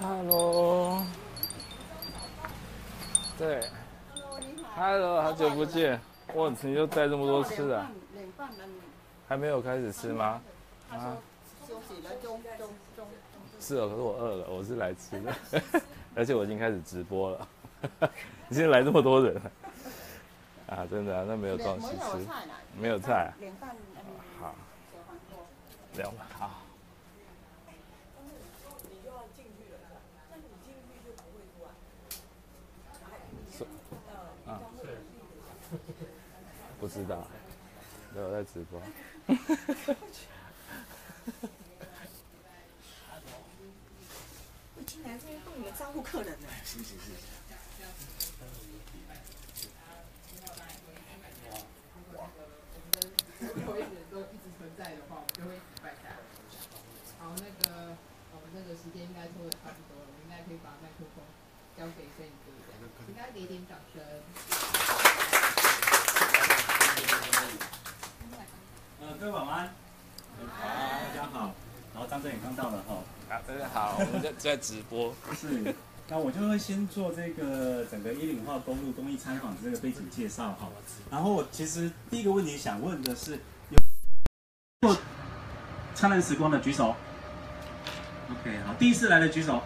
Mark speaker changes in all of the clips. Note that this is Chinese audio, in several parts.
Speaker 1: Hello，对，Hello，好久不见，哇，你又带这么多吃的，还没有开始吃吗？啊，是哦，可是我饿了，我是来吃的，而且我已经开始直播了，你现在来这么多人，啊，真的啊，那没有东西吃，没有菜，好，两碗好。不知道，没有在直播。
Speaker 2: 我进来这边动员招呼客人呢。
Speaker 3: 是是是。
Speaker 4: 有一直都一直存在的话，我们就会一直拜下来。好，那个我们那个时间应该拖的差不多了，我们应该可以把麦克风交给摄影哥，请大家给点掌声。
Speaker 3: 呃，各位晚安。好，大家好。然后张正也刚到了哈。
Speaker 1: 啊，大家好，我们在在直播。
Speaker 3: 是。那我就会先做这个整个一零号公路公益参访的这个背景介绍哈。然后其实第一个问题想问的是，有过灿烂时光的举手。OK，好，第一次来的举手。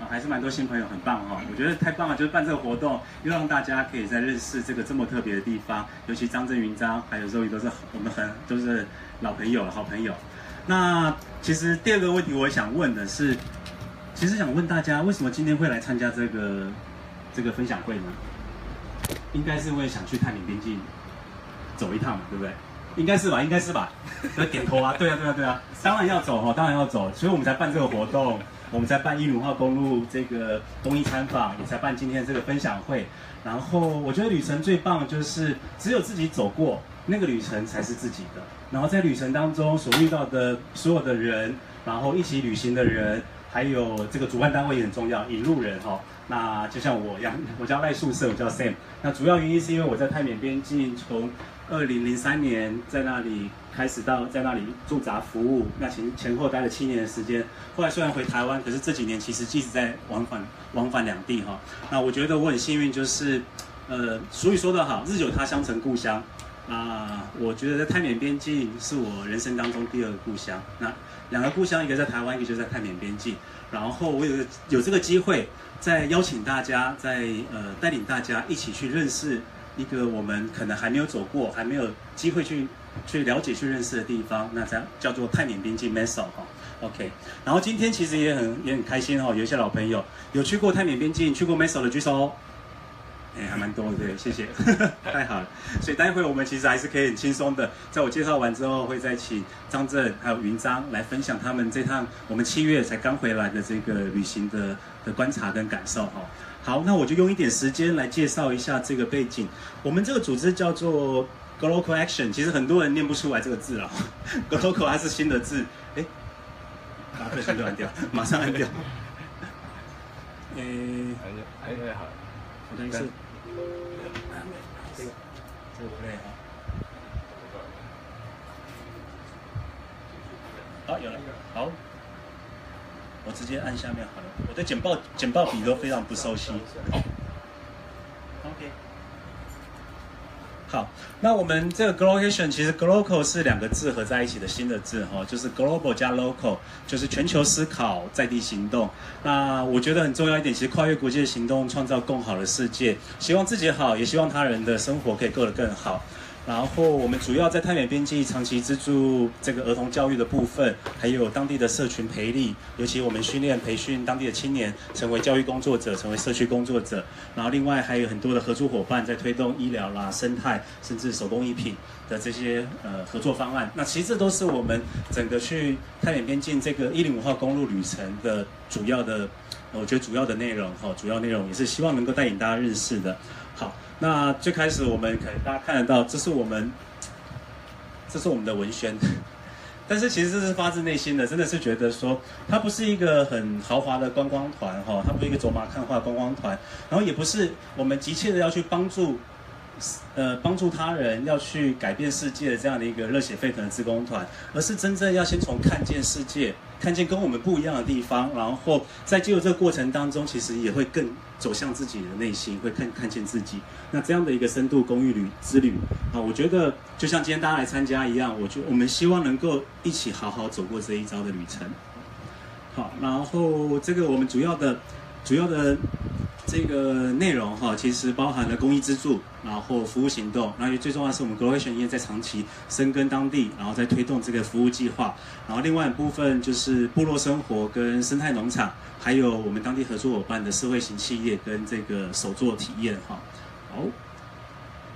Speaker 3: 啊，还是蛮多新朋友，很棒哈！我觉得太棒了，就是办这个活动，又让大家可以在认识这个这么特别的地方。尤其张振云章还有周瑜都是我们很都是老朋友、好朋友。那其实第二个问题，我想问的是，其实想问大家，为什么今天会来参加这个这个分享会呢？应该是因为想去泰缅边境走一趟嘛，对不对？应该是吧，应该是吧？要点头啊！对啊，对啊，对啊！当然要走哈，当然要走，所以我们才办这个活动。我们在办一零化公路这个公益参访，也在办今天这个分享会。然后我觉得旅程最棒就是只有自己走过那个旅程才是自己的。然后在旅程当中所遇到的所有的人，然后一起旅行的人，还有这个主办单位也很重要，引路人哈。那就像我一样，我叫赖宿舍，我叫 Sam。那主要原因是因为我在泰缅边境从二零零三年在那里。开始到在那里驻扎服务，那前前后待了七年的时间。后来虽然回台湾，可是这几年其实一直在往返往返两地哈。那我觉得我很幸运，就是呃，俗语说得好，日久他乡成故乡。啊，我觉得在泰缅边境是我人生当中第二个故乡。那两个故乡，一个在台湾，一个就在泰缅边境。然后我有有这个机会，在邀请大家，在呃带领大家一起去认识一个我们可能还没有走过，还没有机会去。去了解、去认识的地方，那叫叫做泰缅边境 Meso 哈，OK。然后今天其实也很也很开心哦，有一些老朋友有去过泰缅边境、去过 Meso 的举手，哎，还蛮多的，对，谢谢，太好了。所以待会我们其实还是可以很轻松的，在我介绍完之后，会再请张震还有云章来分享他们这趟我们七月才刚回来的这个旅行的的观察跟感受哈。好，那我就用一点时间来介绍一下这个背景。我们这个组织叫做。Global Action，其实很多人念不出来这个字啊。Global 它是新的字，哎，把特权就按掉，马上按掉。哎，
Speaker 1: 哎哎好，
Speaker 3: 好像是。这个这个不累啊。好，有了，好。我直接按下面好了。我的简报简报笔都非常不熟悉。OK。好，那我们这个 globalization 其实 global 是两个字合在一起的新的字哈，就是 global 加 local，就是全球思考在地行动。那我觉得很重要一点，其实跨越国界的行动，创造更好的世界，希望自己好，也希望他人的生活可以过得更好。然后我们主要在泰缅边境长期资助这个儿童教育的部分，还有当地的社群培力，尤其我们训练培训当地的青年成为教育工作者，成为社区工作者。然后另外还有很多的合作伙伴在推动医疗啦、生态，甚至手工艺品的这些呃合作方案。那其实这都是我们整个去泰缅边境这个一零五号公路旅程的主要的，我觉得主要的内容哈，主要内容也是希望能够带领大家认识的。好。那最开始我们可能大家看得到，这是我们，这是我们的文宣，但是其实这是发自内心的，真的是觉得说，它不是一个很豪华的观光团哈，它不是一个走马看花的观光团，然后也不是我们急切的要去帮助，呃，帮助他人要去改变世界的这样的一个热血沸腾的自工团，而是真正要先从看见世界。看见跟我们不一样的地方，然后在进入这个过程当中，其实也会更走向自己的内心，会看看见自己。那这样的一个深度公寓旅之旅啊，我觉得就像今天大家来参加一样，我觉我们希望能够一起好好走过这一遭的旅程。好，然后这个我们主要的主要的。这个内容哈，其实包含了公益资助，然后服务行动，然后最重要的是我们 Globation 业在长期深耕当地，然后在推动这个服务计划，然后另外一部分就是部落生活跟生态农场，还有我们当地合作伙伴的社会型企业跟这个手作体验哈。好，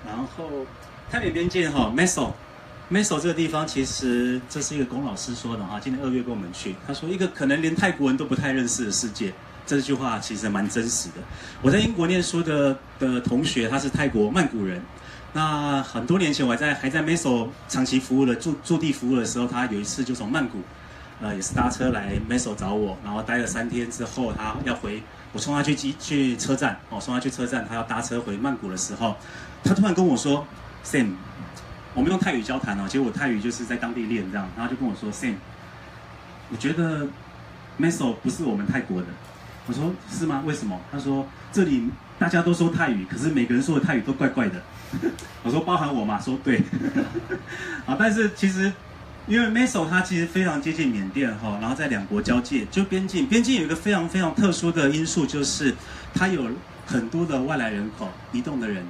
Speaker 3: 然后太平边界哈，Meso，Meso 这个地方其实这是一个龚老师说的哈，今年二月跟我们去，他说一个可能连泰国人都不太认识的世界。这句话其实蛮真实的。我在英国念书的的同学，他是泰国曼谷人。那很多年前，我还在还在 Meso 长期服务的驻驻地服务的时候，他有一次就从曼谷，呃，也是搭车来 Meso 找我，然后待了三天之后，他要回，我送他去机去车站，哦，送他去车站，他要搭车回曼谷的时候，他突然跟我说，Sam，我们用泰语交谈哦，其实我泰语就是在当地练这样，然后就跟我说，Sam，我觉得 Meso 不是我们泰国的。我说是吗？为什么？他说这里大家都说泰语，可是每个人说的泰语都怪怪的。我说包含我嘛？说对。啊，但是其实因为 Meso 它其实非常接近缅甸哈，然后在两国交界，就边境，边境有一个非常非常特殊的因素，就是它有很多的外来人口移动的人。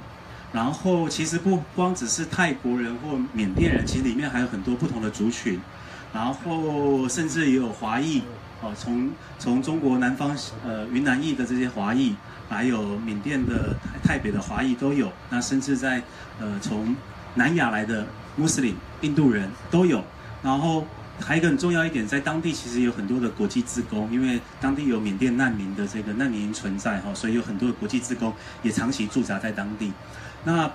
Speaker 3: 然后其实不光只是泰国人或缅甸人，其实里面还有很多不同的族群，然后甚至也有华裔。哦，从从中国南方呃云南裔的这些华裔，还有缅甸的泰北的华裔都有，那甚至在呃从南亚来的穆斯林、印度人都有。然后还有一个很重要一点，在当地其实有很多的国际职工，因为当地有缅甸难民的这个难民存在哈，所以有很多的国际职工也长期驻扎在当地。那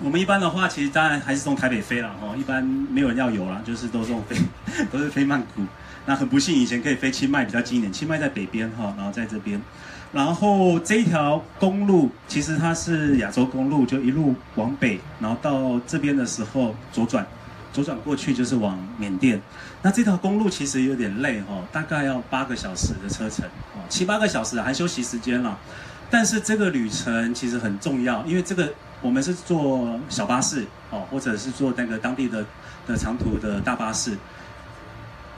Speaker 3: 我们一般的话，其实当然还是从台北飞了哈，一般没有人要游了，就是都这种飞，都是飞曼谷。那很不幸，以前可以飞清迈比较近一点，清迈在北边哈，然后在这边，然后这一条公路其实它是亚洲公路，就一路往北，然后到这边的时候左转，左转过去就是往缅甸。那这条公路其实有点累哈，大概要八个小时的车程，哦，七八个小时还休息时间了。但是这个旅程其实很重要，因为这个我们是坐小巴士哦，或者是坐那个当地的的长途的大巴士。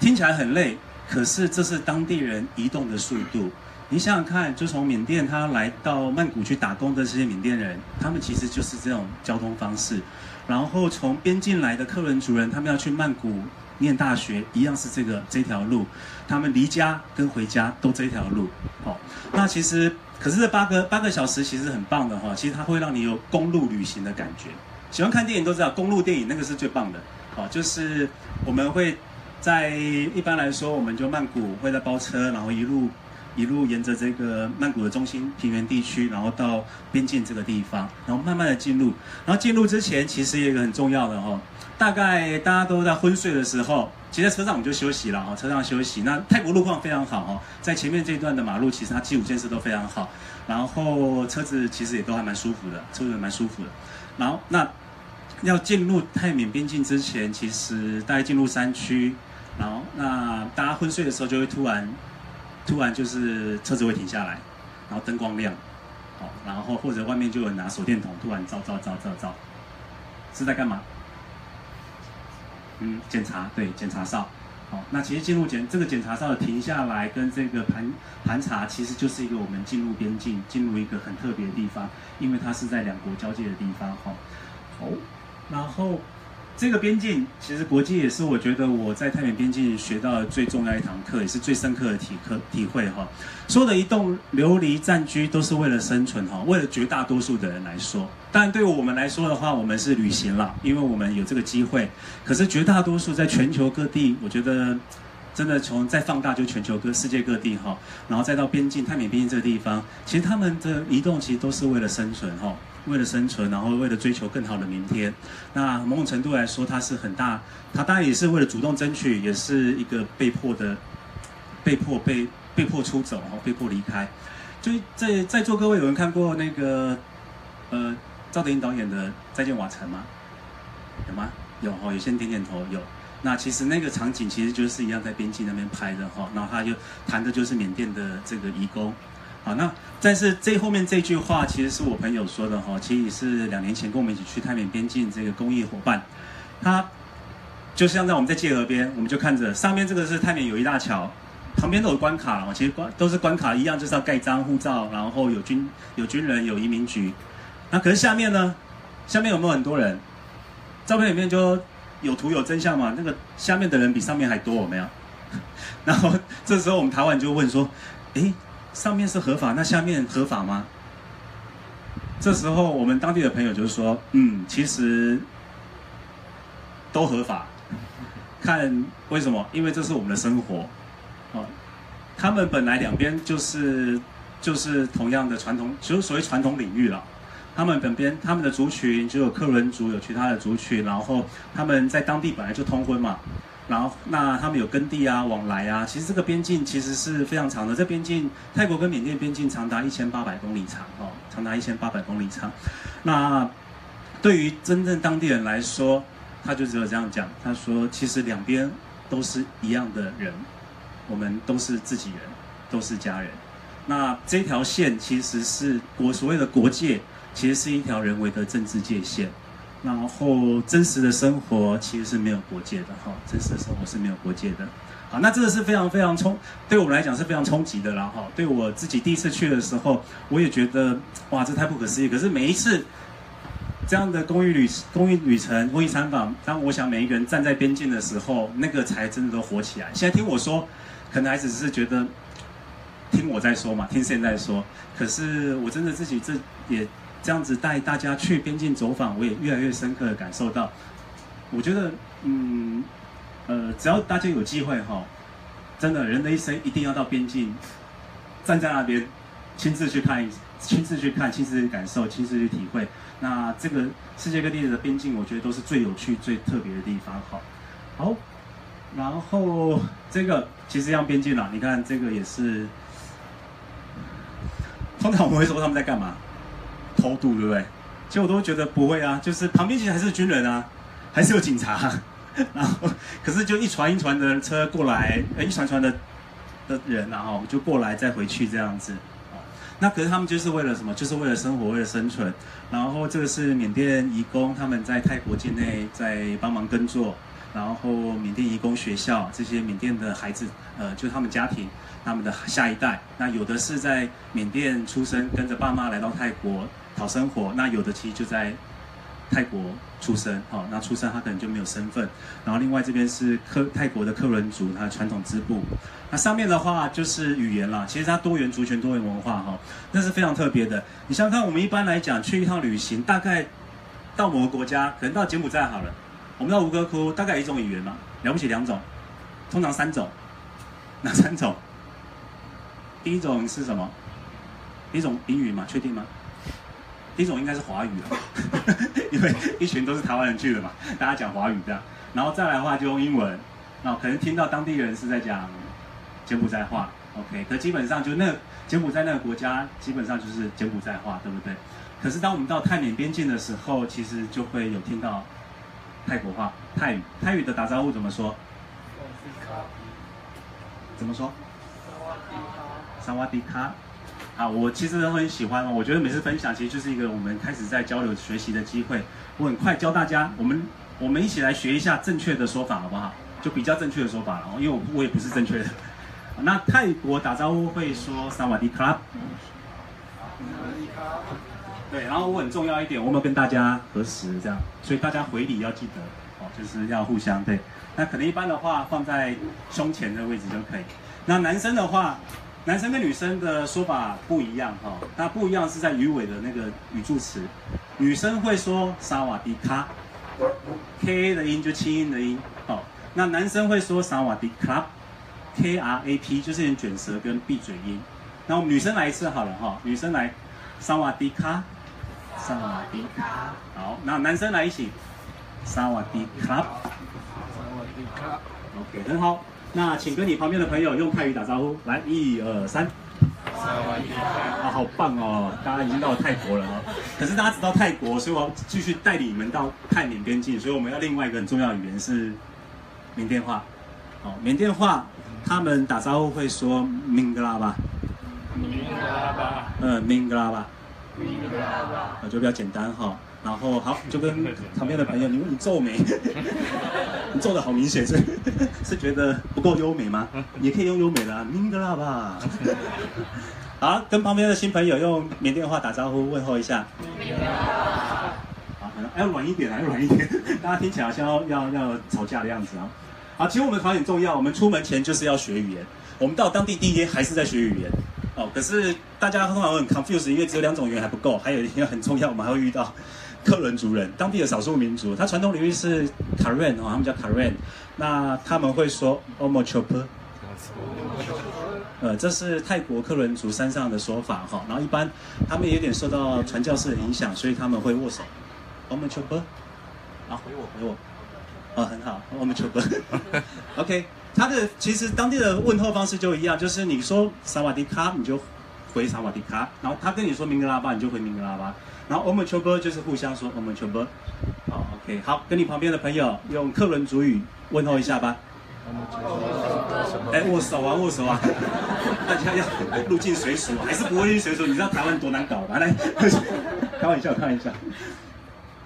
Speaker 3: 听起来很累，可是这是当地人移动的速度。你想想看，就从缅甸他来到曼谷去打工的这些缅甸人，他们其实就是这种交通方式。然后从边境来的客人族人，他们要去曼谷念大学，一样是这个这条路。他们离家跟回家都这条路。好，那其实可是这八个八个小时其实很棒的哈，其实它会让你有公路旅行的感觉。喜欢看电影都知道，公路电影那个是最棒的。好，就是我们会。在一般来说，我们就曼谷会在包车，然后一路一路沿着这个曼谷的中心平原地区，然后到边境这个地方，然后慢慢的进入。然后进入之前，其实有一个很重要的哦，大概大家都在昏睡的时候，其实车上我们就休息了哦，车上休息。那泰国路况非常好哦，在前面这一段的马路，其实它基础建设都非常好，然后车子其实也都还蛮舒服的，车子蛮舒服的。然后那要进入泰缅边境之前，其实大概进入山区。然后，那大家昏睡的时候，就会突然，突然就是车子会停下来，然后灯光亮，好，然后或者外面就有拿手电筒突然照照照照照，是在干嘛？嗯，检查，对，检查哨。好，那其实进入检这个检查哨的停下来跟这个盘盘查，其实就是一个我们进入边境，进入一个很特别的地方，因为它是在两国交界的地方，哈，好，然后。这个边境其实国际也是，我觉得我在太原边境学到的最重要一堂课，也是最深刻的体课体会哈。所有的移动、流离、暂居都是为了生存哈，为了绝大多数的人来说。但，对我们来说的话，我们是旅行了，因为我们有这个机会。可是绝大多数在全球各地，我觉得真的从再放大就全球各世界各地哈，然后再到边境太缅边境这个地方，其实他们的移动其实都是为了生存哈。为了生存，然后为了追求更好的明天，那某种程度来说，它是很大，它当然也是为了主动争取，也是一个被迫的，被迫被被迫出走，然后被迫离开。就在在座各位有人看过那个呃赵德英导演的《再见瓦城》吗？有吗？有哦，有些人点点头。有那其实那个场景其实就是一样在边境那边拍的哈。然后他就谈的就是缅甸的这个移工。好，那但是这后面这句话其实是我朋友说的哈，其实是两年前跟我们一起去泰缅边境这个公益伙伴，他就像在我们在界河边，我们就看着上面这个是泰缅友谊大桥，旁边都有关卡哦，其实关都是关卡一样，就是要盖章护照，然后有军有军人有移民局，那可是下面呢，下面有没有很多人？照片里面就有图有真相嘛，那个下面的人比上面还多，有没有？然后这时候我们台湾就问说，诶，上面是合法，那下面合法吗？这时候我们当地的朋友就是说，嗯，其实都合法。看为什么？因为这是我们的生活，哦，他们本来两边就是就是同样的传统，就是所谓传统领域了。他们本边他们的族群就有克伦族，有其他的族群，然后他们在当地本来就通婚嘛。然后，那他们有耕地啊，往来啊。其实这个边境其实是非常长的。这边境，泰国跟缅甸边境长达一千八百公里长，哦，长达一千八百公里长。那对于真正当地人来说，他就只有这样讲。他说，其实两边都是一样的人，我们都是自己人，都是家人。那这条线其实是国所谓的国界，其实是一条人为的政治界限。然后真实的生活其实是没有国界的哈，真实的生活是没有国界的。好，那这个是非常非常冲，对我们来讲是非常冲击的啦哈。对我自己第一次去的时候，我也觉得哇，这太不可思议。可是每一次这样的公益旅公益旅程、公益参访，当我想每一个人站在边境的时候，那个才真的都活起来。现在听我说，可能还只是觉得听我在说嘛，听现在说。可是我真的自己这也。这样子带大家去边境走访，我也越来越深刻的感受到。我觉得，嗯，呃，只要大家有机会哈，真的人的一生一定要到边境，站在那边，亲自去看，亲自去看，亲自去感受，亲自去体会。那这个世界各地的边境，我觉得都是最有趣、最特别的地方。好，好，然后这个其实像边境啦，你看这个也是，通常我们会说他们在干嘛？偷渡对不对？其实我都觉得不会啊，就是旁边其实还是军人啊，还是有警察，然后可是就一船一船的车过来，呃，一船船的的人，然后就过来再回去这样子。那可是他们就是为了什么？就是为了生活，为了生存。然后这个是缅甸移工，他们在泰国境内在帮忙耕作。然后缅甸移工学校这些缅甸的孩子，呃，就他们家庭。他们的下一代，那有的是在缅甸出生，跟着爸妈来到泰国讨生活；那有的其实就在泰国出生，哦，那出生他可能就没有身份。然后另外这边是克泰国的克伦族，他的传统织布。那上面的话就是语言啦，其实它多元族群、多元文化，哈，那是非常特别的。你想想看，我们一般来讲去一趟旅行，大概到某个国家，可能到柬埔寨好了，我们到吴哥窟，大概一种语言嘛，了不起两种，通常三种，哪三种？第一种是什么？一种英语嘛？确定吗？第一种应该是华语了，因为一群都是台湾人去的嘛，大家讲华语这样。然后再来的话就用英文，那可能听到当地人是在讲柬埔寨话，OK。可基本上就那柬埔寨那个国家基本上就是柬埔寨话，对不对？可是当我们到泰缅边境的时候，其实就会有听到泰国话、泰语。泰语的打招呼怎么说？怎么说？萨瓦迪卡，啊，我其实很喜欢哦。我觉得每次分享其实就是一个我们开始在交流学习的机会。我很快教大家，我们我们一起来学一下正确的说法，好不好？就比较正确的说法了，因为我我也不是正确的。那泰国打招呼会说萨瓦迪卡，对，然后我很重要一点，我们跟大家核实这样，所以大家回礼要记得哦，就是要互相对。那可能一般的话放在胸前的位置就可以。那男生的话。男生跟女生的说法不一样哈，那不一样是在鱼尾的那个语助词，女生会说萨瓦迪卡，K A 的音就轻音的音，好，那男生会说萨瓦迪卡，K R A P 就是点卷舌跟闭嘴音，那我们女生来一次好了哈，女生来萨瓦迪卡，萨瓦迪卡，好，那男生来一起萨瓦迪卡，萨瓦迪卡，OK，很好。那请跟你旁边的朋友用泰语打招呼，来，一二三，啊，好棒哦！大家已经到了泰国了哦。可是大家只到泰国，所以我要继续带你们到泰缅边境，所以我们要另外一个很重要的语言是缅缅甸话。好，缅甸话他们打招呼会说明格拉巴。明格拉巴。嗯，明格拉巴。明格拉巴。就比较简单哈。然后好，就跟旁边的朋友，你问你皱眉，你皱的好明显，是 是觉得不够优美吗？也可以用优美的啊明格拉吧。好，跟旁边的新朋友用缅甸话打招呼问候一下。好，要软一点，要软一点，大家听起来好像要要要吵架的样子啊。好，其实我们团很重要，我们出门前就是要学语言。我们到当地第一天还是在学语言。哦，可是大家通常很 confused，因为只有两种语言还不够，还有一个很重要，我们还会遇到克伦族人，当地的少数民族，他传统领域是卡瑞哦，他们叫卡瑞，那他们会说 omochop。呃，这是泰国克伦族山上的说法哈，然后一般他们有点受到传教士的影响，所以他们会握手。我们求波，啊，回我回我，哦，很好，我们求波。OK，他的其实当地的问候方式就一样，就是你说萨瓦迪卡，你就回萨瓦迪卡，然后他跟你说明格拉巴，你就回明格拉巴，然后我们求波就是互相说我们求波。好，OK，好，跟你旁边的朋友用客人主语问候一下吧。哎，握手啊，握手啊！大家要入境随俗，还是不会随俗？你知道台湾多难搞吗？来，开玩笑，开玩笑。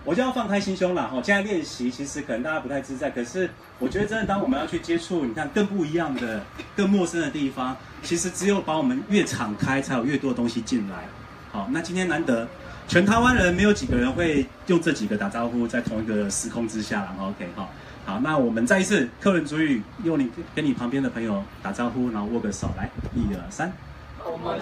Speaker 3: 我就要放开心胸了哈。现在练习，其实可能大家不太自在，可是我觉得真的，当我们要去接触，你看更不一样的、更陌生的地方，其实只有把我们越敞开，才有越多的东西进来。好，那今天难得，全台湾人没有几个人会用这几个打招呼，在同一个时空之下，OK 哈。好，那我们再一次客人主语，用你跟你旁边的朋友打招呼，然后握个手，来，一二三。我们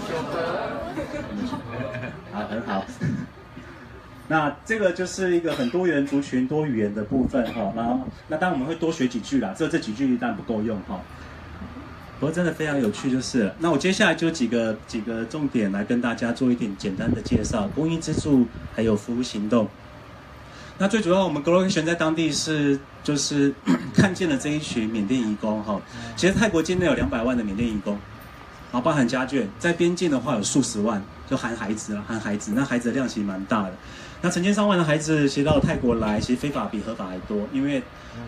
Speaker 3: 好，很好。那这个就是一个很多元族群、多语言的部分哈。然后，那当然我们会多学几句啦，这这几句但不够用哈。不过真的非常有趣，就是。那我接下来就几个几个重点来跟大家做一点简单的介绍，公益资助还有服务行动。那最主要，我们 Gloriation 在当地是就是 看见了这一群缅甸移工哈。其实泰国境内有两百万的缅甸移工，啊，包含家眷，在边境的话有数十万，就含孩子了，含孩子，那孩子的量其实蛮大的。那成千上万的孩子其实到泰国来，其实非法比合法还多，因为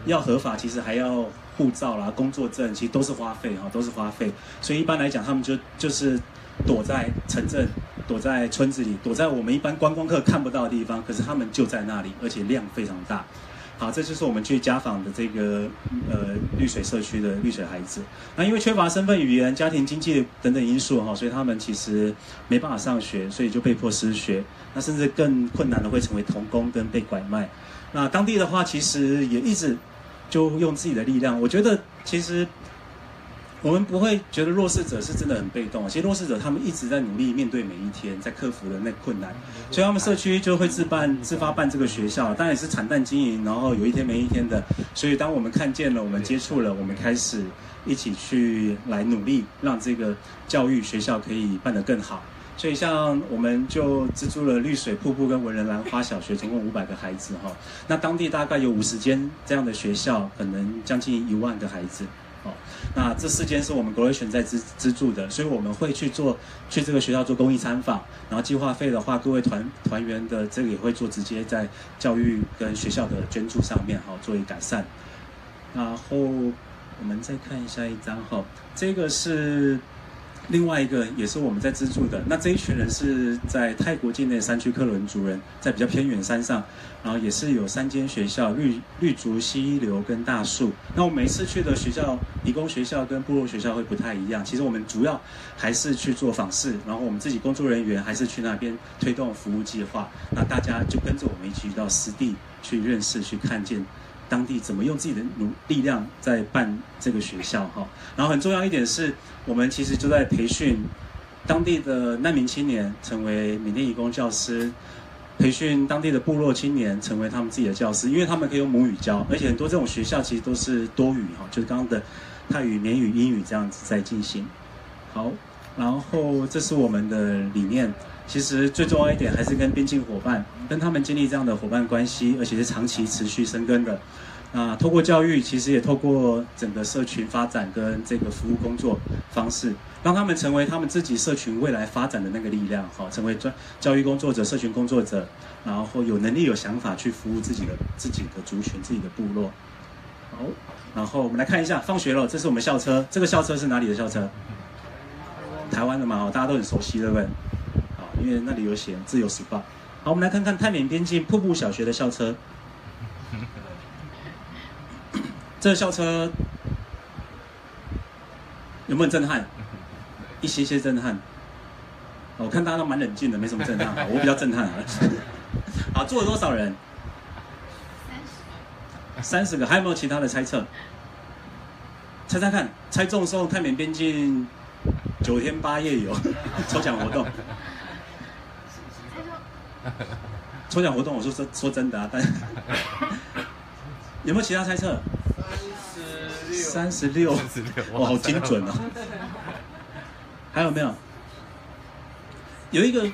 Speaker 3: 要合法其实还要护照啦、工作证，其实都是花费哈，都是花费。所以一般来讲，他们就就是。躲在城镇，躲在村子里，躲在我们一般观光客看不到的地方，可是他们就在那里，而且量非常大。好，这就是我们去家访的这个呃绿水社区的绿水孩子。那因为缺乏身份、语言、家庭经济等等因素哈，所以他们其实没办法上学，所以就被迫失学。那甚至更困难的会成为童工跟被拐卖。那当地的话，其实也一直就用自己的力量。我觉得其实。我们不会觉得弱势者是真的很被动，其实弱势者他们一直在努力面对每一天，在克服的那困难，所以他们社区就会自办、自发办这个学校，当然也是惨淡经营，然后有一天没一天的。所以当我们看见了，我们接触了，我们开始一起去来努力，让这个教育学校可以办得更好。所以像我们就资助了绿水瀑布跟文人兰花小学，总共五百个孩子哈。那当地大概有五十间这样的学校，可能将近一万个孩子。哦，那这四间是我们国瑞选在资资助的，所以我们会去做去这个学校做公益参访，然后计划费的话，各位团团员的这个也会做直接在教育跟学校的捐助上面哈，做一改善。然后我们再看一下一张哈，这个是。另外一个也是我们在资助的，那这一群人是在泰国境内山区克伦族人，在比较偏远山上，然后也是有三间学校，绿绿竹、溪流跟大树。那我每次去的学校，理工学校跟部落学校会不太一样。其实我们主要还是去做访视，然后我们自己工作人员还是去那边推动服务计划。那大家就跟着我们一起到实地去认识、去看见。当地怎么用自己的努力量在办这个学校哈？然后很重要一点是，我们其实就在培训当地的难民青年成为缅甸义工教师，培训当地的部落青年成为他们自己的教师，因为他们可以用母语教，而且很多这种学校其实都是多语哈，就是刚刚的泰语、缅语、英语这样子在进行。好，然后这是我们的理念。其实最重要一点还是跟边境伙伴，跟他们建立这样的伙伴关系，而且是长期持续生根的。啊，透过教育，其实也透过整个社群发展跟这个服务工作方式，让他们成为他们自己社群未来发展的那个力量，好，成为专教育工作者、社群工作者，然后有能力、有想法去服务自己的自己的族群、自己的部落。好，然后我们来看一下，放学了，这是我们校车，这个校车是哪里的校车？台湾的嘛，哦，大家都很熟悉，对不对？好，因为那里有写自由时报。好，我们来看看泰缅边境瀑布小学的校车。这个校车有没有震撼？一些些震撼。我看大家都蛮冷静的，没什么震撼。我比较震撼啊。好，坐了多少人？三十。三十个，还有没有其他的猜测？猜猜看，猜中送泰缅边境九天八夜游 抽奖活动。抽奖活动，我说说说真的啊，但有没有其他猜测？三十六，三十六，哇，好精准哦！还有没有？有一个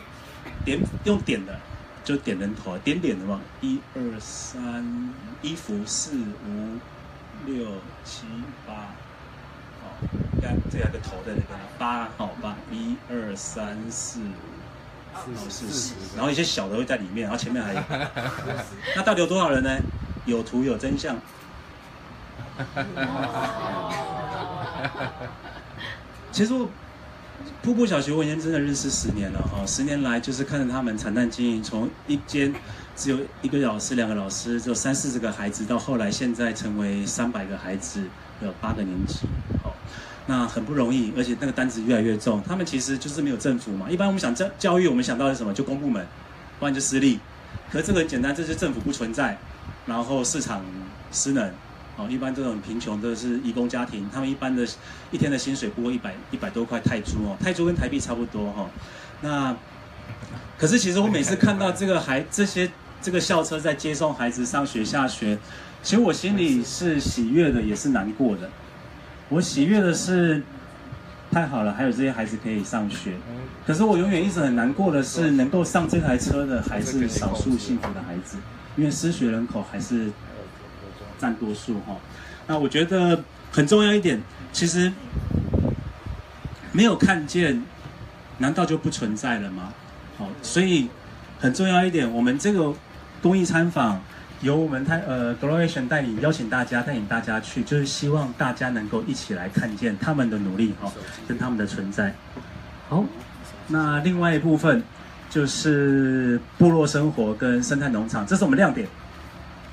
Speaker 3: 点用点的，就点人头，点点的嘛。一二三，一幅四五六七八，好，看这两个头在那边，八，好八，一二三四五，四十，然后一些小的会在里面，然后前面还有，那到底有多少人呢？有图有真相。其实。瀑布小学我已经真的认识十年了哈，十年来就是看着他们惨淡经营，从一间只有一个老师、两个老师，只有三四十个孩子，到后来现在成为三百个孩子，有八个年级，好，那很不容易，而且那个单子越来越重。他们其实就是没有政府嘛，一般我们想教教育，我们想到是什么？就公部门，不然就私立。可这个很简单，这是政府不存在，然后市场失能。哦，一般这种贫穷的是移工家庭，他们一般的一天的薪水不过一百一百多块泰铢哦，泰铢跟台币差不多哈。那可是其实我每次看到这个孩这些这个校车在接送孩子上学下学，其实我心里是喜悦的，也是难过的。我喜悦的是太好了，还有这些孩子可以上学。可是我永远一直很难过的是，能够上这台车的还是少数幸福的孩子，因为失学人口还是。占多数哈，那我觉得很重要一点，其实没有看见，难道就不存在了吗？好，所以很重要一点，我们这个公益参访，由我们太呃 Gloration 带领邀请大家带领大家去，就是希望大家能够一起来看见他们的努力哈，跟他们的存在。好，那另外一部分就是部落生活跟生态农场，这是我们亮点。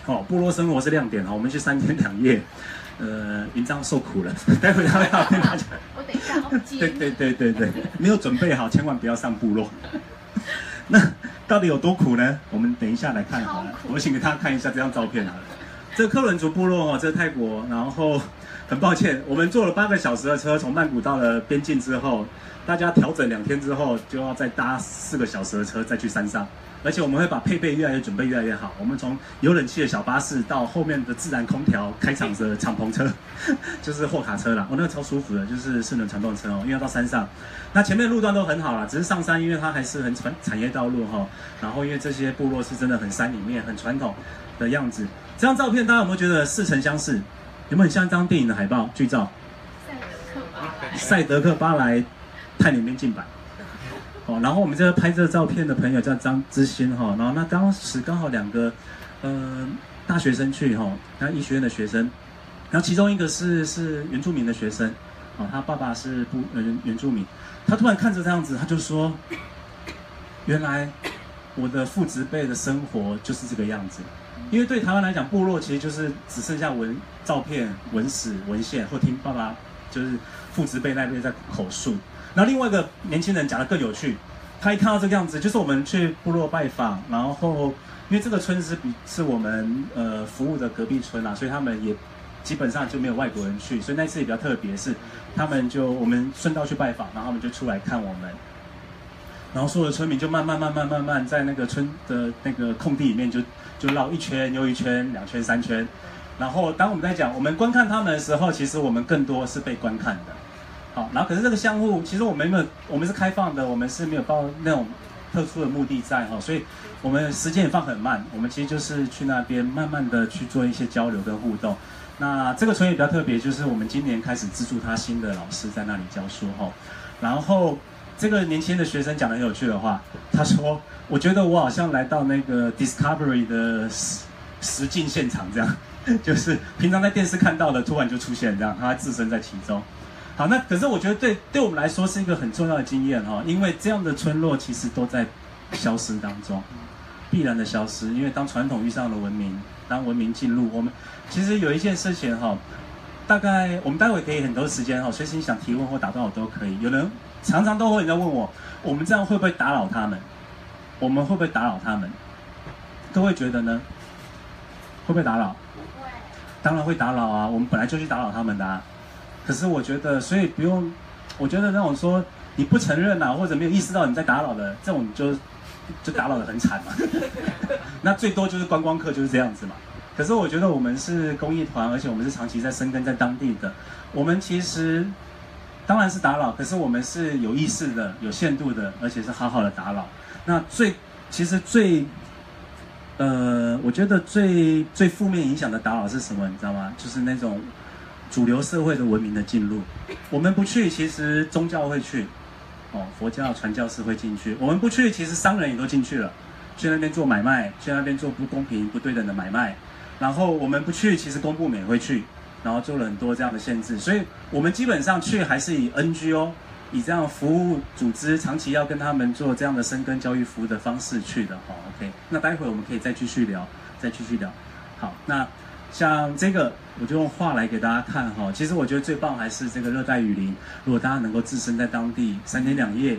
Speaker 3: 哦，部落生活是亮点哦，我们去三天两夜，呃，云章受苦了，待会他要跟大家。
Speaker 2: 我等一下要接。
Speaker 3: 对对对对对，没有准备好，千万不要上部落。那到底有多苦呢？我们等一下来看好了，我请给大家看一下这张照片好了。这个克伦族部落哦，这泰国，然后很抱歉，我们坐了八个小时的车从曼谷到了边境之后，大家调整两天之后，就要再搭四个小时的车再去山上。而且我们会把配备越来越准备越来越好。我们从有冷气的小巴士到后面的自然空调开场的敞篷车，就是货卡车啦。我那个超舒服的，就是四轮传动车哦。因为要到山上，那前面路段都很好啦，只是上山，因为它还是很产产业道路哈。然后因为这些部落是真的很山里面很传统的样子。这张照片大家有没有觉得似曾相识？有没有很像一张电影的海报剧照？赛德克巴赛德克巴莱泰里面进版。哦，然后我们这个拍这个照片的朋友叫张之心哈，然后那当时刚好两个，呃，大学生去哈，那医学院的学生，然后其中一个是是原住民的学生，哦，他爸爸是不原原住民，他突然看着这样子，他就说，原来我的父执辈的生活就是这个样子，因为对台湾来讲，部落其实就是只剩下文照片、文史、文献，或听爸爸就是父执辈那边在口述。然后另外一个年轻人讲的更有趣，他一看到这个样子，就是我们去部落拜访，然后因为这个村是比是我们呃服务的隔壁村啦，所以他们也基本上就没有外国人去，所以那次也比较特别，是他们就我们顺道去拜访，然后他们就出来看我们，然后所有的村民就慢慢慢慢慢慢在那个村的那个空地里面就就绕一圈又一圈，两圈三圈，然后当我们在讲我们观看他们的时候，其实我们更多是被观看的。好，然后可是这个项目其实我们没有，我们是开放的，我们是没有抱那种特殊的目的在哈，所以我们时间也放很慢，我们其实就是去那边慢慢的去做一些交流跟互动。那这个村也比较特别，就是我们今年开始资助他新的老师在那里教书哈。然后这个年轻的学生讲的很有趣的话，他说：“我觉得我好像来到那个 Discovery 的实实境现场这样。”就是平常在电视看到的，突然就出现这样，他置身在其中。好，那可是我觉得对对我们来说是一个很重要的经验哈，因为这样的村落其实都在消失当中，必然的消失。因为当传统遇上了文明，当文明进入我们，其实有一件事情哈，大概我们待会可以很多时间哈，随时你想提问或打断我都可以。有人常常都会人家问我，我们这样会不会打扰他们？我们会不会打扰他们？各位觉得呢？会不会打扰？当然会打扰啊！我们本来就去打扰他们的。啊。可是我觉得，所以不用。我觉得那种说你不承认呐，或者没有意识到你在打扰的，这种就就打扰的很惨嘛。那最多就是观光客就是这样子嘛。可是我觉得我们是公益团，而且我们是长期在生根在当地的。我们其实当然是打扰，可是我们是有意识的、有限度的，而且是好好的打扰。那最其实最。呃，我觉得最最负面影响的打扰是什么？你知道吗？就是那种主流社会的文明的进入。我们不去，其实宗教会去，哦，佛教传教士会进去。我们不去，其实商人也都进去了，去那边做买卖，去那边做不公平、不对等的买卖。然后我们不去，其实公部门也会去，然后做了很多这样的限制。所以我们基本上去还是以 NGO。以这样服务组织长期要跟他们做这样的深耕教育服务的方式去的哈，OK，那待会我们可以再继续聊，再继续聊。好，那像这个我就用画来给大家看哈。其实我觉得最棒还是这个热带雨林，如果大家能够置身在当地三天两夜，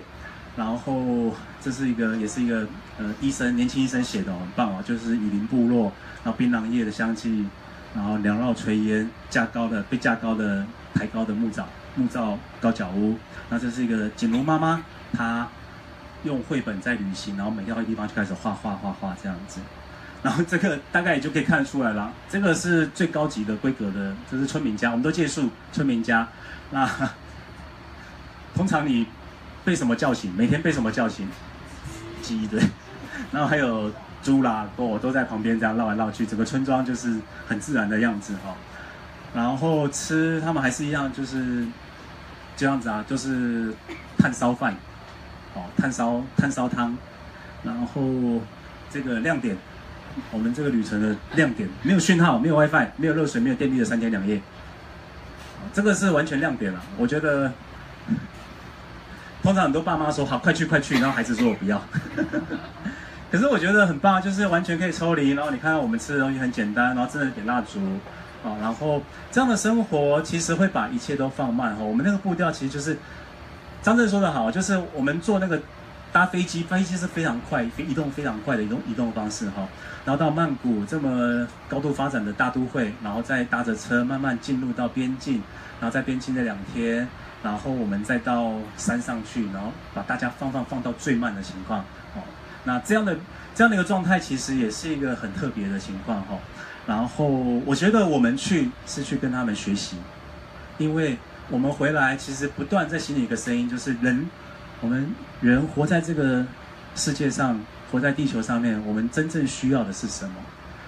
Speaker 3: 然后这是一个也是一个呃医生年轻医生写的很棒哦，就是雨林部落，然后槟榔叶的香气，然后缭绕炊烟，架高的被架高的抬高的木造。木造高脚屋，那这是一个锦如妈妈，她用绘本在旅行，然后每到一个地方就开始画画画画这样子，然后这个大概也就可以看出来了，这个是最高级的规格的，这是村民家，我们都借宿村民家。那通常你被什么叫醒？每天被什么叫醒？鸡对，然后还有猪啦、狗都在旁边这样绕来绕去，整个村庄就是很自然的样子哈。然后吃他们还是一样，就是。这样子啊，就是炭烧饭，哦，炭烧炭烧汤，然后这个亮点，我们这个旅程的亮点，没有讯号，没有 WiFi，没有热水，没有电力的三天两夜，这个是完全亮点了。我觉得，通常很多爸妈说好快去快去，然后孩子说我不要，可是我觉得很棒，就是完全可以抽离，然后你看到我们吃的东西很简单，然后真的点蜡烛。啊，然后这样的生活其实会把一切都放慢哈。我们那个步调其实就是张震说的好，就是我们坐那个搭飞机，飞机是非常快，移动非常快的移动移动方式哈。然后到曼谷这么高度发展的大都会，然后再搭着车慢慢进入到边境，然后在边境的两天，然后我们再到山上去，然后把大家放放放到最慢的情况。哦，那这样的这样的一个状态，其实也是一个很特别的情况哈。然后我觉得我们去是去跟他们学习，因为我们回来其实不断在心里一个声音，就是人，我们人活在这个世界上，活在地球上面，我们真正需要的是什么？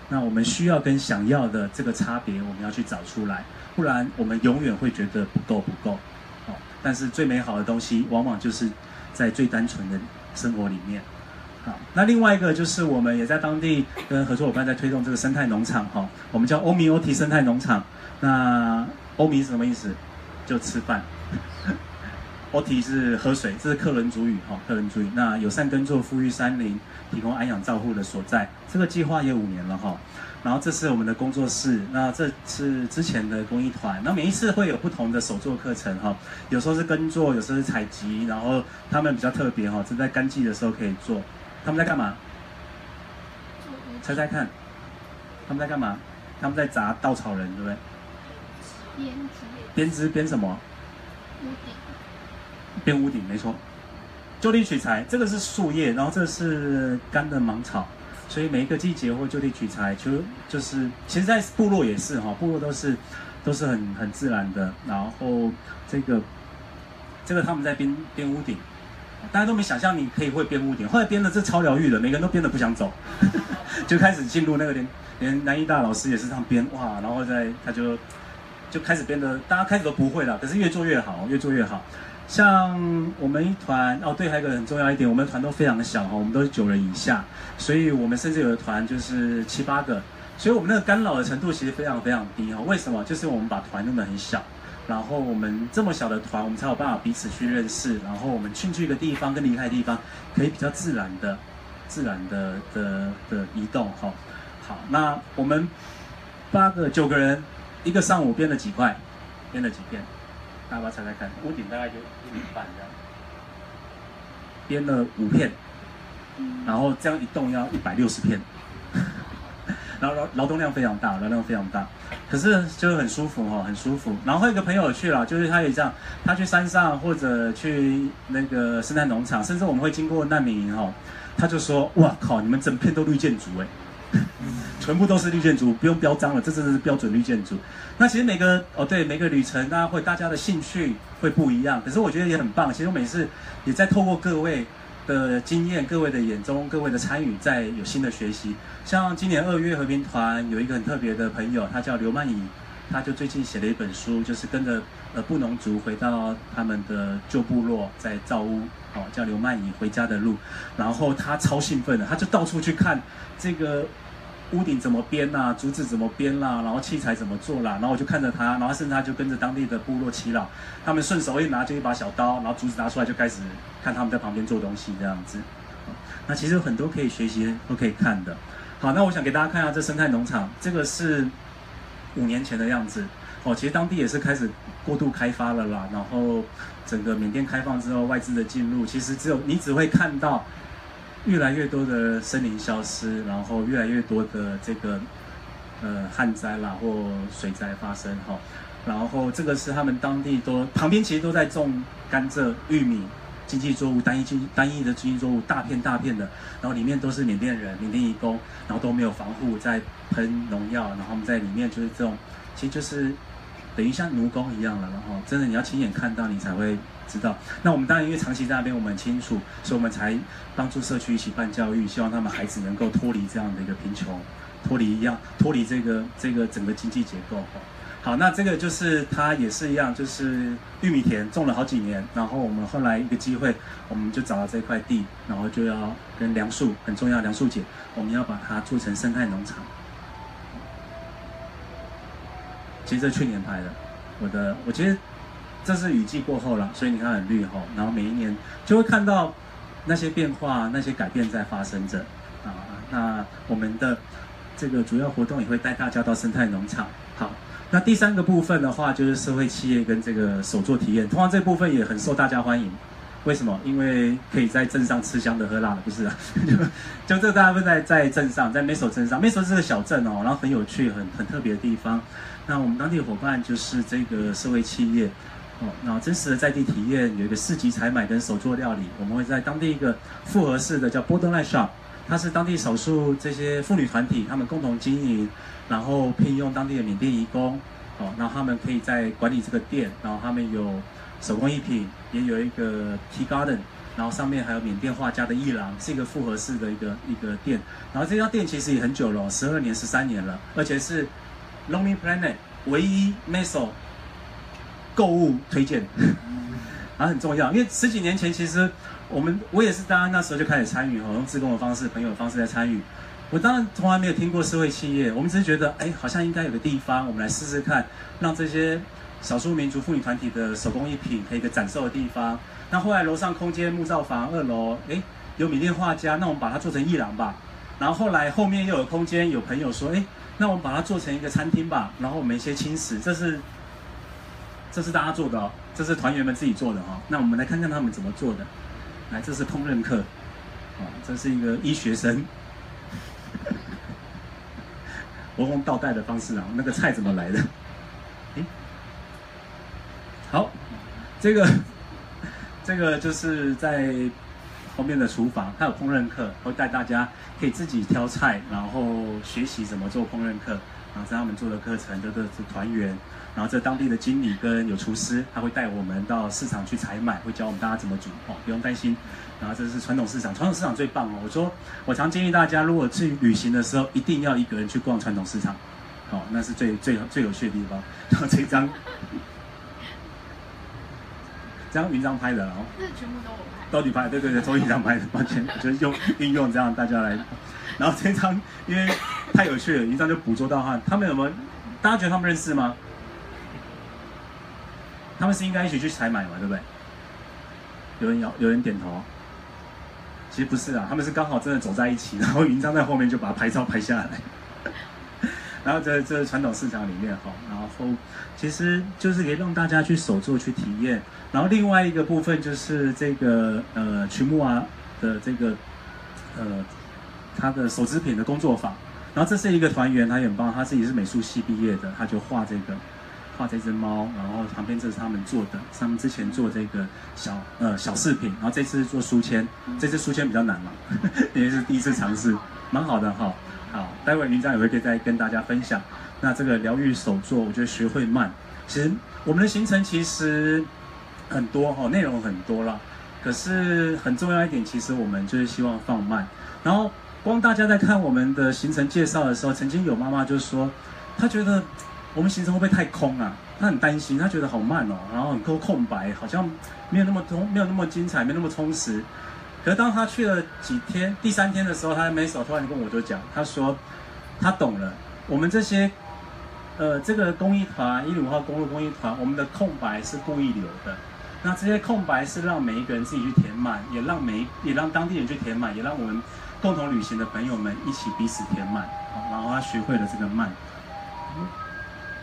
Speaker 3: 那我们需要跟想要的这个差别，我们要去找出来，不然我们永远会觉得不够不够。好，但是最美好的东西，往往就是在最单纯的生活里面。好，那另外一个就是我们也在当地跟合作伙伴在推动这个生态农场哈，我们叫欧米欧提生态农场。那欧米是什么意思？就吃饭。欧提是喝水，这是客伦族语哈，客伦族语。那友善耕作、富裕山林、提供安养照护的所在。这个计划也五年了哈。然后这是我们的工作室，那这是之前的公益团。那每一次会有不同的手作课程哈，有时候是耕作，有时候是采集，然后他们比较特别哈，是在干季的时候可以做。他们在干嘛？猜猜看，他们在干嘛？他们在砸稻草人，对不对？
Speaker 2: 编织。
Speaker 3: 编织编什么？
Speaker 2: 屋顶。
Speaker 3: 编屋顶，没错。就地取材，这个是树叶，然后这是干的芒草，所以每一个季节会就地取材，就就是，其实，在部落也是哈，部落都是都是很很自然的。然后这个这个他们在编编屋顶。大家都没想象你可以会编屋顶，后来编的这超疗愈的，每个人都编的不想走，就开始进入那个连连南艺大老师也是这样编哇，然后在他就就开始变得，大家开始都不会了，可是越做越好，越做越好。像我们一团哦，对，还有一个很重要一点，我们团都非常的小哈，我们都是九人以下，所以我们甚至有的团就是七八个，所以我们那个干扰的程度其实非常非常低哈。为什么？就是我们把团弄得很小，然后我们这么小的团，我们才有办法彼此去认识，然后我们进去一个地方跟离开地方，可以比较自然的、自然的的的移动哈。好，那我们八个九个人，一个上午编了几块，编了几片，大家猜猜看，屋顶大概就一米半这样，编了五片，然后这样一栋要一百六十片。然后劳劳动量非常大，劳动量非常大，可是就是很舒服哈，很舒服。然后一个朋友去了，就是他也这样，他去山上或者去那个生态农场，甚至我们会经过难民营哈，他就说：哇靠，你们整片都绿建筑哎，全部都是绿建筑，不用标章了，这真的是标准绿建筑。那其实每个哦对，每个旅程大家会大家的兴趣会不一样，可是我觉得也很棒。其实我每次也在透过各位。的经验，各位的眼中，各位的参与，在有新的学习。像今年二月和平团有一个很特别的朋友，他叫刘曼怡，他就最近写了一本书，就是跟着呃布农族回到他们的旧部落，在造屋，哦，叫刘曼怡回家的路。然后他超兴奋的，他就到处去看这个。屋顶怎么编啦？竹子怎么编啦？然后器材怎么做啦？然后我就看着他，然后甚至他就跟着当地的部落祈祷，他们顺手一拿就一把小刀，然后竹子拿出来就开始看他们在旁边做东西这样子。那其实有很多可以学习都可以看的。好，那我想给大家看一下这生态农场，这个是五年前的样子。哦，其实当地也是开始过度开发了啦。然后整个缅甸开放之后，外资的进入，其实只有你只会看到。越来越多的森林消失，然后越来越多的这个呃旱灾啦或水灾发生哈，然后这个是他们当地都旁边其实都在种甘蔗、玉米、经济作物单一经单一的经济作物大片大片的，然后里面都是缅甸人、缅甸义工，然后都没有防护，在喷农药，然后他们在里面就是这种，其实就是等于像奴工一样了，然后真的你要亲眼看到你才会。知道，那我们当然因为长期在那边，我们很清楚，所以我们才帮助社区一起办教育，希望他们孩子能够脱离这样的一个贫穷，脱离一样，脱离这个这个整个经济结构。好，那这个就是它也是一样，就是玉米田种了好几年，然后我们后来一个机会，我们就找到这块地，然后就要跟梁树很重要，梁树姐，我们要把它做成生态农场。其实这去年拍的，我的，我其实。这是雨季过后了，所以你看很绿哈，然后每一年就会看到那些变化、那些改变在发生着啊。那我们的这个主要活动也会带大家到生态农场。好，那第三个部分的话就是社会企业跟这个手作体验，通常这部分也很受大家欢迎。为什么？因为可以在镇上吃香的喝辣的，不是啊？就 就这大部分在在镇上，在 Meso 镇上，Meso 是个小镇哦，然后很有趣、很很特别的地方。那我们当地的伙伴就是这个社会企业。哦，那真实的在地体验有一个市集采买跟手作料理，我们会在当地一个复合式的叫 Borderline Shop，它是当地少数这些妇女团体他们共同经营，然后聘用当地的缅甸移工，哦，然后他们可以在管理这个店，然后他们有手工艺品，也有一个 Tea Garden，然后上面还有缅甸画家的艺廊，是一个复合式的一个一个店，然后这家店其实也很久了，十二年十三年了，而且是 Lonely Planet 唯一 Meso。购物推荐，啊很重要，因为十几年前其实我们我也是当然那时候就开始参与哦，用自工的方式、朋友的方式在参与。我当然从来没有听过社会企业，我们只是觉得哎，好像应该有个地方，我们来试试看，让这些少数民族妇女团体的手工艺品可以一个展售的地方。那后来楼上空间木造房，二楼哎有缅甸画家，那我们把它做成艺廊吧。然后后来后面又有空间，有朋友说哎，那我们把它做成一个餐厅吧。然后我们一些轻食，这是。这是大家做的哦，这是团员们自己做的哈。那我们来看看他们怎么做的。来，这是烹饪课，啊，这是一个医学生，文红倒带的方式啊。那个菜怎么来的？诶，好，这个 这个就是在后面的厨房，还有烹饪课，会带大家可以自己挑菜，然后学习怎么做烹饪课。然后在他们做的课程，这都是团员。然后这当地的经理跟有厨师，他会带我们到市场去采买，会教我们大家怎么煮哦，不用担心。然后这是传统市场，传统市场最棒哦。我说，我常建议大家，如果去旅行的时候，一定要一个人去逛传统市场，哦，那是最最最有趣的地方。然后这张，这张云章拍的
Speaker 2: 哦，这全部都我拍，
Speaker 3: 都你拍，对对对，都云章拍的，完全就是用运用这样大家来。然后这张因为。太有趣了，云章就捕捉到他，他们有没有？大家觉得他们认识吗？他们是应该一起去采买嘛，对不对？有人摇，有人点头。其实不是啊，他们是刚好真的走在一起，然后云章在后面就把拍照拍下来。然后在这传统市场里面哈，然后其实就是可以让大家去手做去体验。然后另外一个部分就是这个呃曲木啊的这个呃他的手织品的工作坊。然后这是一个团员，他很棒，他自己是美术系毕业的，他就画这个画这只猫。然后旁边这是他们做的，他们之前做这个小呃小饰品，然后这次做书签，这次书签比较难嘛，因为是第一次尝试，蛮好的哈。好，待会云章也会可以再跟大家分享。那这个疗愈手作，我觉得学会慢。其实我们的行程其实很多哈，内容很多了。可是很重要一点，其实我们就是希望放慢。然后光大家在看我们的行程介绍的时候，曾经有妈妈就说，她觉得我们行程会不会太空啊？他很担心，他觉得好慢哦，然后很多空白，好像没有那么通，没有那么精彩，没那么充实。可是当他去了几天，第三天的时候，他没手突然跟我就讲，他说他懂了，我们这些呃这个公益团一零五号公路公益团，我们的空白是故意留的。那这些空白是让每一个人自己去填满，也让每一也让当地人去填满，也让我们共同旅行的朋友们一起彼此填满。然后他学会了这个慢。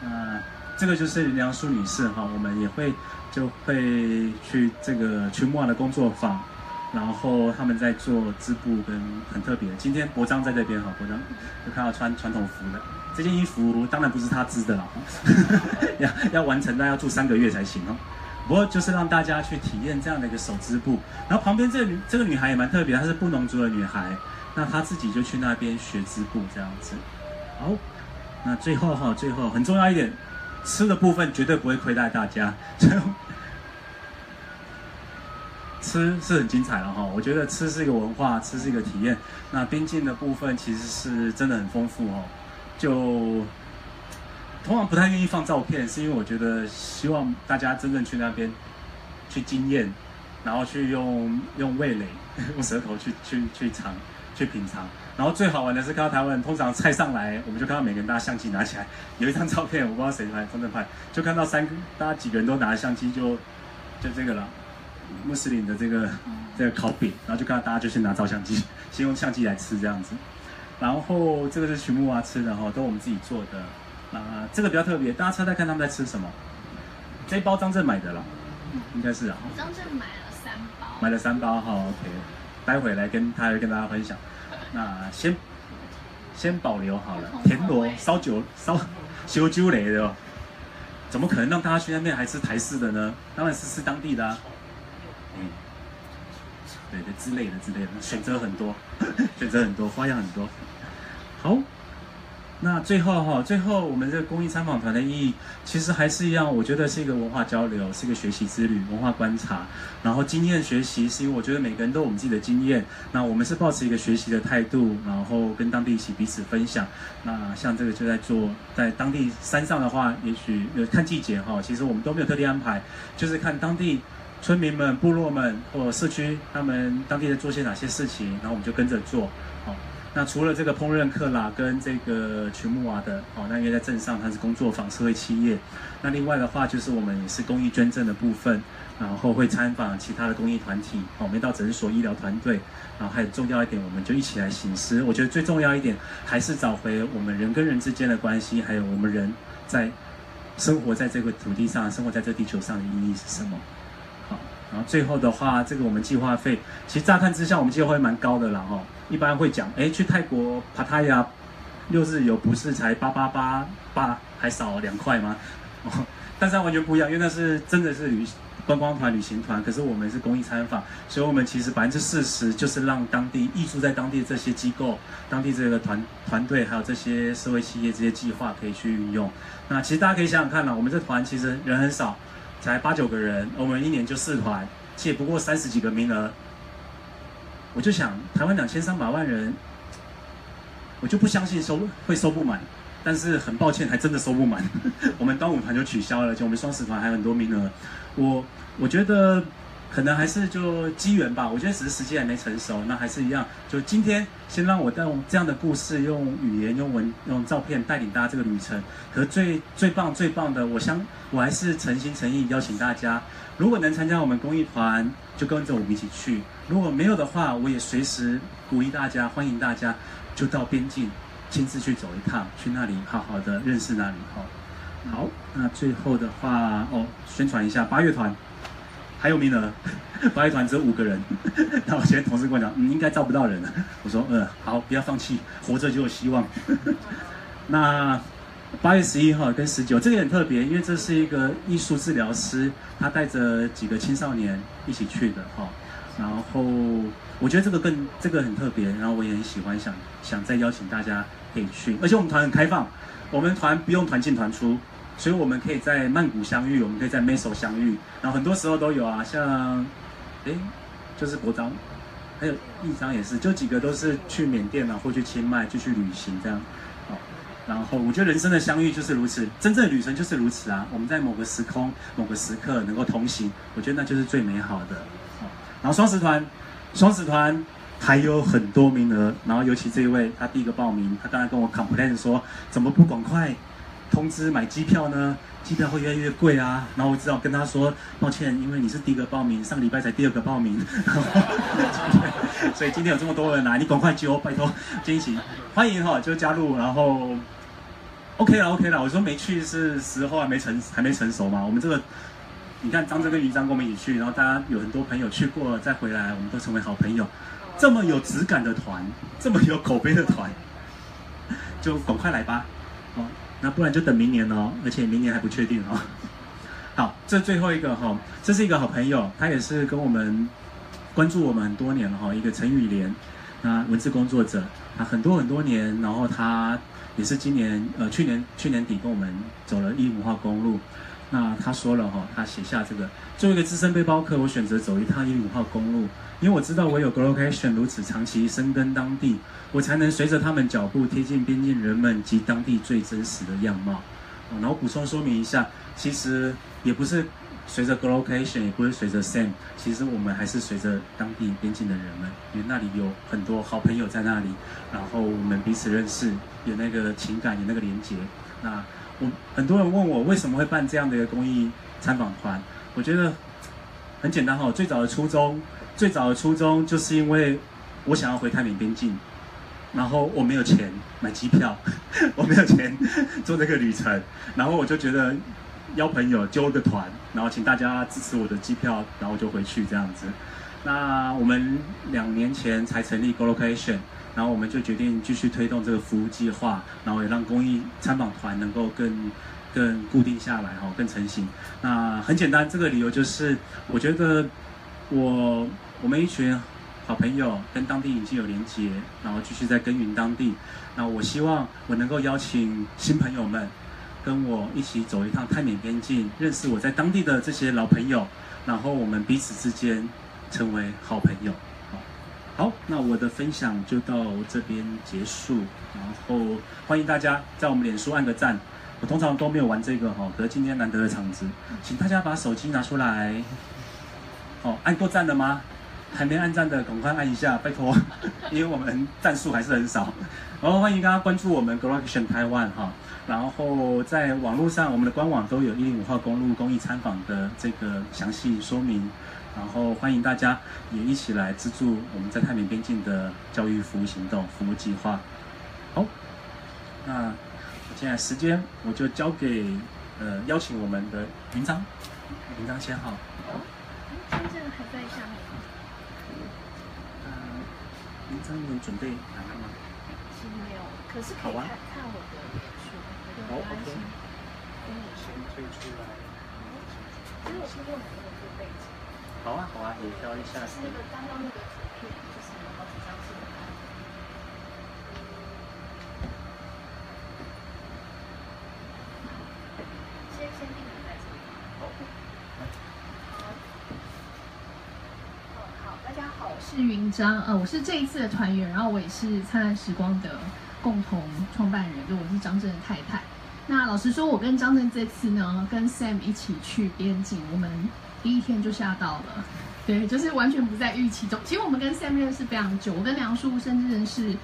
Speaker 3: 那这个就是梁淑女士哈，我们也会就会去这个群木的工作坊。然后他们在做织布，跟很特别。今天博章在这边哈，博章就看到穿传统服的这件衣服，当然不是他织的了，要 要完成，那要住三个月才行哦。不过就是让大家去体验这样的一个手织布。然后旁边这个女这个女孩也蛮特别，她是布农族的女孩，那她自己就去那边学织布这样子。好，那最后哈，最后很重要一点，吃的部分绝对不会亏待大家。吃是很精彩了哈，我觉得吃是一个文化，吃是一个体验。那边境的部分其实是真的很丰富哦。就通常不太愿意放照片，是因为我觉得希望大家真正去那边去经验，然后去用用味蕾、用舌头去去去尝、去品尝。然后最好玩的是看到台湾，通常菜上来，我们就看到每个人拿相机拿起来，有一张照片，我不知道谁拍，风筝拍，就看到三个，大家几个人都拿着相机，就就这个了。穆斯林的这个这个烤饼，然后就看到大家就先拿照相机，先用相机来吃这样子。然后这个是曲木娃吃的哈，都我们自己做的。啊，这个比较特别，大家猜猜看他们在吃什么？这一包张震买的了，应该是啊。
Speaker 2: 张震买了三包。
Speaker 3: 买了三包哈，OK。待会来跟他跟大家分享。那先先保留好了，田螺烧酒烧烧酒雷的，怎么可能让大家去那边还吃台式的呢？当然是吃当地的啊。嗯，对对，之类的之类的，选择很多，选择很多，花样很多。好，那最后哈，最后我们这个公益参访团的意义，其实还是一样，我觉得是一个文化交流，是一个学习之旅，文化观察，然后经验学习，是因为我觉得每个人都有我们自己的经验，那我们是保持一个学习的态度，然后跟当地一起彼此分享。那像这个就在做，在当地山上的话，也许看季节哈，其实我们都没有特地安排，就是看当地。村民们、部落们或社区，他们当地在做些哪些事情，然后我们就跟着做。那除了这个烹饪课啦，跟这个群木娃的，哦，那因为在镇上它是工作坊、社会企业。那另外的话，就是我们也是公益捐赠的部分，然后会参访其他的公益团体，哦，没到诊所、医疗团队，然后还有重要一点，我们就一起来行施。我觉得最重要一点，还是找回我们人跟人之间的关系，还有我们人在生活在这个土地上、生活在这地球上的意义是什么。然后最后的话，这个我们计划费，其实乍看之下我们计划费蛮高的啦哈。一般会讲，哎，去泰国帕塔亚六日游不是才八八八八，还少两块吗？哦，但是完全不一样，因为那是真的是旅观光团、旅行团，可是我们是公益参访，所以我们其实百分之四十就是让当地居住在当地这些机构、当地这个团团队，还有这些社会企业这些计划可以去运用。那其实大家可以想想看了，我们这团其实人很少。才八九个人，我们一年就四团，且不过三十几个名额。我就想，台湾两千三百万人，我就不相信收会收不满。但是很抱歉，还真的收不满。我们端午团就取消了，而且我们双十团还有很多名额。我我觉得可能还是就机缘吧，我觉得只是时间还没成熟，那还是一样，就今天先让我用这样的故事，用语言、用文、用照片带领大家这个旅程。可最最棒、最棒的，我相我还是诚心诚意邀请大家，如果能参加我们公益团，就跟着我们一起去；如果没有的话，我也随时鼓励大家，欢迎大家就到边境亲自去走一趟，去那里好好的认识那里。好，好，那最后的话哦，宣传一下八月团。还有名额，八月团只有五个人。那我前同事跟我讲，嗯，应该招不到人了。我说，呃，好，不要放弃，活着就有希望。那八月十一号跟十九，这个很特别，因为这是一个艺术治疗师，他带着几个青少年一起去的哈。然后我觉得这个更这个很特别，然后我也很喜欢，想想再邀请大家可以去，而且我们团很开放，我们团不用团进团出。所以我们可以在曼谷相遇，我们可以在 Meso 相遇，然后很多时候都有啊，像，哎，就是国章，还有印章也是，就几个都是去缅甸啊，或去清迈就去旅行这样，好，然后我觉得人生的相遇就是如此，真正的旅程就是如此啊，我们在某个时空、某个时刻能够同行，我觉得那就是最美好的。好，然后双十团，双十团还有很多名额，然后尤其这一位他第一个报名，他刚才跟我 complain 说，怎么不赶快？通知买机票呢，机票会越来越贵啊。然后我只好跟他说，抱歉，因为你是第一个报名，上个礼拜才第二个报名，所以今天有这么多人来，你赶快揪，拜托，惊喜，欢迎哈，就加入。然后 OK 了，OK 了。我说没去是时候还没成，还没成熟嘛。我们这个，你看张哲跟于章跟我们一起去，然后大家有很多朋友去过再回来，我们都成为好朋友。这么有质感的团，这么有口碑的团，就赶快来吧，那不然就等明年哦，而且明年还不确定哦。好，这最后一个哈，这是一个好朋友，他也是跟我们关注我们很多年了哈，一个陈宇莲，那文字工作者，啊很多很多年，然后他也是今年呃去年去年底跟我们走了一五号公路，那他说了哈，他写下这个，作为一个资深背包客，我选择走一趟一五号公路。因为我知道，我有 Globation 如此长期深耕当地，我才能随着他们脚步贴近边境人们及当地最真实的样貌。然后补充说明一下，其实也不是随着 Globation，也不是随着 Sam，其实我们还是随着当地边境的人们，因为那里有很多好朋友在那里，然后我们彼此认识，有那个情感，有那个连结。那我很多人问我为什么会办这样的一个公益参访团，我觉得很简单哈，最早的初衷。最早的初衷就是因为我想要回泰缅边境，然后我没有钱买机票，我没有钱做这个旅程，然后我就觉得邀朋友揪个团，然后请大家支持我的机票，然后就回去这样子。那我们两年前才成立 Go Location，然后我们就决定继续推动这个服务计划，然后也让公益参访团能够更更固定下来哈，更成型。那很简单，这个理由就是我觉得我。我们一群好朋友跟当地已经有连结，然后继续在耕耘当地。那我希望我能够邀请新朋友们跟我一起走一趟泰缅边境，认识我在当地的这些老朋友，然后我们彼此之间成为好朋友。好，好，那我的分享就到这边结束。然后欢迎大家在我们脸书按个赞。我通常都没有玩这个哈，可是今天难得的场子，请大家把手机拿出来。哦，按过赞了吗？还没按赞的，赶快按一下，拜托，因为我们赞数还是很少。然后欢迎大家关注我们 Globation Taiwan 哈，然后在网络上，我们的官网都有一零五号公路公益参访的这个详细说明。然后欢迎大家也一起来资助我们在泰缅边境的教育服务行动服务计划。好，那现在时间我就交给呃邀请我们的云章，云章先好。
Speaker 2: 签证还在下面。
Speaker 3: 您准备拿了吗？
Speaker 2: 其实没有，可是可以看看我的脸书，
Speaker 3: 好，OK。
Speaker 2: 跟你先
Speaker 3: 退出来。
Speaker 2: 其实我是用的那个背景。
Speaker 3: 好啊，好啊，也挑一下。
Speaker 2: 是那个刚刚那个图片，就是有好几张是我拍的。先先定在这里。好。是云章，呃，我是这一次的团员，然后我也是灿烂时光的共同创办人，就我是张震的太太。
Speaker 5: 那老实说，我跟张震这次呢，跟 Sam 一起去边境，我们第一天就吓到了，对，就是完全不在预期中。其实我们跟 Sam 认识非常久，我跟梁叔甚至认识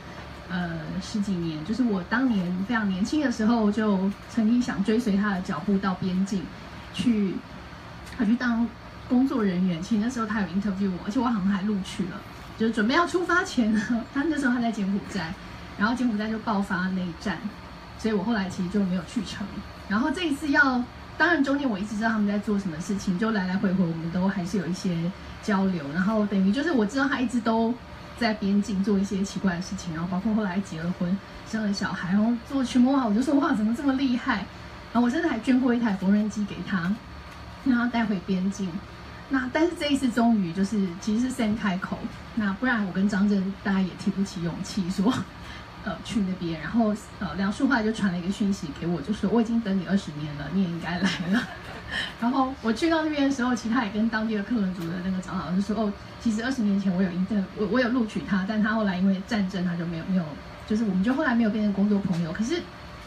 Speaker 5: 呃十几年，就是我当年非常年轻的时候，就曾经想追随他的脚步到边境去，他去当工作人员。其实那时候他有 interview 我，而且我好像还录取了，就是准备要出发前呢，他那时候他在柬埔寨，然后柬埔寨就爆发内战。所以我后来其实就没有去成。然后这一次要，当然中间我一直知道他们在做什么事情，就来来回回我们都还是有一些交流。然后等于就是我知道他一直都在边境做一些奇怪的事情，然后包括后来结了婚、生了小孩，然后做全模化，我就说哇，怎么这么厉害？然后我甚至还捐过一台缝纫机给他，让他带回边境。那但是这一次终于就是其实是先开口，那不然我跟张震大家也提不起勇气说。呃，去那边，然后呃，梁树后来就传了一个讯息给我，就说我已经等你二十年了，你也应该来了。然后我去到那边的时候，其实他也跟当地的克伦族的那个长老就说，哦，其实二十年前我有一阵我我有录取他，但他后来因为战争，他就没有没有，就是我们就后来没有变成工作朋友。可是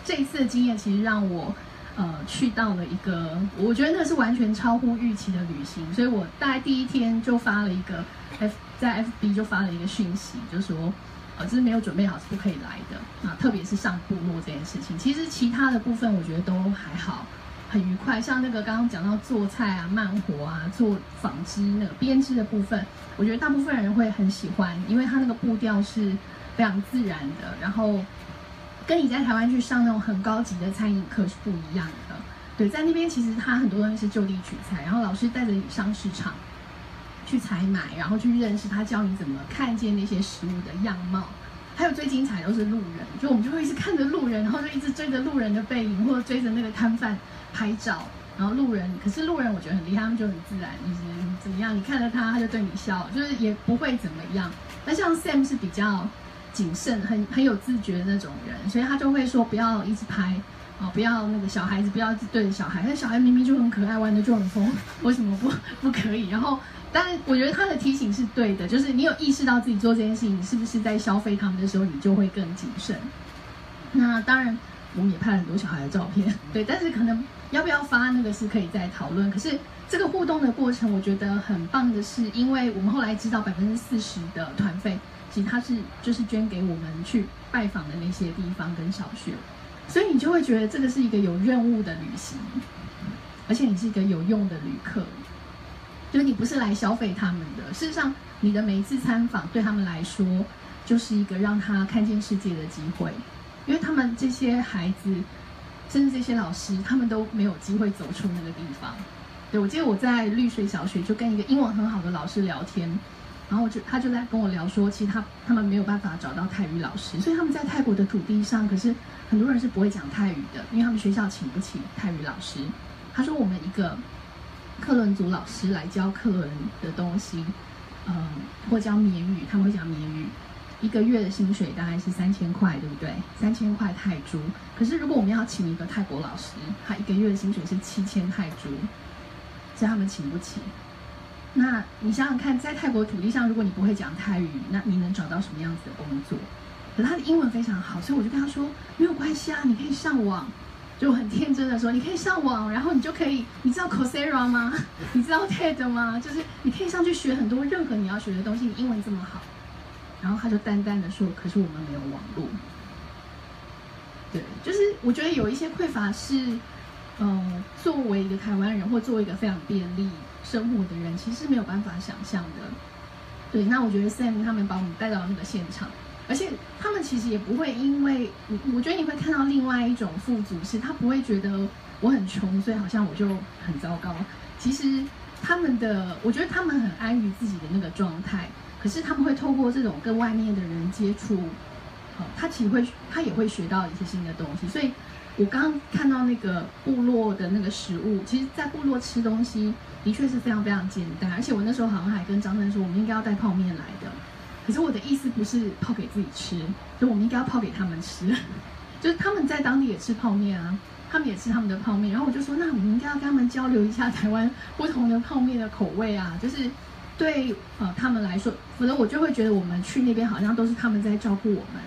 Speaker 5: 这一次的经验，其实让我呃去到了一个，我觉得那是完全超乎预期的旅行。所以我大概第一天就发了一个 F 在 FB 就发了一个讯息，就说。呃，就是没有准备好是不可以来的啊，特别是上部落这件事情。其实其他的部分我觉得都还好，很愉快。像那个刚刚讲到做菜啊、慢活啊、做纺织那个编织的部分，我觉得大部分人会很喜欢，因为它那个步调是非常自然的，然后跟你在台湾去上那种很高级的餐饮课是不一样的。对，在那边其实他很多东西是就地取材，然后老师带着你上市场。去采买，然后去认识他，教你怎么看见那些食物的样貌。还有最精彩都是路人，就我们就会一直看着路人，然后就一直追着路人的背影，或者追着那个摊贩拍照。然后路人，可是路人我觉得很厉害，他们就很自然，就是怎么样，你看着他，他就对你笑，就是也不会怎么样。那像 Sam 是比较谨慎、很很有自觉的那种人，所以他就会说不要一直拍，哦，不要那个小孩子不要对着小孩，那小孩明明就很可爱，玩的就很疯，为什么不 不可以？然后。但是我觉得他的提醒是对的，就是你有意识到自己做这件事情，你是不是在消费他们的时候，你就会更谨慎。那当然，我们也拍了很多小孩的照片，对。但是可能要不要发那个是可以再讨论。可是这个互动的过程，我觉得很棒的是，因为我们后来知道百分之四十的团费，其他是就是捐给我们去拜访的那些地方跟小学，所以你就会觉得这个是一个有任务的旅行，而且你是一个有用的旅客。就是你不是来消费他们的，事实上，你的每一次参访对他们来说，就是一个让他看见世界的机会，因为他们这些孩子，甚至这些老师，他们都没有机会走出那个地方。对我记得我在绿水小学就跟一个英文很好的老师聊天，然后就他就在跟我聊说，其实他他们没有办法找到泰语老师，所以他们在泰国的土地上，可是很多人是不会讲泰语的，因为他们学校请不起泰语老师。他说我们一个。克伦族老师来教克伦的东西，嗯，或教缅语，他们会讲缅语。一个月的薪水大概是三千块，对不对？三千块泰铢。可是如果我们要请一个泰国老师，他一个月的薪水是七千泰铢，所以他们请不起。那你想想看，在泰国土地上，如果你不会讲泰语，那你能找到什么样子的工作？可他的英文非常好，所以我就跟他说，没有关系啊，你可以上网。就很天真的说，你可以上网，然后你就可以，你知道 Coursera 吗？你知道 TED 吗？就是你可以上去学很多任何你要学的东西。你英文这么好，然后他就淡淡的说，可是我们没有网络。对，就是我觉得有一些匮乏是，嗯，作为一个台湾人或作为一个非常便利生活的人，其实是没有办法想象的。对，那我觉得 Sam 他们把我们带到那个现场。而且他们其实也不会因为，我我觉得你会看到另外一种富足，是他不会觉得我很穷，所以好像我就很糟糕。其实他们的，我觉得他们很安于自己的那个状态。可是他们会透过这种跟外面的人接触，好，他其实会他也会学到一些新的东西。所以我刚刚看到那个部落的那个食物，其实，在部落吃东西的确是非常非常简单。而且我那时候好像还跟张真说，我们应该要带泡面来的。可是我的意思不是泡给自己吃，就我们应该要泡给他们吃，就是他们在当地也吃泡面啊，他们也吃他们的泡面。然后我就说，那我们应该要跟他们交流一下台湾不同的泡面的口味啊，就是对呃他们来说，否则我就会觉得我们去那边好像都是他们在照顾我们，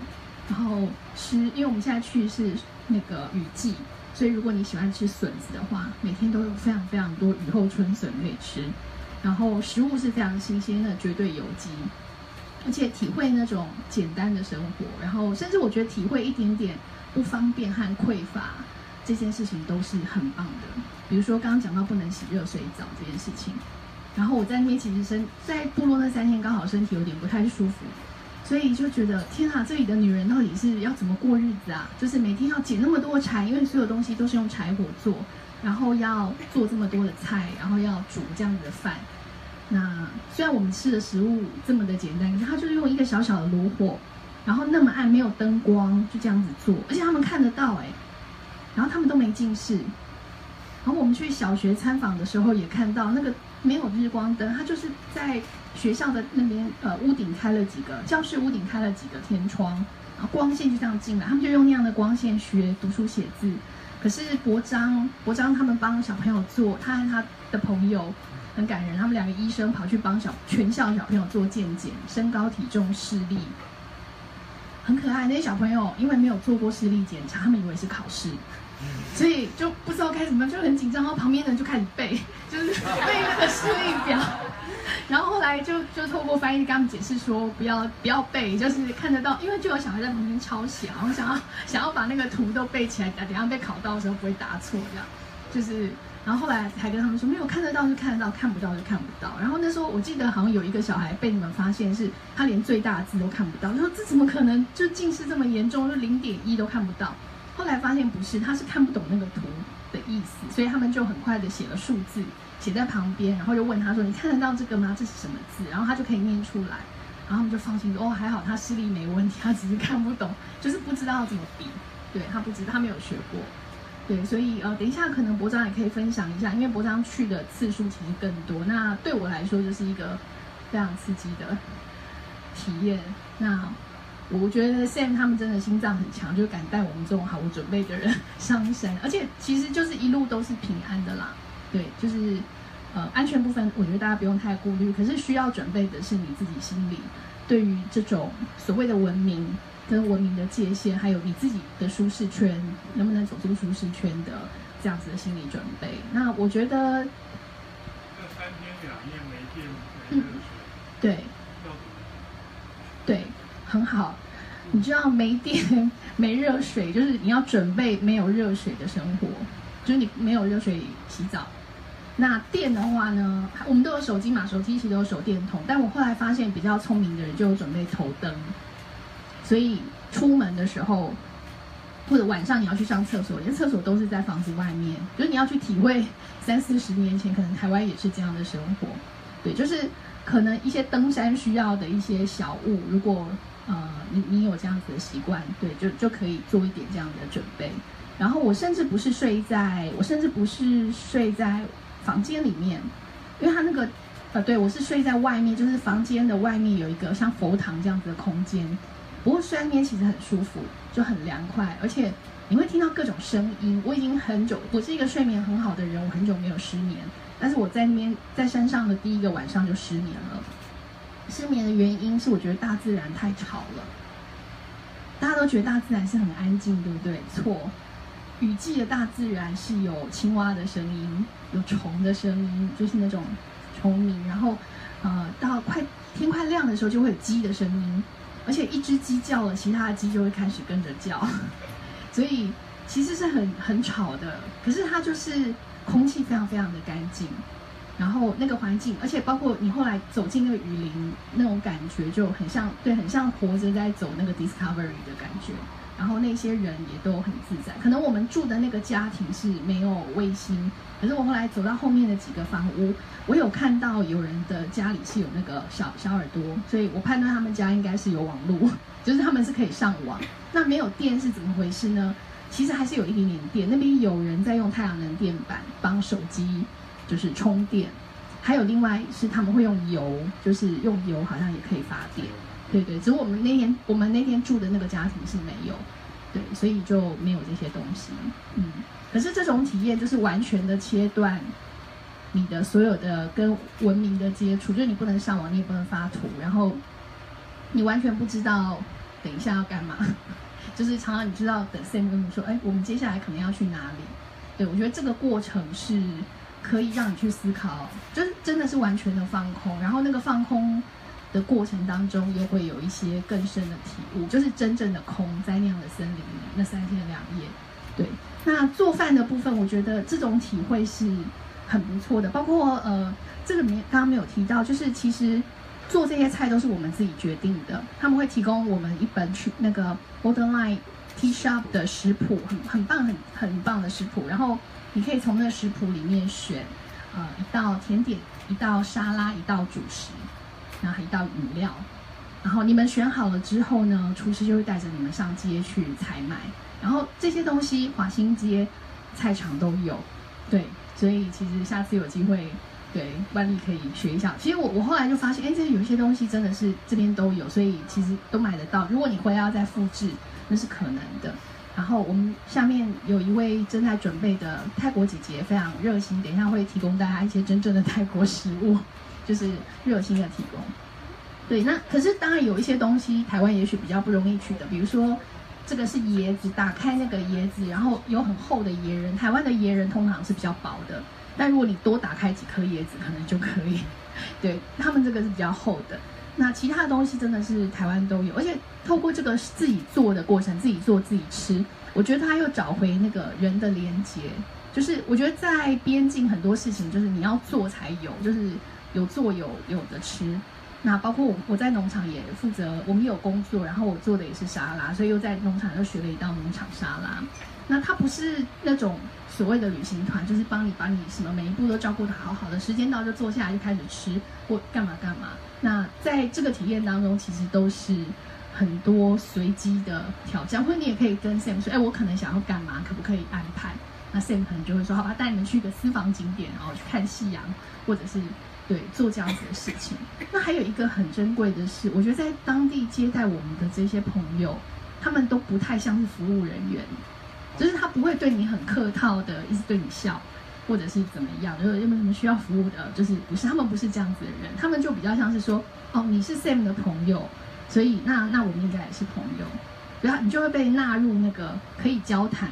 Speaker 5: 然后吃，因为我们现在去是那个雨季，所以如果你喜欢吃笋子的话，每天都有非常非常多雨后春笋可以吃。然后食物是非常新鲜的，绝对有机，而且体会那种简单的生活。然后甚至我觉得体会一点点不方便和匮乏这件事情都是很棒的。比如说刚刚讲到不能洗热水澡这件事情，然后我在那边其实身在部落那三天刚好身体有点不太舒服。所以就觉得天啊，这里的女人到底是要怎么过日子啊？就是每天要捡那么多柴，因为所有东西都是用柴火做，然后要做这么多的菜，然后要煮这样子的饭。那虽然我们吃的食物这么的简单，可是他就是用一个小小的炉火，然后那么暗，没有灯光，就这样子做，而且他们看得到哎，然后他们都没近视。然后我们去小学参访的时候也看到那个没有日光灯，它就是在。学校的那边，呃，屋顶开了几个教室，屋顶开了几个天窗，然后光线就这样进来，他们就用那样的光线学读书写字。可是博章，博章他们帮小朋友做，他和他的朋友很感人，他们两个医生跑去帮小全校小朋友做健检，身高体重视力，很可爱。那些小朋友因为没有做过视力检查，他们以为是考试，所以就不知道该怎么，就很紧张。然后旁边的人就开始背，就是背那个视力表。然后后来就就透过翻译跟他们解释说，不要不要背，就是看得到，因为就有小孩在旁边抄写，好像想要想要把那个图都背起来，等下被考到的时候不会答错这样。就是，然后后来还跟他们说，没有看得到就看得到，看不到就看不到。然后那时候我记得好像有一个小孩被你们发现是，他连最大字都看不到，他说这怎么可能？就近视这么严重，就零点一都看不到。后来发现不是，他是看不懂那个图的意思，所以他们就很快的写了数字。写在旁边，然后就问他说：“你看得到这个吗？这是什么字？”然后他就可以念出来，然后他们就放心说：“哦，还好他视力没问题，他只是看不懂，就是不知道怎么比。对他不知道，他没有学过。对，所以呃，等一下可能博章也可以分享一下，因为博章去的次数其实更多。那对我来说就是一个非常刺激的体验。那我觉得 Sam 他们真的心脏很强，就敢带我们这种毫无准备的人上山，而且其实就是一路都是平安的啦。”对，就是，呃，安全部分，我觉得大家不用太顾虑。可是需要准备的是你自己心里，对于这种所谓的文明跟文明的界限，还有你自己的舒适圈，能不能走出舒适圈的这样子的心理准备。那我觉得，
Speaker 6: 这三天两夜没电没热水，
Speaker 5: 对，对，很好。你知道没电没热水，就是你要准备没有热水的生活。就是你没有热水洗澡，那电的话呢？我们都有手机嘛，手机其实都有手电筒。但我后来发现，比较聪明的人就有准备头灯，所以出门的时候或者晚上你要去上厕所，连厕所都是在房子外面。就是你要去体会 三四十年前可能台湾也是这样的生活。对，就是可能一些登山需要的一些小物，如果呃你你有这样子的习惯，对，就就可以做一点这样的准备。然后我甚至不是睡在，我甚至不是睡在房间里面，因为他那个，呃，对我是睡在外面，就是房间的外面有一个像佛堂这样子的空间。不过睡在那边其实很舒服，就很凉快，而且你会听到各种声音。我已经很久，我是一个睡眠很好的人，我很久没有失眠，但是我在那边在山上的第一个晚上就失眠了。失眠的原因是我觉得大自然太吵了。大家都觉得大自然是很安静，对不对？错。雨季的大自然是有青蛙的声音，有虫的声音，就是那种虫鸣。然后，呃，到快天快亮的时候，就会有鸡的声音，而且一只鸡叫了，其他的鸡就会开始跟着叫。所以其实是很很吵的，可是它就是空气非常非常的干净，然后那个环境，而且包括你后来走进那个雨林，那种感觉就很像，对，很像活着在走那个 Discovery 的感觉。然后那些人也都很自在，可能我们住的那个家庭是没有卫星，可是我后来走到后面的几个房屋，我有看到有人的家里是有那个小小耳朵，所以我判断他们家应该是有网络，就是他们是可以上网。那没有电是怎么回事呢？其实还是有一点点电，那边有人在用太阳能电板帮手机就是充电，还有另外是他们会用油，就是用油好像也可以发电。对对，只是我们那天我们那天住的那个家庭是没有，对，所以就没有这些东西。嗯，可是这种体验就是完全的切断你的所有的跟文明的接触，就是你不能上网，你也不能发图，然后你完全不知道等一下要干嘛，就是常常你知道等 Sam 跟你说，哎，我们接下来可能要去哪里？对我觉得这个过程是可以让你去思考，就是真的是完全的放空，然后那个放空的过程当中，又会有一些更深的体悟，就是真正的空在那样的森林里那三天两夜。对，那做饭的部分，我觉得这种体会是很不错的，包括呃，这个没刚刚没有提到，就是其实。做这些菜都是我们自己决定的，他们会提供我们一本去那个 Borderline Tea Shop 的食谱，很很棒很很棒的食谱，然后你可以从那个食谱里面选，呃，一道甜点，一道沙拉，一道主食，然后一道饮料，然后你们选好了之后呢，厨师就会带着你们上街去采买，然后这些东西华新街菜场都有，对，所以其实下次有机会。对，万丽可以学一下。其实我我后来就发现，哎，这有一些东西真的是这边都有，所以其实都买得到。如果你回来要再复制，那是可能的。然后我们下面有一位正在准备的泰国姐姐，非常热心，等一下会提供大家一些真正的泰国食物，就是热心的提供。对，那可是当然有一些东西台湾也许比较不容易取得，比如说这个是椰子，打开那个椰子，然后有很厚的椰仁，台湾的椰仁通常是比较薄的。但如果你多打开几颗椰子，可能就可以。对他们这个是比较厚的。那其他东西真的是台湾都有，而且透过这个自己做的过程，自己做自己吃，我觉得他又找回那个人的连接。就是我觉得在边境很多事情，就是你要做才有，就是有做有有的吃。那包括我我在农场也负责，我们有工作，然后我做的也是沙拉，所以又在农场又学了一道农场沙拉。那它不是那种所谓的旅行团，就是帮你把你什么每一步都照顾得好好的，时间到就坐下来就开始吃或干嘛干嘛。那在这个体验当中，其实都是很多随机的挑战，或者你也可以跟 Sam 说，哎，我可能想要干嘛，可不可以安排？那 Sam 可能就会说，好吧，带你们去一个私房景点，然后去看夕阳，或者是对做这样子的事情。那还有一个很珍贵的是，我觉得在当地接待我们的这些朋友，他们都不太像是服务人员。就是他不会对你很客套的，一直对你笑，或者是怎么样，就是有没有什么需要服务的，就是不是他们不是这样子的人，他们就比较像是说，哦，你是 Sam 的朋友，所以那那我们应该也是朋友，然后你就会被纳入那个可以交谈，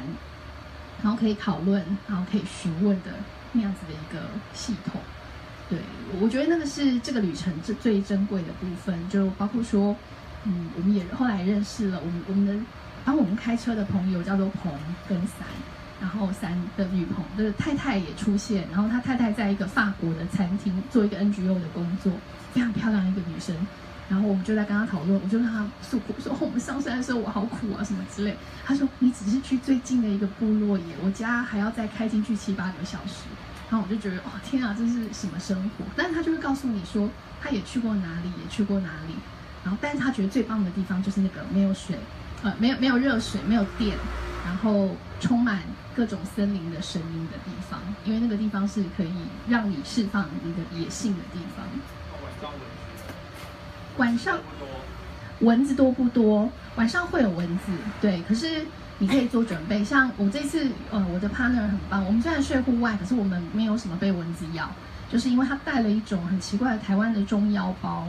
Speaker 5: 然后可以讨论，然后可以询问的那样子的一个系统。对，我觉得那个是这个旅程最最珍贵的部分，就包括说，嗯，我们也后来认识了我们我们的。帮我们开车的朋友叫做鹏跟伞，然后伞的女朋友的太太也出现，然后他太太在一个法国的餐厅做一个 NGO 的工作，非常漂亮一个女生，然后我们就在跟她讨论，我就跟她诉苦说，我们上山的时候我好苦啊什么之类，她说你只是去最近的一个部落耶，我家还要再开进去七八个小时，然后我就觉得哦天啊，这是什么生活？但是他就会告诉你说，他也去过哪里，也去过哪里，然后但是他觉得最棒的地方就是那个没有水。呃，没有没有热水，没有电，然后充满各种森林的声音的地方，因为那个地方是可以让你释放你的野性的地方。晚上蚊子多不多？晚上会有蚊子，对。可是你可以做准备，像我这次，呃，我的 partner 很棒。我们虽然睡户外，可是我们没有什么被蚊子咬，就是因为他带了一种很奇怪的台湾的中药包，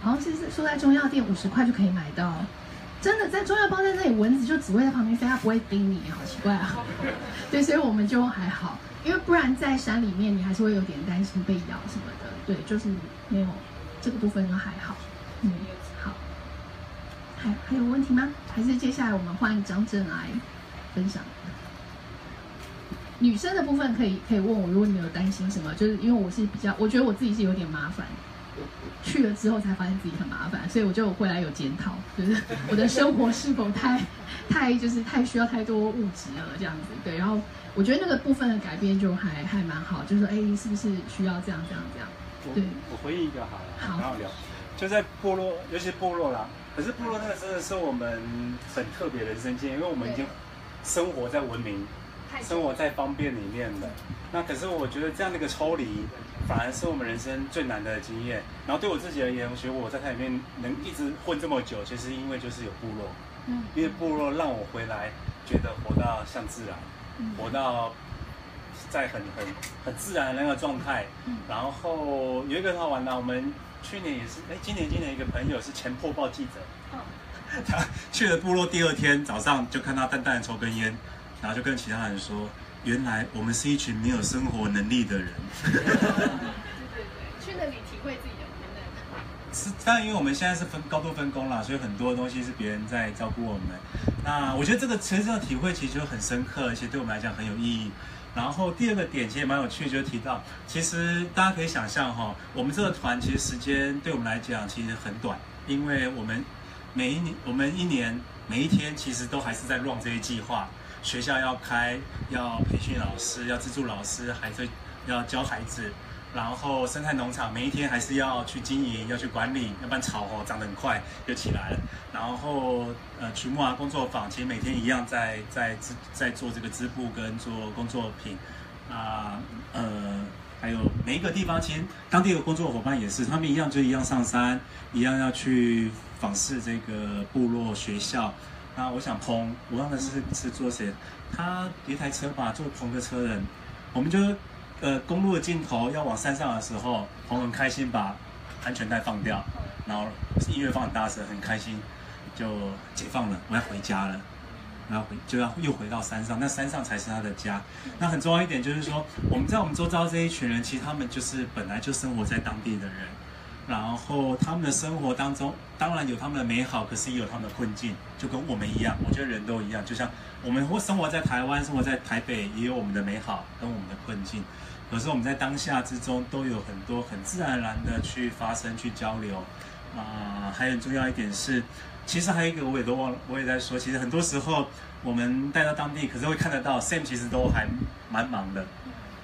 Speaker 5: 好像是说在中药店五十块就可以买到。真的在中药包在那里，蚊子就只会在旁边飞，它不会叮你，好奇怪啊！对，所以我们就还好，因为不然在山里面你还是会有点担心被咬什么的。对，就是没有这个部分就还好。嗯，还还有问题吗？还是接下来我们换张震来分享？女生的部分可以可以问我，如果你有担心什么，就是因为我是比较，我觉得我自己是有点麻烦。去了之后才发现自己很麻烦，所以我就回来有检讨，就是我的生活是否太 太就是太需要太多物质了这样子。对，然后我觉得那个部分的改变就还还蛮好，就是说，哎，是不是需要这样这样这样？对，
Speaker 3: 我回忆一个好了，
Speaker 5: 好，
Speaker 3: 聊，就在部落，尤其是部落啦。可是部落那个真的是我们很特别的人生经验，因为我们已经生活在文明、生活在方便里面了。那可是我觉得这样的一个抽离。反而是我们人生最难的经验。然后对我自己而言，我觉得我在它里面能一直混这么久，其实因为就是有部落，嗯，因为部落让我回来，觉得活到像自然，活到在很很很自然的那个状态。然后有一个很好玩的，我们去年也是，哎，今年今年一个朋友是前破报记者，他去了部落第二天早上就看到淡淡的抽根烟，然后就跟其他人说，原来我们是一群没有生活能力的人。
Speaker 5: 对对对，去那里体会自己的无能。
Speaker 3: 是，当然因为我们现在是分高度分工啦，所以很多东西是别人在照顾我们。那我觉得这个其实这个体会其实就很深刻，而且对我们来讲很有意义。然后第二个点其实也蛮有趣，就是提到，其实大家可以想象哈，我们这个团其实时间对我们来讲其实很短，因为我们每一年我们一年每一天其实都还是在 run 这些计划，学校要开，要培训老师，要资助老师，还在要教孩子。然后生态农场每一天还是要去经营，要去管理，要不然草哦长得很快就起来了。然后呃，曲木啊工作坊其实每天一样在在织在做这个织布跟做工作品啊呃，还有每一个地方其实当地的工作伙伴也是，他们一样就一样上山，一样要去访视这个部落学校。那我想彭，我忘了是是做谁，他一台车吧，做彭的车人，我们就。呃，公路的尽头要往山上的时候，红很开心把安全带放掉，然后音乐放很大声，很开心，就解放了，我要回家了，然后回就要又回到山上，那山上才是他的家。那很重要一点就是说，我们在我们周遭这一群人，其实他们就是本来就生活在当地的人，然后他们的生活当中当然有他们的美好，可是也有他们的困境，就跟我们一样，我觉得人都一样，就像我们或生活在台湾，生活在台北，也有我们的美好跟我们的困境。可是我们在当下之中都有很多很自然而然的去发生、去交流啊。还有很重要一点是，其实还有一个我也都忘了，我也在说，其实很多时候我们带到当地，可是会看得到 Sam 其实都还蛮忙的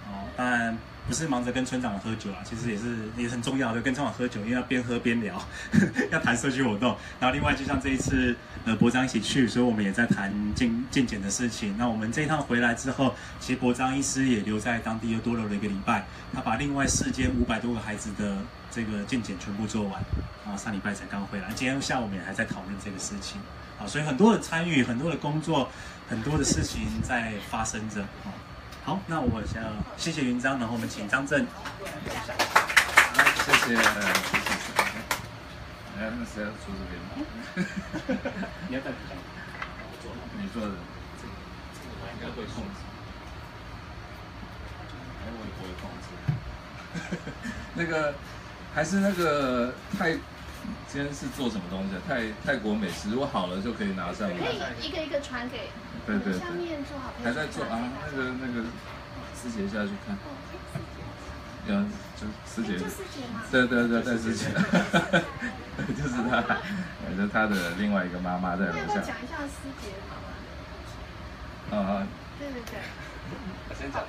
Speaker 3: 哦。当然。不是忙着跟村长喝酒啊，其实也是也很重要，就跟村长喝酒，因为要边喝边聊，要谈社区活动。然后另外就像这一次，呃，博章一起去，所以我们也在谈健健检的事情。那我们这一趟回来之后，其实博章医师也留在当地又多留了一个礼拜，他把另外四间五百多个孩子的这个健检全部做完，然后上礼拜才刚回来。今天下午我们也还在讨论这个事情，啊，所以很多的参与，很多的工作，很多的事情在发生着，啊。好，那我想谢谢云章，然后我们请张正。
Speaker 7: 好，谢谢，谢谢。哎，那谁要坐这边？
Speaker 3: 你要在
Speaker 7: 你坐的，这个这个应该会控制。哎，我也不会控制。那个还是那个泰，今天是做什么东西？泰泰国美食，如果好了就可以拿上来。
Speaker 5: 可以一个一个传给。
Speaker 7: 对对对，还在做啊，那个那个师姐下去看，嗯，就师姐，对对对，在师姐，就是他，就他的另外一个妈妈在楼下。
Speaker 5: 讲一下师姐
Speaker 7: 好吗？啊
Speaker 5: 对对对。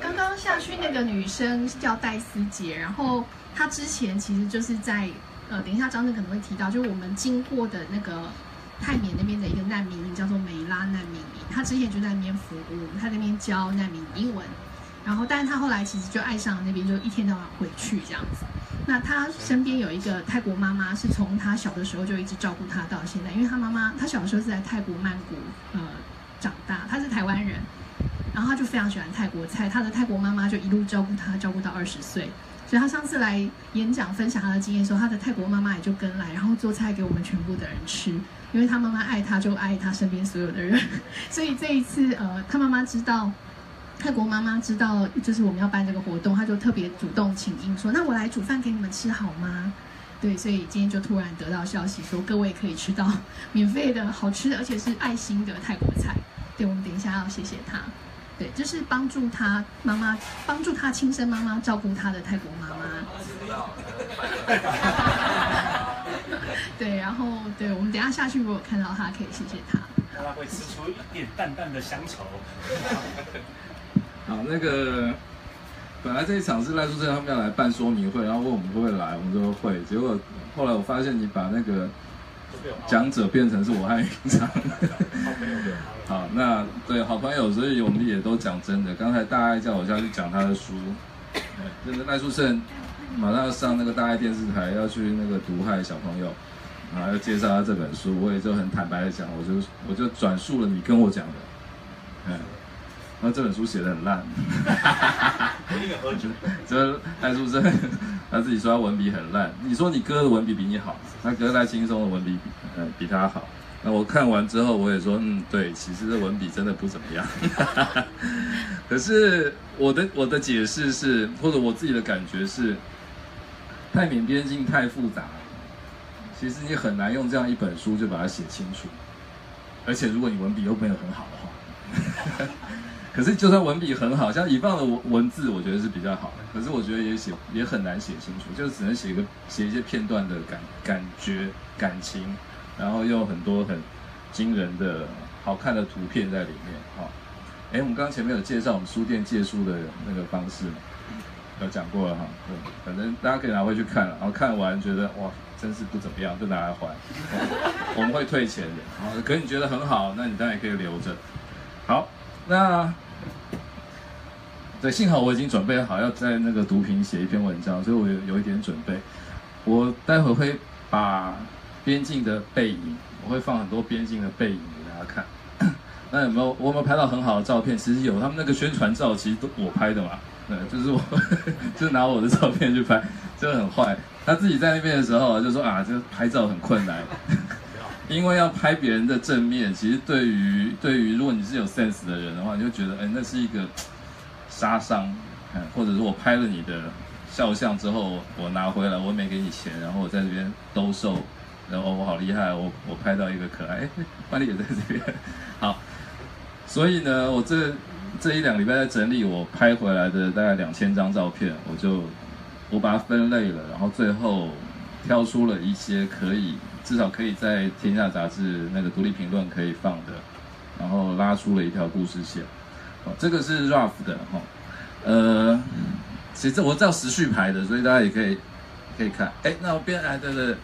Speaker 5: 刚刚下去那个女生叫戴思杰，然后她之前其实就是在呃，等一下张震可能会提到，就是我们经过的那个。泰缅那边的一个难民营叫做梅拉难民营，他之前就在那边服务，他那边教难民英文，然后但是他后来其实就爱上了那边，就一天到晚回去这样子。那他身边有一个泰国妈妈，是从他小的时候就一直照顾他到现在，因为他妈妈他小的时候是在泰国曼谷呃长大，他是台湾人，然后他就非常喜欢泰国菜，他的泰国妈妈就一路照顾他，照顾到二十岁。所以他上次来演讲分享他的经验的时候，他的泰国妈妈也就跟来，然后做菜给我们全部的人吃。因为他妈妈爱他，就爱他身边所有的人。所以这一次，呃，他妈妈知道，泰国妈妈知道，就是我们要办这个活动，他就特别主动请缨说：“那我来煮饭给你们吃好吗？”对，所以今天就突然得到消息说，各位可以吃到免费的好吃的，而且是爱心的泰国菜。对，我们等一下要谢谢他。对，就是帮助他妈妈，帮助他亲生妈妈照顾他的泰国妈妈。对，然后对我们等下下去，如果看到他，可以谢谢他。
Speaker 3: 他会吃出一点淡淡的乡愁。
Speaker 7: 好，那个本来这一场是赖书生他们要来办说明会，然后问我们会不会来，我们说会。结果后来我发现你把那个讲者变成是我和云章。好，那对好朋友，所以我们也都讲真的。刚才大爱叫我下去讲他的书，真的赖书生。马上要上那个大爱电视台，要去那个毒害小朋友，啊，要介绍他这本书，我也就很坦白的讲，我就我就转述了你跟我讲的，嗯，那这本书写的很烂，
Speaker 3: 我宁愿喝酒。
Speaker 7: 这赖书生他自己说他文笔很烂，你说你哥的文笔比你好，他哥赖轻松的文笔比呃比他好。那我看完之后，我也说，嗯，对，其实这文笔真的不怎么样。可是我的我的解释是，或者我自己的感觉是，太缅边境太复杂了，其实你很难用这样一本书就把它写清楚。而且如果你文笔又没有很好的话，可是就算文笔很好，像以放的文文字，我觉得是比较好的。可是我觉得也写也很难写清楚，就只能写个写一些片段的感感觉感情。然后又很多很惊人的好看的图片在里面，好，哎，我们刚刚前面有介绍我们书店借书的那个方式，有讲过了哈，对，反正大家可以拿回去看，然后看完觉得哇，真是不怎么样，就拿来还，我们会退钱的，好，可你觉得很好，那你当然也可以留着，好，那对，幸好我已经准备好要在那个读评写一篇文章，所以我有有一点准备，我待会会把。边境的背影，我会放很多边境的背影给大家看。那有没有我有没有拍到很好的照片？其实有，他们那个宣传照其实都我拍的嘛。对，就是我，就是拿我的照片去拍，真的很坏。他自己在那边的时候就说啊，这拍照很困难，因为要拍别人的正面，其实对于对于如果你是有 sense 的人的话，你就觉得哎，那是一个杀伤。嗯，或者是我拍了你的肖像之后，我拿回来，我没给你钱，然后我在这边兜售。然后我好厉害，我我拍到一个可爱，万丽也在这边。好，所以呢，我这这一两礼拜在整理我拍回来的大概两千张照片，我就我把它分类了，然后最后挑出了一些可以至少可以在《天下》杂志那个独立评论可以放的，然后拉出了一条故事线。哦，这个是 rough 的哈，呃，其实我照时序排的，所以大家也可以可以看。哎，那我边哎对对。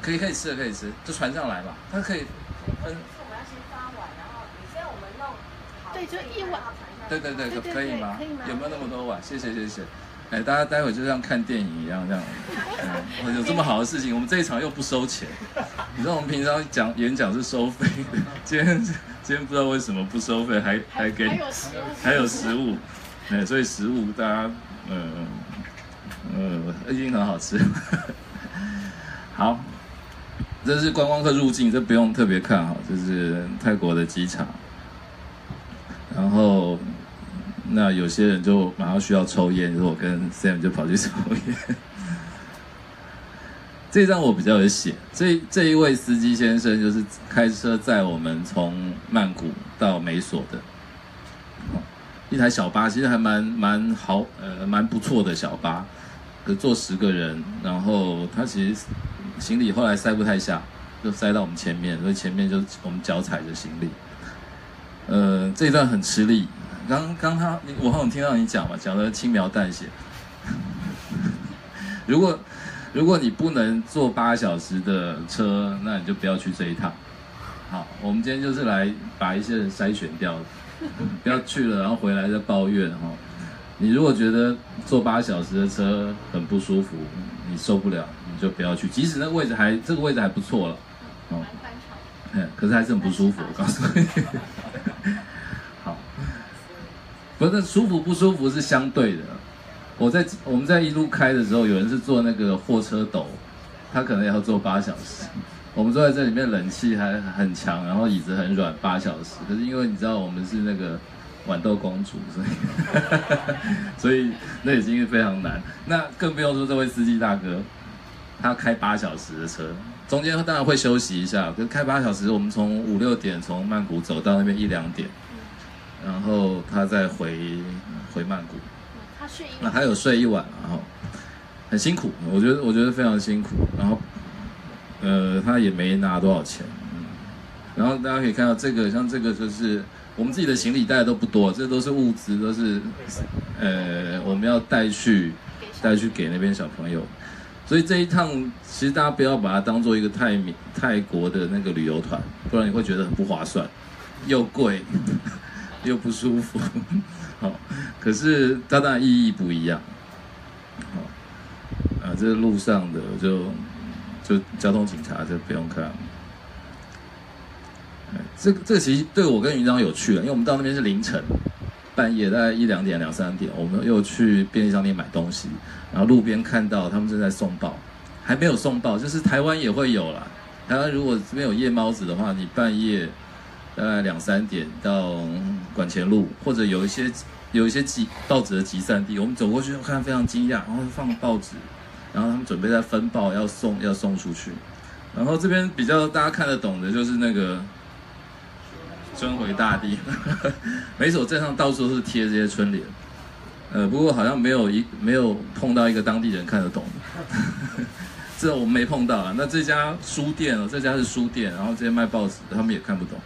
Speaker 7: 可以可以吃的可以吃，就传上来吧。它可以，
Speaker 8: 嗯。我们要先发碗，然后你先我们弄好。对，就
Speaker 2: 一碗。
Speaker 7: 对对对，可可以吗？可以吗？有没有那么多碗？谢谢谢谢。哎，大家待会就像看电影一样这样。嗯，有这么好的事情，我们这一场又不收钱。你知道我们平常讲演讲是收费的，今天今天不知道为什么不收费，还还给还有食物，哎，所以食物大家嗯嗯一定很好吃。好。这是观光客入境，这不用特别看哈。这是泰国的机场，然后那有些人就马上需要抽烟，就是我跟 Sam 就跑去抽烟。这张我比较有写，这这一位司机先生就是开车载我们从曼谷到美索的，一台小巴，其实还蛮蛮好，呃，蛮不错的小巴，可坐十个人，然后他其实。行李后来塞不太下，就塞到我们前面，所以前面就我们脚踩着行李。呃，这一段很吃力。刚刚他，我好像听到你讲嘛，讲的轻描淡写。如果如果你不能坐八小时的车，那你就不要去这一趟。好，我们今天就是来把一些人筛选掉，不要去了，然后回来再抱怨哈。你如果觉得坐八小时的车很不舒服，你受不了。你就不要去，即使那个位置还这个位置还不错了，哦，嗯，可是还是很不舒服。我告诉你，好，不是舒服不舒服是相对的。我在我们在一路开的时候，有人是坐那个货车斗，他可能要坐八小时。我们坐在这里面，冷气还很强，然后椅子很软，八小时。可是因为你知道我们是那个豌豆公主，所以 所以那已经非常难。那更不用说这位司机大哥。他开八小时的车，中间当然会休息一下。可是开八小时，我们从五六点从曼谷走到那边一两点，然后他再回回曼谷。
Speaker 2: 他睡一
Speaker 7: 那他有睡一晚，然后很辛苦，我觉得我觉得非常辛苦。然后呃，他也没拿多少钱。然后大家可以看到这个，像这个就是我们自己的行李带的都不多，这都是物资，都是呃我们要带去带去给那边小朋友。所以这一趟，其实大家不要把它当做一个泰米泰国的那个旅游团，不然你会觉得很不划算，又贵又不舒服。好，可是它当然意义不一样。好，啊，这是路上的，就就交通警察就不用看。这个这个其实对我跟云章有趣了，因为我们到那边是凌晨，半夜大概一两点、两三点，我们又去便利商店买东西，然后路边看到他们正在送报，还没有送报，就是台湾也会有啦。台湾如果这边有夜猫子的话，你半夜大概两三点到管前路，或者有一些有一些集报纸的集散地，我们走过去看非常惊讶，然后放报纸，然后他们准备在分报要送要送出去，然后这边比较大家看得懂的就是那个。春回大地，每所镇上到处都是贴这些春联，呃，不过好像没有一没有碰到一个当地人看得懂的，这我们没碰到啊。那这家书店哦，这家是书店，然后这些卖报纸，他们也看不懂。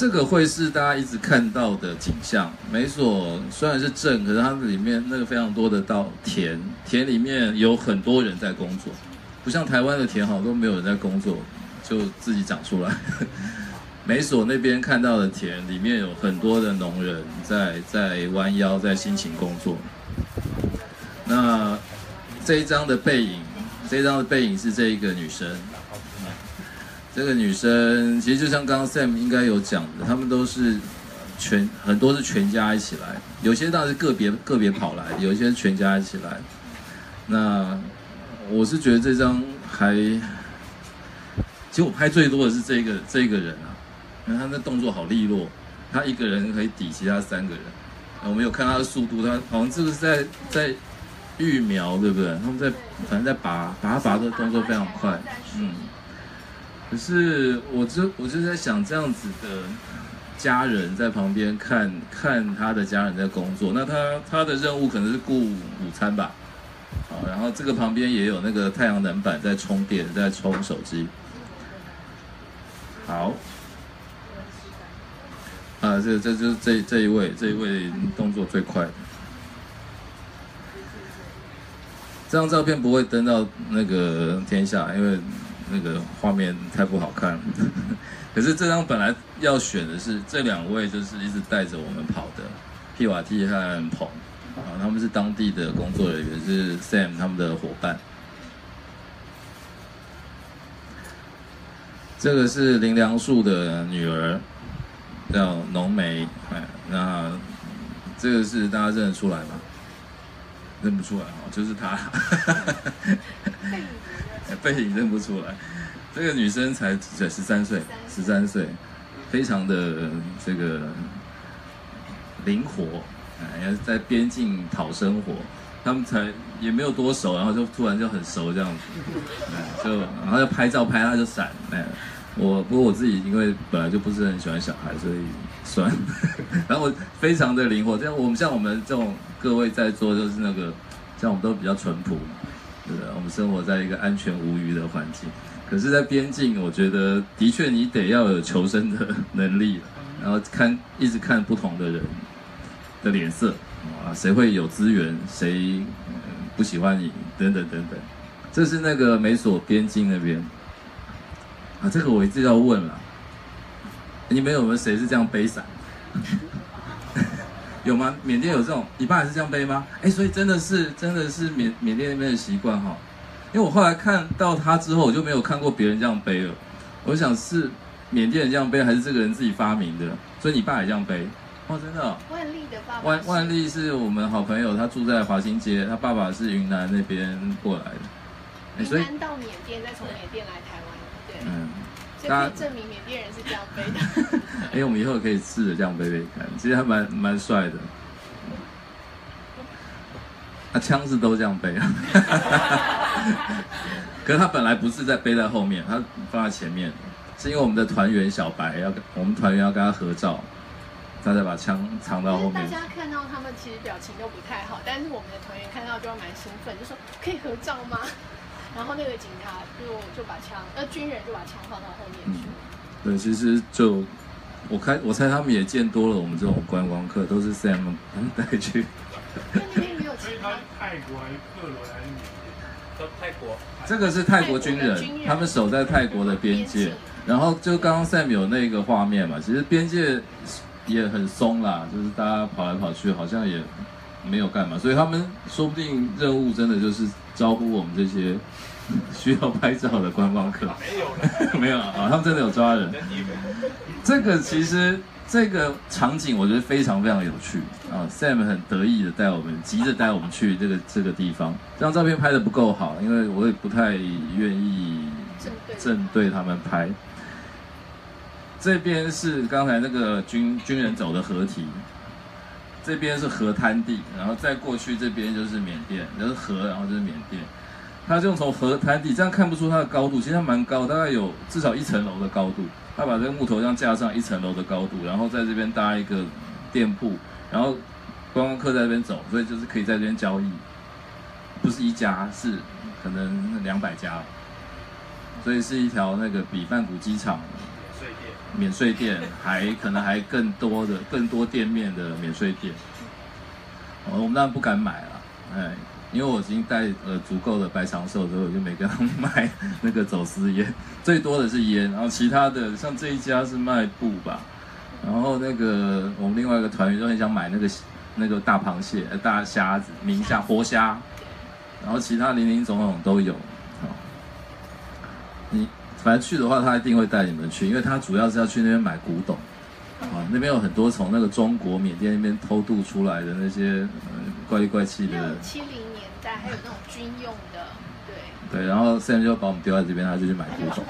Speaker 7: 这个会是大家一直看到的景象。每所虽然是镇，可是它里面那个非常多的稻田，田里面有很多人在工作，不像台湾的田好都没有人在工作。就自己长出来。美所那边看到的田里面有很多的农人在在弯腰在辛勤工作。那这一张的背影，这一张的背影是这一个女生。这个女生其实就像刚刚 Sam 应该有讲的，他们都是全很多是全家一起来，有些当然是个别个别跑来，有一些是全家一起来。那我是觉得这张还。其实我拍最多的是这个这个人啊，因为他那动作好利落，他一个人可以抵其他三个人。我们有看他的速度，他好像这个是在在育苗，对不对？他们在反正在拔拔拔的动作非常快，嗯。可是我就我就在想，这样子的家人在旁边看看他的家人在工作，那他他的任务可能是顾午餐吧，好，然后这个旁边也有那个太阳能板在充电，在充手机。好，啊，这这就是这这一位，这一位动作最快。这张照片不会登到那个天下，因为那个画面太不好看了。可是这张本来要选的是这两位，就是一直带着我们跑的皮瓦蒂和鹏，啊，他们是当地的工作人员，是 Sam 他们的伙伴。这个是林良树的女儿，叫浓眉。哎，那这个是大家认得出来吗？认不出来哦，就是她。背影认不出来。这个女生才才十三岁，十三岁，非常的这个灵活。哎，在边境讨生活，他们才也没有多熟，然后就突然就很熟这样子。哎，就然后就拍照拍，他就闪。哎。我不过我自己因为本来就不是很喜欢小孩，所以算。然后我非常的灵活，这样我们像我们这种各位在座就是那个，像我们都比较淳朴，对不对？我们生活在一个安全无虞的环境。可是，在边境，我觉得的确你得要有求生的 能力，然后看一直看不同的人的脸色啊，谁会有资源，谁不喜欢你，等等等等。这是那个美索边境那边。啊，这个我一直要问了，你们有没有谁是这样背伞？有吗？缅甸有这种，你爸也是这样背吗？哎，所以真的是真的是缅缅甸那边的习惯哈。因为我后来看到他之后，我就没有看过别人这样背了。我想是缅甸人这样背，还是这个人自己发明的？所以你爸也这样背？哦，真的。
Speaker 2: 万丽的爸爸。
Speaker 7: 万万丽是我们好朋友，他住在华新街，他爸爸是云南那边过来的。
Speaker 2: 云南到缅甸，再从缅甸来台湾。对嗯，大家证明缅甸人是这样背的。
Speaker 7: 哎，我们以后可以试着这样背背看，其实还蛮蛮帅的。他枪是都这样背啊，可是他本来不是在背在后面，他放在前面，是因为我们的团员小白要跟我们团员要跟他合照，他才把枪藏到后面。
Speaker 2: 大家看到他们其实表情都不太好，但是我们的团员看到就蛮兴奋，就说可以合照吗？然后那个警察就就把枪，呃，军人就把枪放到后面去。对，其实就
Speaker 7: 我开，我猜他们也见多了我们这种观光客，都是 Sam 带去。
Speaker 2: 那边没有其他
Speaker 6: 泰国还是克罗还是缅甸？泰国。
Speaker 7: 这个是泰国军人，他们守在泰国的边界。然后就刚刚 Sam 有那个画面嘛，其实边界也很松啦，就是大家跑来跑去，好像也没有干嘛，所以他们说不定任务真的就是。招呼我们这些 需要拍照的观光客。没有 没有啊，他们真的有抓人。这个其实这个场景我觉得非常非常有趣啊，Sam 很得意的带我们，急着带我们去这个这个地方。这张照片拍的不够好，因为我也不太愿意正对他们拍。这边是刚才那个军军人走的河堤，这边是河滩地，然后再过去这边就是缅甸，就是河，然后就是缅甸。他就从河滩底，这样看不出它的高度，其实它蛮高，大概有至少一层楼的高度。他把这个木头这样架上一层楼的高度，然后在这边搭一个店铺，然后观光客在这边走，所以就是可以在这边交易，不是一家，是可能两百家，所以是一条那个比曼谷机场。免税店还可能还更多的更多店面的免税店，我们当然不敢买了，哎，因为我已经带了足够的白长寿，所以我就没跟他们卖那个走私烟，最多的是烟，然后其他的像这一家是卖布吧，然后那个我们另外一个团员就很想买那个那个大螃蟹、大虾子、明虾、活虾，然后其他林林总总都有，好你。反正去的话，他一定会带你们去，因为他主要是要去那边买古董，啊，那边有很多从那个中国缅甸那边偷渡出来的那些怪里怪气的。
Speaker 2: 七零年代还有那种军用的，对。
Speaker 7: 对，然后现在就把我们丢在这边，他就去买古董。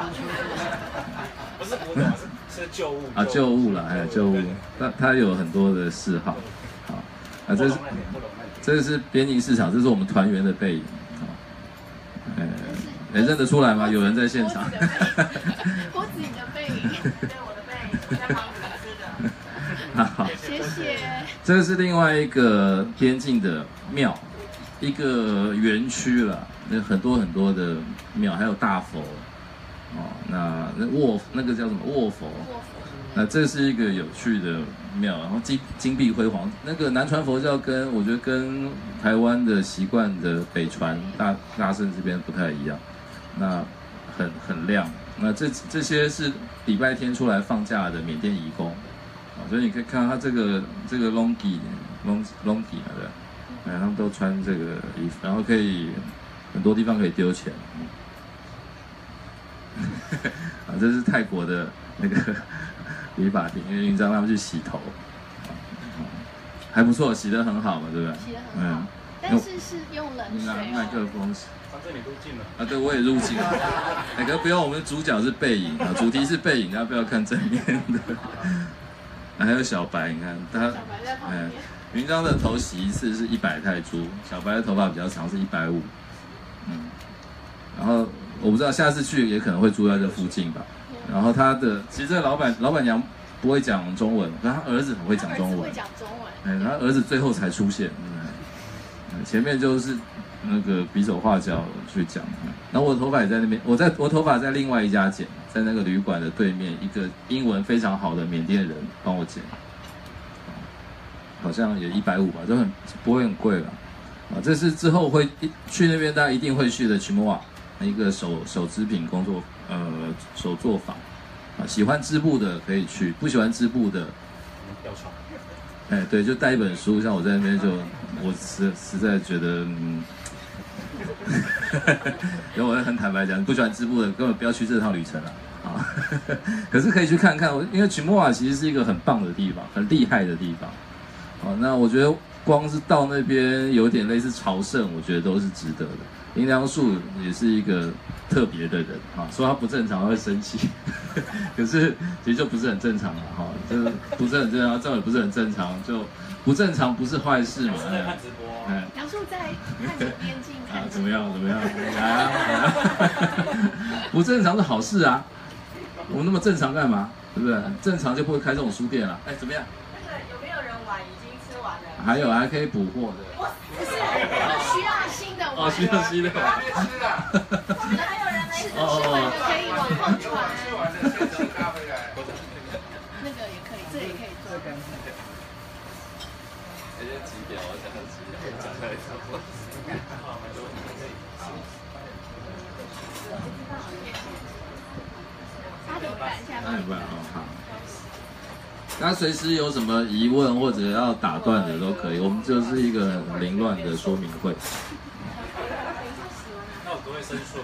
Speaker 3: 不是古董，是旧物。啊，
Speaker 7: 旧物了，哎，旧物。他他有很多的嗜好，好，啊，这是这是边境市场，这是我们团员的背影，啊，哎。能认得出来吗？有人在现场。
Speaker 2: 郭子颖的背影，对我的背影，在旁边吃的。好，谢谢。
Speaker 7: 这个是另外一个边境的庙，一个园区了，那很多很多的庙，还有大佛。哦，那那卧那个叫什么卧佛？那这是一个有趣的庙，然后金金碧辉煌。那个南传佛教跟我觉得跟台湾的习惯的北传大大圣这边不太一样。那很很亮，那这这些是礼拜天出来放假的缅甸义工，啊，所以你可以看到他这个这个 longi，long longi 的，哎，他们都穿这个衣服，然后可以很多地方可以丢钱，啊，这是泰国的那个 理发店，因为云章他们去洗头，还不错，洗得很好嘛，对不对？
Speaker 2: 洗得很好，但是是用冷水
Speaker 7: 麦克风。
Speaker 3: 这里入镜了
Speaker 7: 啊！对，我也入镜了。哎，哥，不用，我们的主角是背影啊，主题是背影，大家不要看正面的。还有小白，你看他，
Speaker 2: 哎，
Speaker 7: 云章的头洗一次是一百泰铢，小白的头发比较长，是一百五。嗯，然后我不知道下次去也可能会住在这附近吧。然后他的，其实这个老板老板娘不会讲中文，但他儿子很会讲中文。
Speaker 2: 会讲中文。
Speaker 7: 哎，他儿子最后才出现，嗯，前面就是。那个比手画脚去讲，然后我头发也在那边，我在我头发在另外一家剪，在那个旅馆的对面，一个英文非常好的缅甸人帮我剪，好像也一百五吧，就很不会很贵了，啊，这是之后会去那边大家一定会去的曲木瓦，一个手手织品工作，呃，手作坊，啊，喜欢织布的可以去，不喜欢织布的，
Speaker 3: 要闯，
Speaker 7: 哎，对，就带一本书，像我在那边就，我实实在觉得，嗯。因为我很坦白讲，不喜欢织布的根本不要去这趟旅程了啊！可是可以去看看，因为曲莫瓦其实是一个很棒的地方，很厉害的地方。好，那我觉得光是到那边有点类似朝圣，我觉得都是值得的。林良树也是一个特别的人啊，说他不正常会生气，可是其实就不是很正常了哈，就是不是很正常，这也不是很正常，就不正常不是坏事嘛。
Speaker 3: 看直播。
Speaker 2: 杨树在看着边境，啊，
Speaker 7: 怎么样？怎么样？啊，不正常是好事啊！我们那么正常干嘛？对不对？正常就不会开这种书店了。哎，怎么样？
Speaker 2: 那个有没有人碗已经吃完了？
Speaker 7: 还有还可以补货的。
Speaker 2: 不是，需要新的碗。哦，
Speaker 7: 需要新的。
Speaker 2: 还没吃的。还有人没吃完的可以往后传。吃完的先吃咖啡来。那个也可以，这也可以做。
Speaker 7: 这些几点？我想几点？讲出来差不多。八点半下班。八点半哦，好。那随时有什么疑问或者要打断的都可以，我们就是一个很凌乱的说明会。
Speaker 3: 申诉。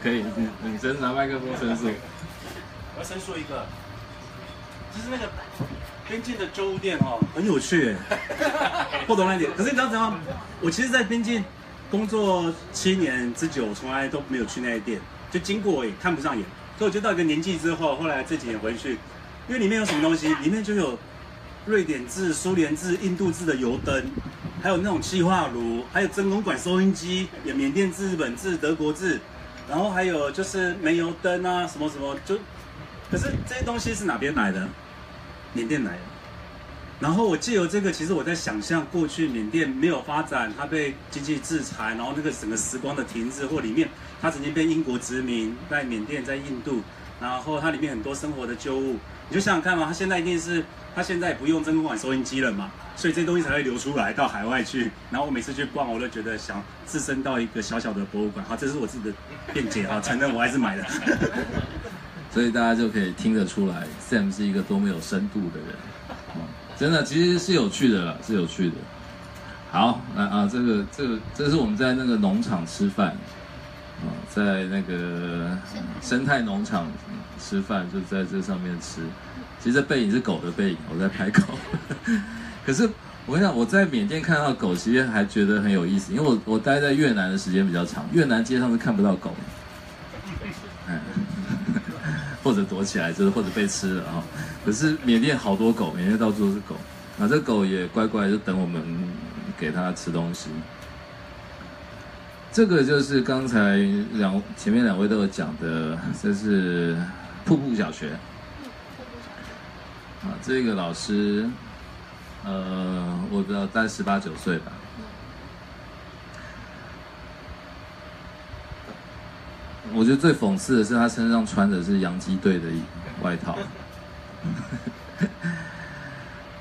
Speaker 7: 可以，女生拿麦克风申诉。
Speaker 3: 我要申诉一个，就是那个边境的旧物店哦，很有趣哎，不懂那点。可是你知道怎样？我其实，在边境工作七年之久，从来都没有去那些店，就经过也看不上眼。所以我就到一个年纪之后，后来这几年回去，因为里面有什么东西？里面就有瑞典制、苏联制、印度制的油灯，还有那种气化炉，还有真空管收音机，有缅甸制、日本制、德国制，然后还有就是煤油灯啊，什么什么就。可是这些东西是哪边来的？缅甸来的。然后我借由这个，其实我在想象过去缅甸没有发展，它被经济制裁，然后那个整个时光的停滞，或里面它曾经被英国殖民，在缅甸，在印度，然后它里面很多生活的旧物，你就想想看嘛，他现在一定是，他现在不用真空管收音机了嘛，所以这些东西才会流出来到海外去。然后我每次去逛，我都觉得想置身到一个小小的博物馆。好，这是我自己的辩解哈，承认我还是买的。
Speaker 7: 所以大家就可以听得出来，Sam 是一个多么有深度的人。真的，其实是有趣的啦，是有趣的。好，来啊，这个这个这是我们在那个农场吃饭，啊，在那个生态农场吃饭，就在这上面吃。其实背影是狗的背影，我在拍狗。可是我跟你讲，我在缅甸看到狗，其实还觉得很有意思，因为我我待在越南的时间比较长，越南街上是看不到狗，嗯 或者躲起来，就是或者被吃了啊。可是缅甸好多狗，缅甸到处都是狗，啊，这狗也乖乖就等我们给它吃东西。这个就是刚才两前面两位都有讲的，这是瀑布小学。啊，这个老师，呃，我不知道，大概十八九岁吧。我觉得最讽刺的是，他身上穿的是洋基队的外套。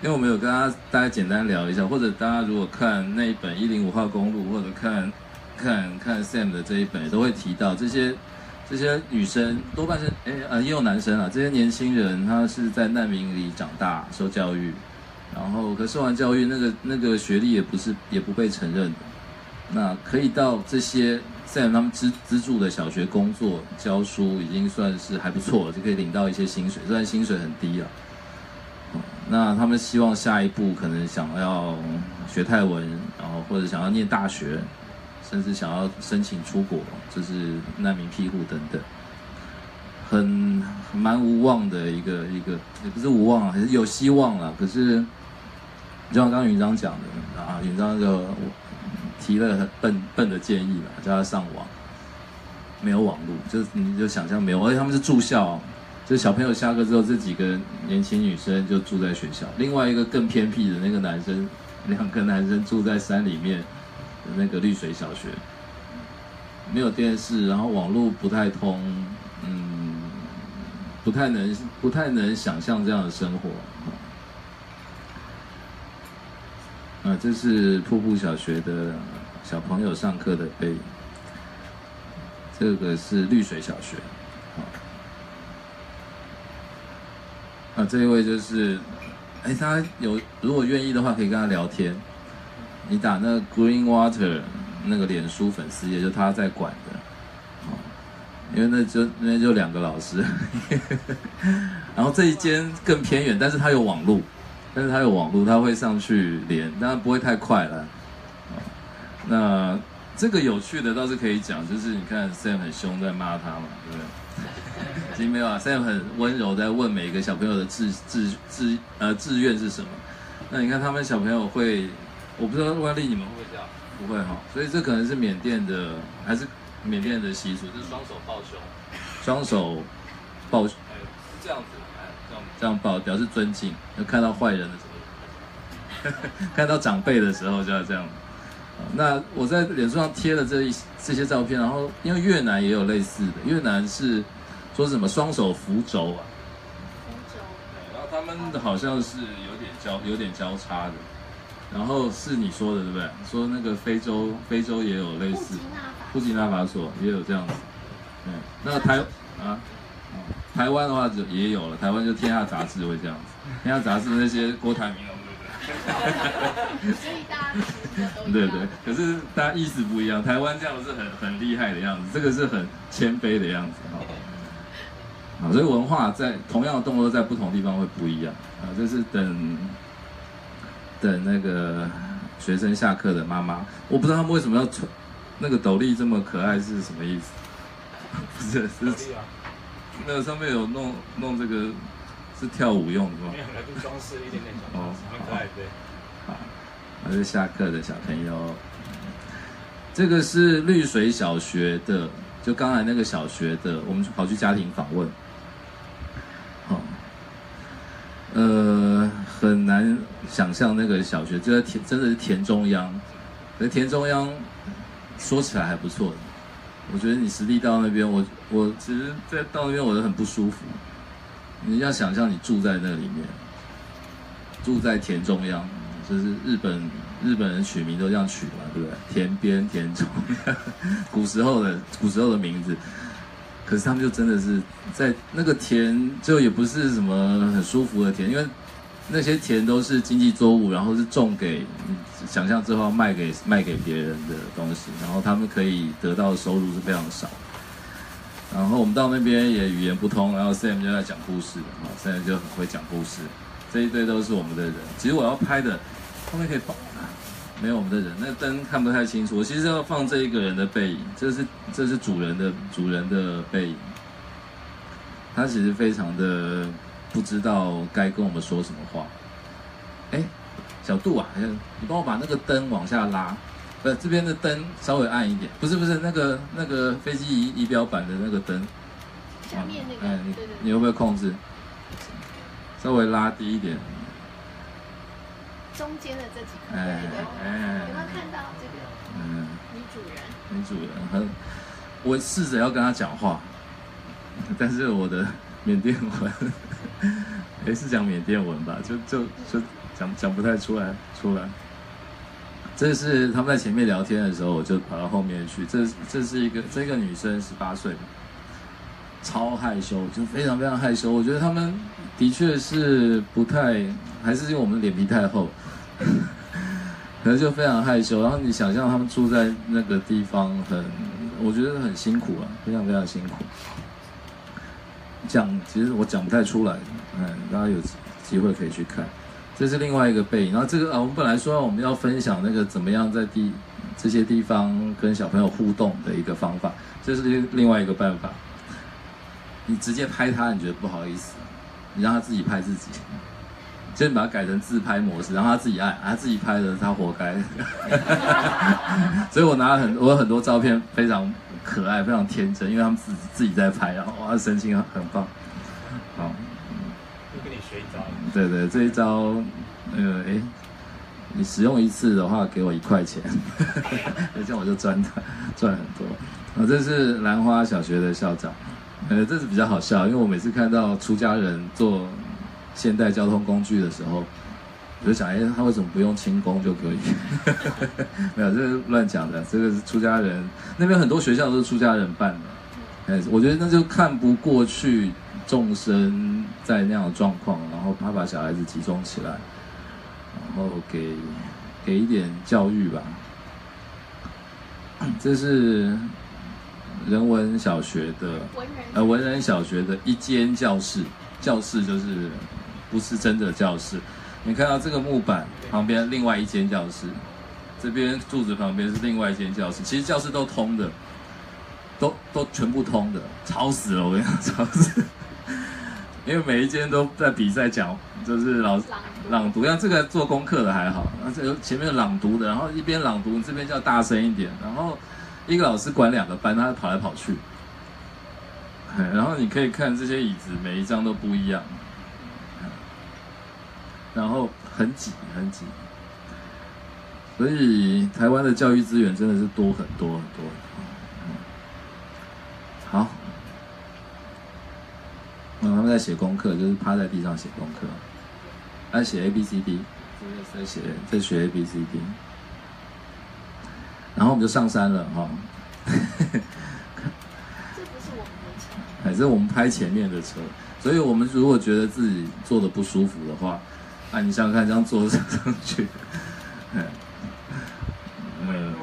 Speaker 7: 因为我们有跟他大家简单聊一下，或者大家如果看那一本一零五号公路，或者看看看 Sam 的这一本，都会提到这些这些女生多半是哎呃也有男生啊，这些年轻人他是在难民里长大受教育，然后可受完教育那个那个学历也不是也不被承认，那可以到这些在他们资资助的小学工作教书，已经算是还不错，就可以领到一些薪水，虽然薪水很低啊。那他们希望下一步可能想要学泰文，然后或者想要念大学，甚至想要申请出国，就是难民庇护等等，很蛮无望的一个一个，也不是无望，还是有希望了。可是就像刚云章讲的啊，云章就提了很笨笨的建议了，叫他上网，没有网络，就你就想象没有，而且他们是住校。就小朋友下课之后，这几个年轻女生就住在学校。另外一个更偏僻的那个男生，两个男生住在山里面那个绿水小学，没有电视，然后网络不太通，嗯，不太能不太能想象这样的生活。啊，这是瀑布小学的小朋友上课的背影。这个是绿水小学。啊，这一位就是，哎，他有如果愿意的话，可以跟他聊天。你打那个 Green Water 那个脸书粉丝，也就他在管的，因为那就那就两个老师。然后这一间更偏远，但是他有网络，但是他有网络，他会上去连，当然不会太快了。那这个有趣的倒是可以讲，就是你看 Sam 很凶在骂他嘛，对不对？其实没有啊，Sam 很温柔在问每一个小朋友的志志志呃志愿是什么。那你看他们小朋友会，我不知道万丽你们会不会这样？不会哈，所以这可能是缅甸的还是缅甸的习俗，就是双手抱胸，双手抱，是这样子，这样这样抱表示尊敬。要看到坏人的时候，看到长辈的时候就要这样。那我在脸书上贴了这一这些照片，然后因为越南也有类似的，越南是说什么双手扶轴啊，扶轴，然后他们好像是有点交有点交叉的，然后是你说的对不对？说那个非洲非洲也有类似，布吉纳法索也有这样子，嗯，那台啊，台湾的话就也有了，台湾就天下杂志会这样子，天下杂志那些郭台铭
Speaker 2: 所以大家
Speaker 7: 对对，可是大家意思不一样。台湾这样是很很厉害的样子，这个是很谦卑的样子 啊。所以文化在同样的动作在不同地方会不一样啊。这是等等那个学生下课的妈妈，我不知道他们为什么要穿那个斗笠这么可爱是什么意思？不是是那个上面有弄弄这个。是跳舞用的吗？
Speaker 3: 没有，来装饰一点点小装饰，蛮可爱的。好，
Speaker 7: 那是下课的小朋友。这个是绿水小学的，就刚才那个小学的，我们跑去家庭访问。好，呃，很难想象那个小学就在田，真的是田中央。可田中央说起来还不错，我觉得你实地到那边，我我其实，在到那边我都很不舒服。你要想象你住在那里面，住在田中央，就是日本日本人取名都这样取嘛，对不对？田边田中，古时候的古时候的名字。可是他们就真的是在那个田，就也不是什么很舒服的田，因为那些田都是经济作物，然后是种给想象之后卖给卖给别人的东西，然后他们可以得到的收入是非常少。然后我们到那边也语言不通，然后 Sam 就在讲故事，啊，Sam 就很会讲故事。这一堆都是我们的人。其实我要拍的后面可以放，没有我们的人，那灯看不太清楚。我其实要放这一个人的背影，这是这是主人的主人的背影。他其实非常的不知道该跟我们说什么话。哎，小杜啊，你帮我把那个灯往下拉。呃，这边的灯稍微暗一点，不是不是那个那个飞机仪仪表板的那个灯，
Speaker 2: 下面那个，哎，你
Speaker 7: 你会不会控制？稍微拉低一点。
Speaker 2: 中间的这几颗，哎哎，有没有看到这个？嗯，女主人，女主人
Speaker 7: 很，我试着要跟她讲话，但是我的缅甸文，也是讲缅甸文吧，就就就讲讲不太出来出来。这是他们在前面聊天的时候，我就跑到后面去。这这是一个这个女生十八岁，超害羞，就非常非常害羞。我觉得他们的确是不太，还是因为我们脸皮太厚，可能就非常害羞。然后你想象他们住在那个地方，很我觉得很辛苦啊，非常非常辛苦。讲其实我讲不太出来，嗯，大家有机会可以去看。这是另外一个背影，然后这个啊，我们本来说我们要分享那个怎么样在地这些地方跟小朋友互动的一个方法，这是另外一个办法。你直接拍他，你觉得不好意思，你让他自己拍自己，先把它改成自拍模式，然后他自己按，他自己拍的，他活该。所以我拿了很我有很多照片，非常可爱，非常天真，因为他们自己自己在拍，然后哇，神情很棒，好跟你学一招。对对，这一招，呃，哎，你使用一次的话，给我一块钱，这样我就赚赚很多。啊，这是兰花小学的校长，呃，这是比较好笑，因为我每次看到出家人坐现代交通工具的时候，我就想，哎，他为什么不用轻功就可以？没有，这是乱讲的。这个是出家人那边很多学校都是出家人办的，哎，我觉得那就看不过去。众生在那样的状况，然后他把小孩子集中起来，然后给给一点教育吧。这是人文小学的呃文人小学的一间教室，教室就是不是真的教室。你看到这个木板旁边另外一间教室，这边柱子旁边是另外一间教室，其实教室都通的，都都全部通的，吵死了！我跟你讲，吵死。因为每一间都在比赛讲，就是老朗读，像这个做功课的还好，那这前面朗读的，然后一边朗读，这边叫大声一点，然后一个老师管两个班，他跑来跑去，然后你可以看这些椅子，每一张都不一样，然后很挤很挤，所以台湾的教育资源真的是多很多很多，好。他们在写功课，就是趴在地上写功课，在写 A B C D，在写在学 A B C D，然后我们就上山了哈。
Speaker 2: 这不是我们的车，
Speaker 7: 哎，这是我们拍前面的车，所以我们如果觉得自己坐的不舒服的话，啊，你想想看，这样坐 上去，
Speaker 6: 嗯，嗯，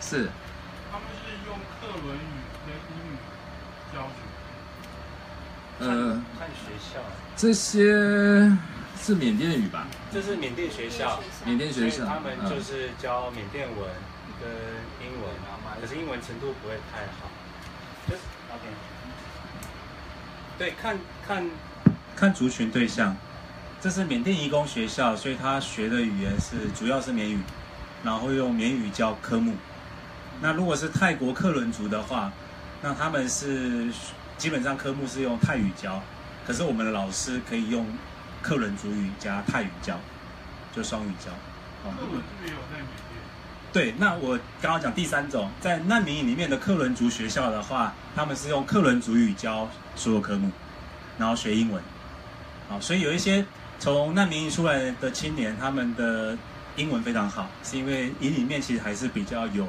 Speaker 7: 是。
Speaker 6: 他们是用课文语跟英语教
Speaker 1: 学。呃，看学校。
Speaker 7: 这些是缅甸语吧？
Speaker 1: 这是缅甸学校，
Speaker 7: 缅甸学校，
Speaker 1: 他们就是教缅甸文跟英文，可是英文程度不会太好。就是 OK。对，看看
Speaker 3: 看族群对象。这是缅甸移工学校，所以他学的语言是主要是缅语，然后用缅语教科目。那如果是泰国克伦族的话，那他们是基本上科目是用泰语教，可是我们的老师可以用克伦族语加泰语教，就双语教。
Speaker 6: 哦，克伦也有在缅甸。
Speaker 3: 对，那我刚刚讲第三种，在难民营里面的克伦族学校的话，他们是用克伦族语教所有科目，然后学英文。好，所以有一些。从难民营出来的青年，他们的英文非常好，是因为营里面其实还是比较有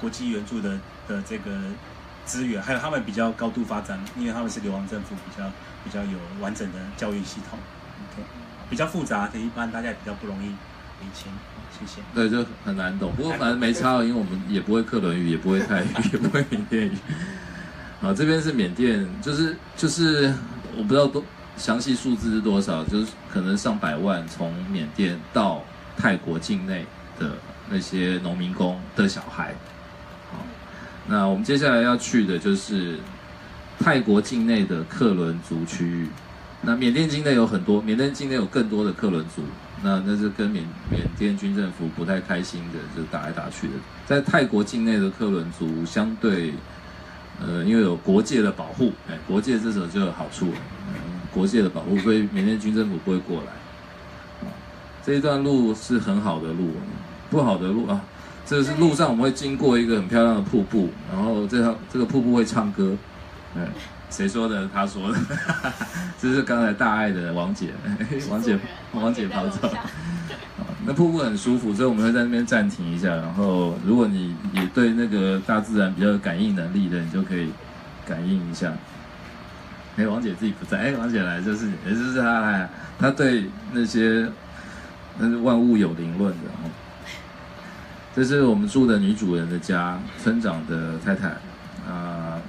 Speaker 3: 国际援助的的这个资源，还有他们比较高度发展，因为他们是流亡政府，比较比较有完整的教育系统。OK，比较复杂的，一般大家也比较不容易理清。谢谢。
Speaker 7: 对，就很难懂。不过反正没差，因为我们也不会克伦语，也不会泰语，也不会缅甸语。好，这边是缅甸，就是就是我不知道多。详细数字是多少？就是可能上百万从缅甸到泰国境内的那些农民工的小孩。好，那我们接下来要去的就是泰国境内的克伦族区域。那缅甸境内有很多，缅甸境内有更多的克伦族。那那是跟缅缅甸军政府不太开心的，就打来打去的。在泰国境内的克伦族相对，呃，因为有国界的保护，哎，国界这时候就有好处了。国界的保护，所以缅甸军政府不会过来。这一段路是很好的路，不好的路啊，这是路上我们会经过一个很漂亮的瀑布，然后这条这个瀑布会唱歌。嗯，谁说的？他说的。这是刚才大爱的王姐，王姐，王姐跑走。那瀑布很舒服，所以我们会在那边暂停一下。然后，如果你也对那个大自然比较有感应能力的，你就可以感应一下。哎，王姐自己不在。哎，王姐来就是，也就是她，她对那些那是万物有灵论的哦。这是我们住的女主人的家，村长的太太啊。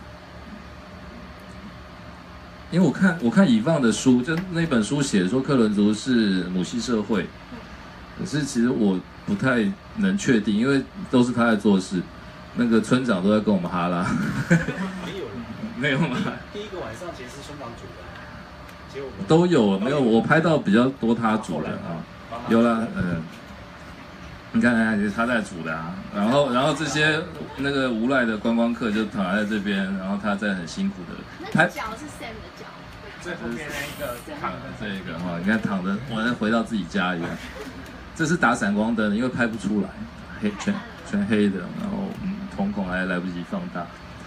Speaker 7: 因为我看我看以放的书，就那本书写说克伦族是母系社会，可是其实我不太能确定，因为都是他在做事，那个村长都在跟我们哈拉。没有吗？
Speaker 1: 第一个晚上其实是村长煮的，结果
Speaker 7: 都有没有？我拍到比较多他煮的啊，有了，嗯，你看看，是他在煮的啊。然后，然后这些那个无赖的观光客就躺在这边，然后他在很辛苦
Speaker 2: 的。拍脚是 Sam 的脚，
Speaker 6: 最后面那一个躺的
Speaker 7: 这一个哈，你看躺着，我再回到自己家里。这是打闪光灯，因为拍不出来，黑全全黑的，然后嗯，瞳孔还来不及放大。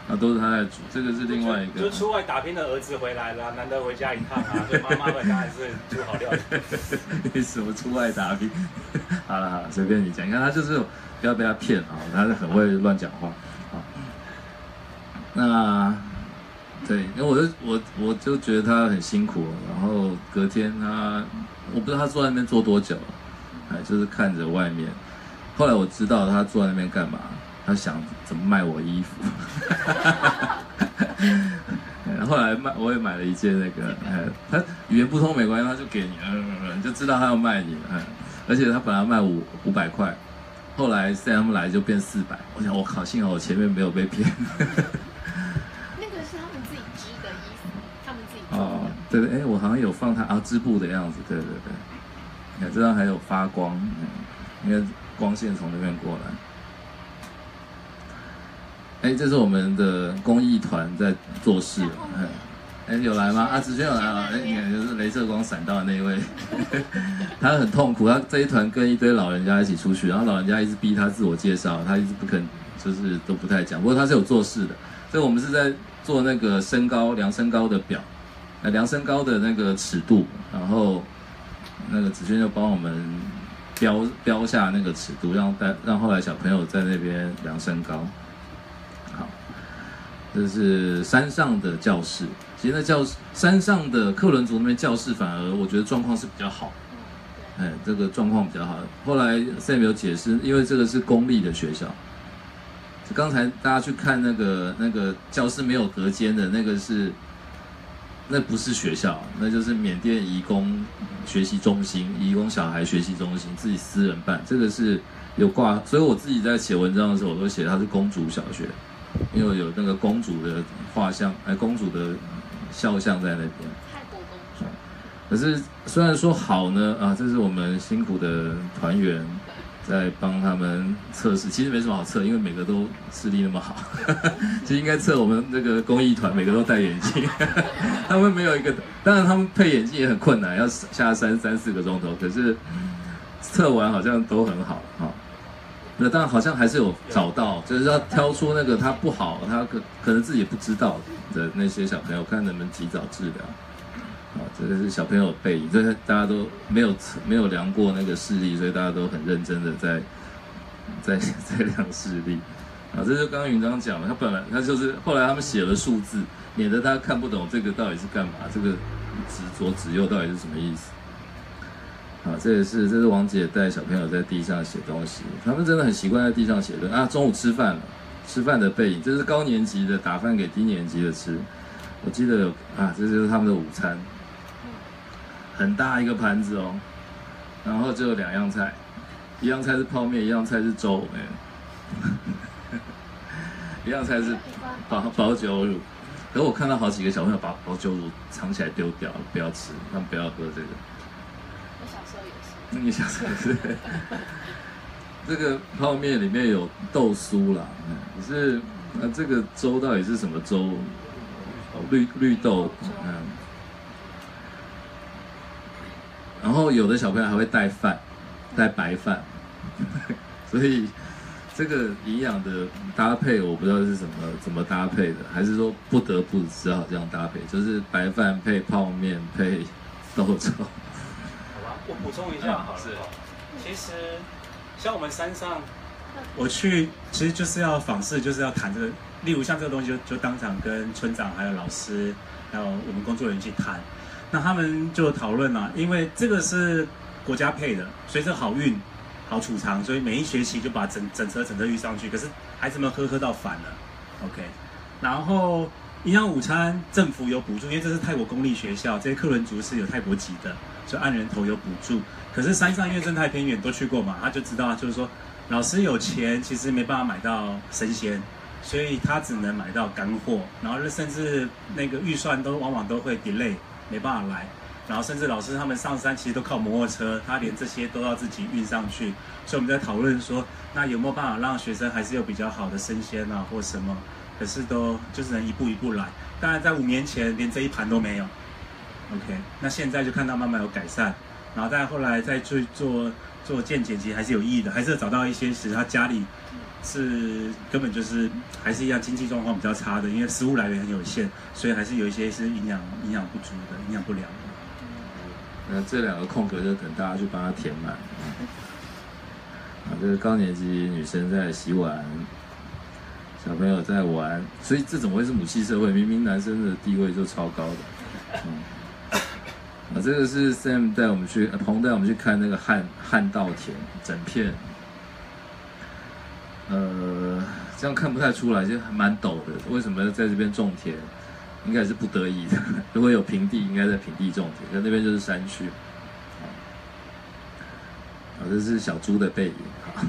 Speaker 7: 啊，都是他在煮，这个是另外一个。
Speaker 1: 就出外打拼的儿子回来了，难得回家一趟啊，所以妈妈们当然是煮好料。
Speaker 7: 你什么出外打拼？好了好了，随便你讲，你看他就是不要被他骗啊，他是很会乱讲话啊。那对，因为我就我我就觉得他很辛苦，然后隔天他我不知道他坐在那边坐多久，哎，就是看着外面。后来我知道他坐在那边干嘛。他想怎么卖我衣服，后来卖我也买了一件那个，哎，他语言不通没关系，他就给你，嗯，你就知道他要卖你，嗯，而且他本来卖五五百块，后来 Sam 来就变四百，我想我靠，幸好我前面没有被骗。
Speaker 2: 那个是他们自己织的衣服，他们自己哦，
Speaker 7: 对对，哎，我好像有放他啊织布的样子，对对对，你看这张还有发光，嗯，因为光线从那边过来。哎，这是我们的公益团在做事。哎，有来吗？啊，子轩有来啊！哎，你看，就是镭射光闪到的那一位，他很痛苦。他这一团跟一堆老人家一起出去，然后老人家一直逼他自我介绍，他一直不肯，就是都不太讲。不过他是有做事的。所以我们是在做那个身高量身高的表，呃，量身高的那个尺度，然后那个子轩就帮我们标标下那个尺度，让带让后来小朋友在那边量身高。这是山上的教室，其实那教山上的克伦族那边教室反而我觉得状况是比较好，哎，这个状况比较好。后来 Sam 有解释，因为这个是公立的学校。刚才大家去看那个那个教室没有隔间的那个是，那不是学校，那就是缅甸移工学习中心，移工小孩学习中心，自己私人办。这个是有挂，所以我自己在写文章的时候，我都写它是公主小学，因为有那个公主的画像，哎，公主的肖像在那边。
Speaker 2: 泰国公主。
Speaker 7: 可是虽然说好呢，啊，这是我们辛苦的团员。在帮他们测试，其实没什么好测，因为每个都视力那么好，其实应该测我们那个公益团，每个都戴眼镜，他们没有一个，当然他们配眼镜也很困难，要下山三四个钟头，可是测完好像都很好啊。那当然好像还是有找到，就是要挑出那个他不好，他可可能自己不知道的那些小朋友，看能不能及早治疗。啊，这个是小朋友背影，这大家都没有没有量过那个视力，所以大家都很认真的在在在量视力。啊，这就刚刚云章讲了，他本来他就是后来他们写了数字，免得大家看不懂这个到底是干嘛，这个指左指右到底是什么意思。啊，这也是这是王姐带小朋友在地上写东西，他们真的很习惯在地上写的啊。中午吃饭了，吃饭的背影，这是高年级的打饭给低年级的吃，我记得有啊，这就是他们的午餐。很大一个盘子哦，然后只有两样菜，一样菜是泡面，一样菜是粥，哎，一样菜是保保酒乳。可是我看到好几个小朋友把保酒乳藏起来丢掉了，不要吃，他们不要喝这个。那你小时候也是？这个泡面里面有豆酥啦，可是那这个粥到底是什么粥？绿绿豆，嗯。然后有的小朋友还会带饭，带白饭，所以这个营养的搭配我不知道是怎么怎么搭配的，还是说不得不只好这样搭配，就是白饭配泡面配豆粥。
Speaker 3: 我补充一下好了，其实像我们山上，我去其实就是要访视，就是要谈这个，例如像这个东西就就当场跟村长还有老师还有我们工作人员去谈。那他们就讨论了，因为这个是国家配的，所以这好运、好储藏，所以每一学期就把整整车整车运上去。可是孩子们喝喝到反了，OK。然后营养午餐政府有补助，因为这是泰国公立学校，这些客人族是有泰国籍的，就按人头有补助。可是山上因为正太偏远都去过嘛，他就知道，就是说老师有钱，其实没办法买到生鲜，所以他只能买到干货，然后甚至那个预算都往往都会 delay。没办法来，然后甚至老师他们上山其实都靠摩托车，他连这些都要自己运上去。所以我们在讨论说，那有没有办法让学生还是有比较好的生鲜啊，或什么？可是都就是能一步一步来。当然在五年前连这一盘都没有。OK，那现在就看到慢慢有改善，然后再后来再去做做健检，其实还是有意义的，还是找到一些其实他家里。是根本就是还是一样，经济状况比较差的，因为食物来源很有限，所以还是有一些是营养营养不足的，营养不良的。
Speaker 7: 那这两个空格就等大家去帮他填满。啊，这个高年级女生在洗碗，小朋友在玩，所以这怎么会是母系社会？明明男生的地位就超高的。嗯，啊，这个是 Sam 带我们去，鹏带我们去看那个旱旱稻田，整片。呃，这样看不太出来，就还蛮陡的。为什么要在这边种田？应该是不得已的。如果有平地，应该在平地种田。可那边就是山区。啊，这是小猪的背影。哈，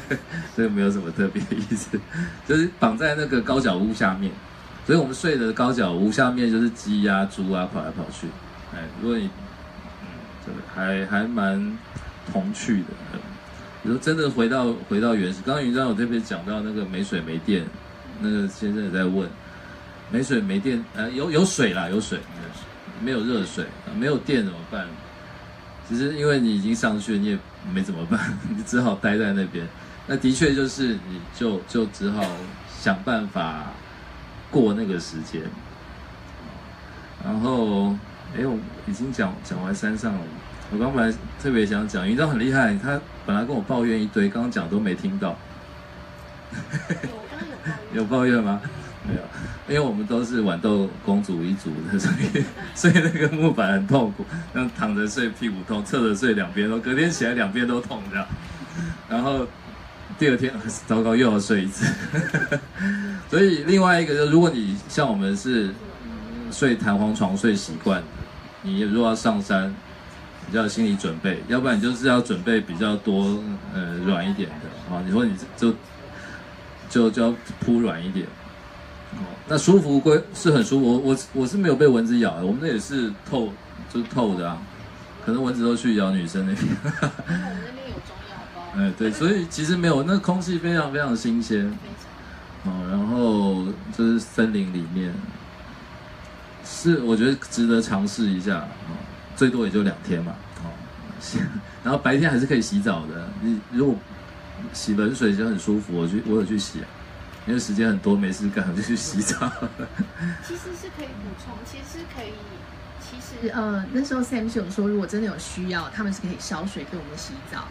Speaker 7: 这个没有什么特别的意思，就是绑在那个高脚屋下面。所以我们睡的高脚屋下面就是鸡呀、猪啊跑来跑去。哎，如果你，嗯，这个还还蛮童趣的。你说真的回到回到原始，刚刚云章有特别讲到那个没水没电，那个先生也在问，没水没电，呃有有水啦有水，没有热水，没有电怎么办？其实因为你已经上去，你也没怎么办，你只好待在那边。那的确就是你就就只好想办法过那个时间。然后哎我已经讲讲完山上了。我刚本来特别想讲，云章很厉害，他本来跟我抱怨一堆，刚刚讲都没听到。
Speaker 2: 有抱怨
Speaker 7: 吗？没有。因为我们都是豌豆公主一族的，所以 所以那个木板很痛苦，那躺着睡屁股痛，侧着睡两边都，隔天起来两边都痛这样。然后第二天糟糕又要睡一次，所以另外一个就是，如果你像我们是睡弹簧床睡习惯的，你如果要上山，你要心理准备，要不然你就是要准备比较多呃软一点的啊，你说你就就就要铺软一点，哦，那舒服归是很舒服，我我我是没有被蚊子咬的，我们那也是透就是透的啊，可能蚊子都去咬女生那边。我们那边有中药包 哎，对，所以其实没有，那空气非常非常新鲜，哦，然后就是森林里面，是我觉得值得尝试一下，哦，最多也就两天嘛，哦，然后白天还是可以洗澡的，你如果洗冷水就很舒服，我去我有去洗啊，因为时间很多没事干，我就去洗澡。
Speaker 5: 其实是可以补充，其实可以，其实呃那时候 Sam 是有说，如果真的有需要，他们是可以烧水给我们洗澡。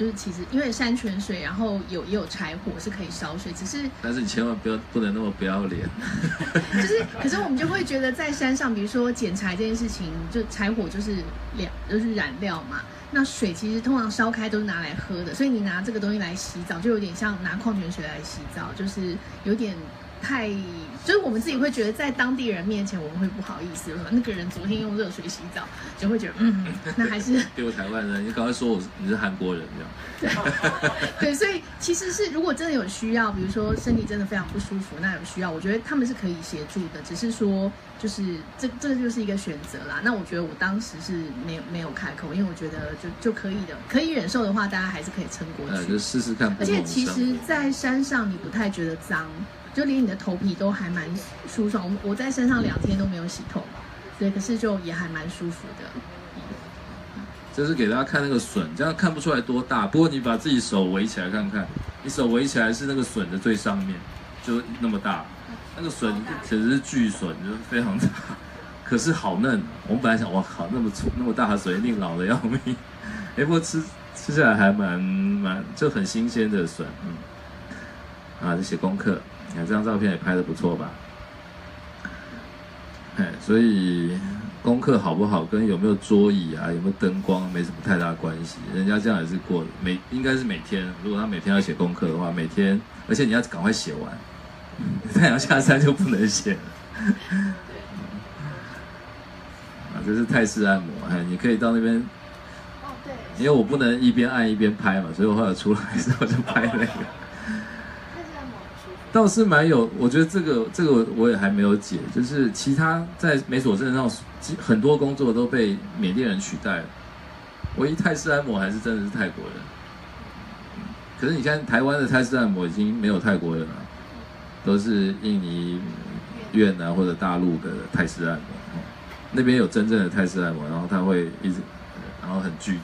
Speaker 5: 就是其实因为山泉水，然后有也有柴火是可以烧水，只是
Speaker 7: 但是你千万不要不能那么不要脸。
Speaker 5: 就是，可是我们就会觉得在山上，比如说捡柴这件事情，就柴火就是两就是燃料嘛，那水其实通常烧开都是拿来喝的，所以你拿这个东西来洗澡，就有点像拿矿泉水来洗澡，就是有点。太就是我们自己会觉得，在当地人面前我们会不好意思，那个人昨天用热水洗澡，就会觉得嗯，那还是
Speaker 7: 给我台湾人，你刚才说我你是韩国人这样。
Speaker 5: 对，所以其实是如果真的有需要，比如说身体真的非常不舒服，那有需要，我觉得他们是可以协助的，只是说就是这这就是一个选择啦。那我觉得我当时是没有没有开口，因为我觉得就就可以的，可以忍受的话，大家还是可以撑过去，
Speaker 7: 就试试看。
Speaker 5: 而且其实，在山上你不太觉得脏。就连你的头皮都还蛮舒爽，我我在身上两天都没有洗头，对，可是就也还蛮舒服的。
Speaker 7: 这是给大家看那个笋，这样看不出来多大。不过你把自己手围起来看看，你手围起来是那个笋的最上面，就那么大。那个笋简直是巨笋，就是非常大，可是好嫩。我们本来想，哇靠，那么粗那么大的笋一定老的要命。哎，不过吃吃起来还蛮蛮就很新鲜的笋，嗯，啊，就写功课。你看这张照片也拍的不错吧？哎，所以功课好不好跟有没有桌椅啊、有没有灯光没什么太大关系。人家这样也是过每应该是每天，如果他每天要写功课的话，每天，而且你要赶快写完，太阳下山就不能写了。啊，这是泰式按摩，哎，你可以到那边。哦，对。因为我不能一边按一边拍嘛，所以我后来出来之后就拍那个。倒是蛮有，我觉得这个这个我也还没有解，就是其他在美索镇上很多工作都被缅甸人取代了，唯一泰式按摩还是真的是泰国人。可是你看台湾的泰式按摩已经没有泰国人了，都是印尼、越南或者大陆的泰式按摩。那边有真正的泰式按摩，然后他会一直，然后很巨，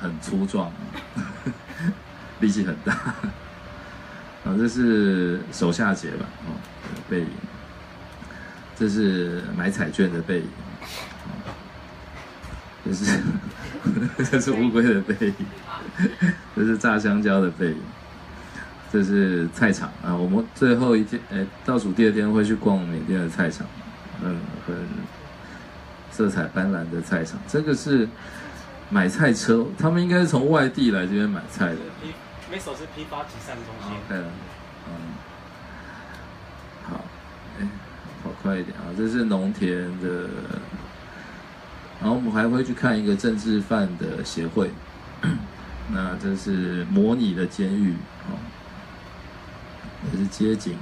Speaker 7: 很粗壮，力气很大。啊，这是手下节吧？哦，背影。这是买彩券的背影。这是 这是乌龟的背影。这是炸香蕉的背影。这是菜场啊，我们最后一天，哎，倒数第二天会去逛缅甸的菜场。嗯，很色彩斑斓的菜场。这个是买菜车，他们应该是从外地来这边买菜的。
Speaker 3: 每手是批发集散中心。嗯，嗯，
Speaker 7: 好，哎，跑快一点啊！这是农田的，然后我们还会去看一个政治犯的协会。那这是模拟的监狱，哦，也是街景。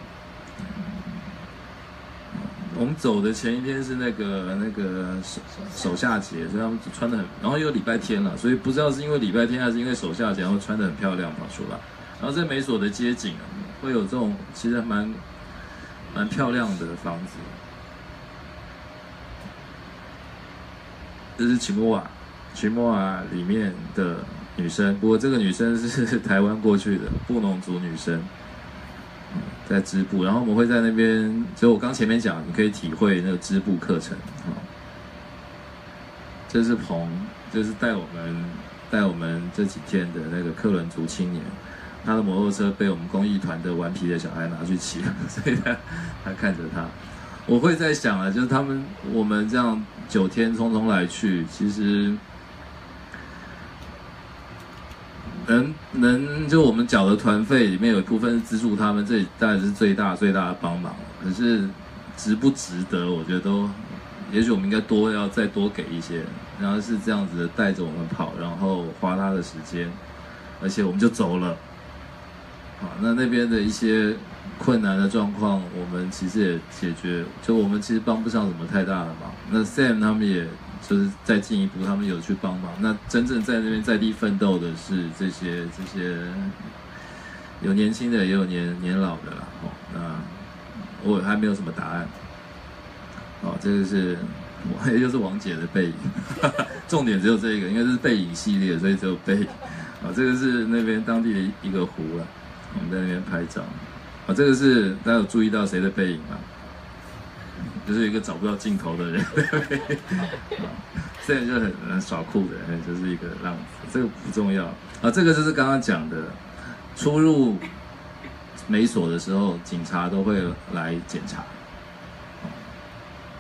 Speaker 7: 我们走的前一天是那个那个手手下节，所以他们穿的很，然后又礼拜天了，所以不知道是因为礼拜天还是因为手下节，然后穿的很漂亮跑出来。然后在美索的街景啊，会有这种其实蛮蛮漂亮的房子。这是奇莫瓦，奇莫瓦里面的女生，不过这个女生是台湾过去的布农族女生。在织布，然后我们会在那边，就我刚前面讲，你可以体会那个织布课程。啊，这是彭，就是带我们带我们这几天的那个克伦族青年。他的摩托车被我们公益团的顽皮的小孩拿去骑了，所以他他看着他，我会在想啊，就是他们我们这样九天匆匆来去，其实能能就我们缴的团费里面有一部分是资助他们，这当然是最大最大的帮忙。可是值不值得？我觉得都，也许我们应该多要再多给一些，然后是这样子带着我们跑，然后花他的时间，而且我们就走了。好，那那边的一些困难的状况，我们其实也解决，就我们其实帮不上什么太大的忙。那 Sam 他们也就是再进一步，他们有去帮忙。那真正在那边在地奋斗的是这些这些有年轻的，也有年年老的了。哦，那我还没有什么答案。哦，这个是，也就是王姐的背影，重点只有这个，应该是背影系列，所以只有背影。啊，这个是那边当地的一个湖了。我们在那边拍照，啊，这个是大家有注意到谁的背影吗？就是一个找不到尽头的人，这样就很很耍酷的，就是一个浪子，这个不重要啊。这个就是刚刚讲的，出入美所的时候，警察都会来检查，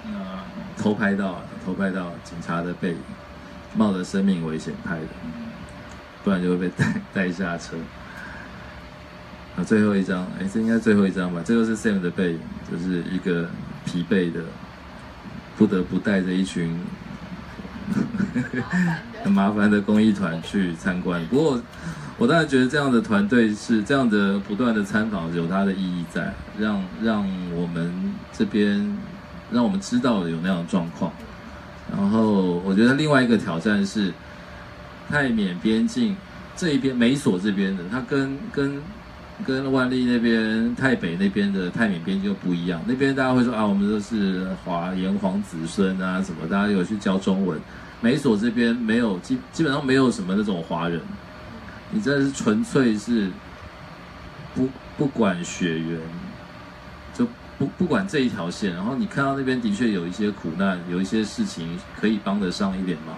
Speaker 7: 那偷拍到偷拍到警察的背影，冒着生命危险拍的，不然就会被带带下车。最后一张，哎，这应该最后一张吧？这个是 Sam 的背影，就是一个疲惫的，不得不带着一群很麻烦的公益团去参观。不过，我当然觉得这样的团队是这样的不断的参访有它的意义在，让让我们这边让我们知道有那样的状况。然后，我觉得另外一个挑战是泰缅边境这一边美索这边的，它跟跟。跟万历那边、太北那边的泰缅边境就不一样。那边大家会说啊，我们都是华炎黄子孙啊，什么？大家有去教中文。美索这边没有基，基本上没有什么那种华人。你这是纯粹是不不管血缘，就不不管这一条线。然后你看到那边的确有一些苦难，有一些事情可以帮得上一点忙。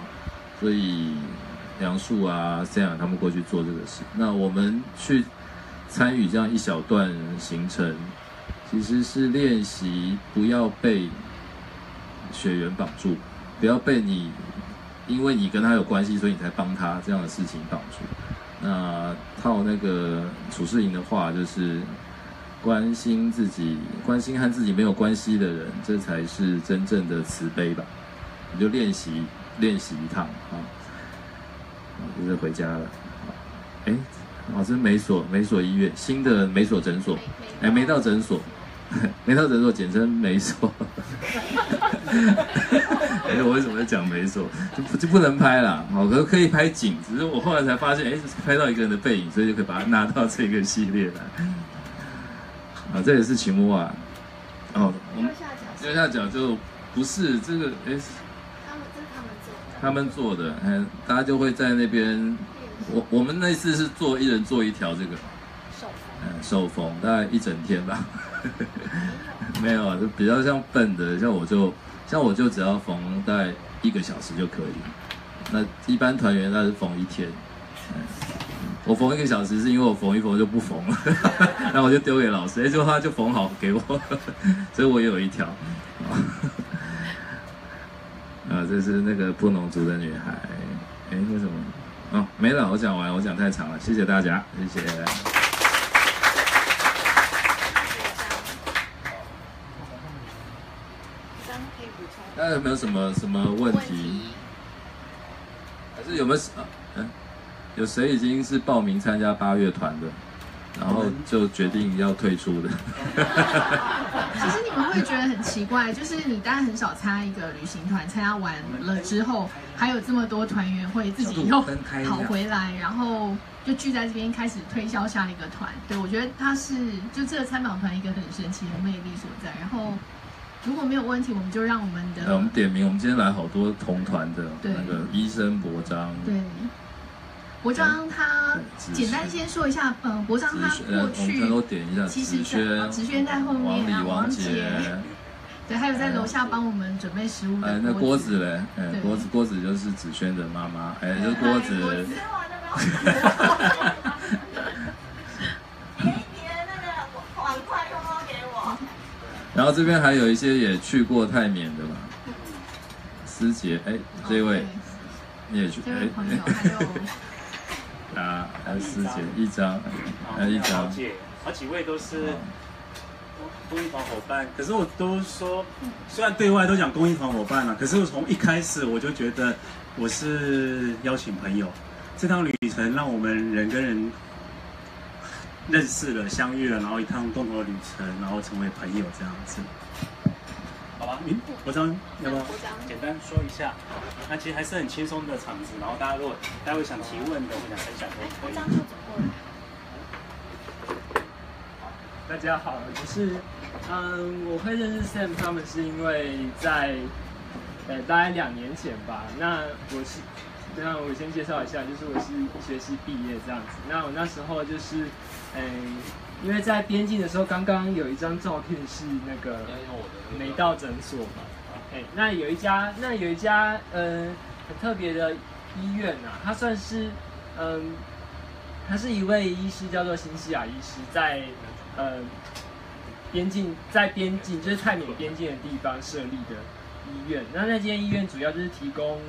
Speaker 7: 所以梁树啊、这样他们过去做这个事。那我们去。参与这样一小段行程，其实是练习不要被血缘绑住，不要被你因为你跟他有关系，所以你才帮他这样的事情绑住。那套那个楚世营的话，就是关心自己，关心和自己没有关系的人，这才是真正的慈悲吧。你就练习练习一趟啊，就是回家了。哎。哦，这是美所美所医院新的美所诊所，哎，没到诊所，没到诊所，简称美所。哎，我为什么要讲美所？就不就不能拍了？好，可可以拍景，只是我后来才发现，哎，拍到一个人的背影，所以就可以把它拿到这个系列来。啊，这也是秦木啊。哦，
Speaker 2: 右下角，
Speaker 7: 右下角就不是这个，哎，
Speaker 2: 他们这是他们做的，
Speaker 7: 他们做的，嗯，大家就会在那边。我我们那次是做一人做一条这个
Speaker 2: 手缝，
Speaker 7: 嗯，手缝大概一整天吧，没有啊，就比较像笨的，像我就像我就只要缝大概一个小时就可以，那一般团员那是缝一天，嗯我缝一个小时是因为我缝一缝就不缝了，然后我就丢给老师，哎，就他就缝好给我，所以我也有一条，啊，这是那个布农族的女孩，哎，为什么？哦，没了，我讲完，我讲太长了，谢谢大家，谢谢。大家有没有什么什么问题？还是有没有？嗯，有谁已经是报名参加八月团的？然后就决定要退出的。
Speaker 5: 其实你们会觉得很奇怪，就是你当然很少参加一个旅行团，参加完了之后，还有这么多团员会自己又跑回来，然后就聚在这边开始推销下一个团。对我觉得他是就这个参访团一个很神奇的魅力所在。然后如果没有问题，我们就让我们的
Speaker 7: 我们点名，我们今天来好多同团的那个医生博章。
Speaker 5: 对。伯章他简单先说一下，嗯，伯章他过去其实子轩、子轩在后面啊，王杰，对，还有在楼下帮我们准备食物。
Speaker 7: 哎，那郭子嘞？哎，郭子，郭子就是子轩的妈妈，哎，就郭子。那个碗筷都交给我。然后这边还有一些也去过泰缅的嘛，思杰，哎，这位你也去？
Speaker 5: 朋友。
Speaker 7: 啊，还有师姐一张，还有一张，
Speaker 3: 好几位都是公益团伙伴，可是我都说，虽然对外都讲公益团伙伴了，可是我从一开始我就觉得我是邀请朋友，这趟旅程让我们人跟人。认识了，相遇了，然后一趟共同的旅程，然后成为朋友这样子，好吧？嗯，国章要不要简单说一下？那其实还是很轻松的场子，然后大家如果待会想提问的或想分享都可以。
Speaker 9: 大家好，就是嗯，我会认识 Sam 他们是因为在呃大概两年前吧。那我是。那我先介绍一下，就是我是医学系毕业这样子。那我那时候就是，诶，因为在边境的时候，刚刚有一张照片是那个美道诊所嘛。哎，那有一家，那有一家，嗯，很特别的医院呐。它算是，嗯，它是一位医师，叫做新西亚医师，在，呃，边境，在边境，就是泰缅边境的地方设立的医院。那那间医院主要就是提供。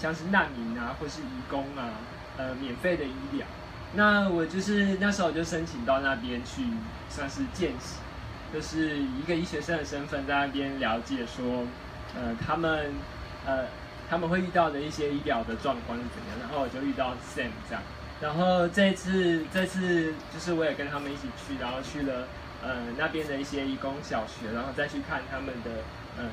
Speaker 9: 像是难民啊，或是移工啊，呃，免费的医疗。那我就是那时候就申请到那边去，算是见习，就是一个医学生的身份在那边了解说，呃，他们呃他们会遇到的一些医疗的状况是怎样。然后我就遇到 Sam 这样，然后这次这次就是我也跟他们一起去，然后去了呃那边的一些义工小学，然后再去看他们的呃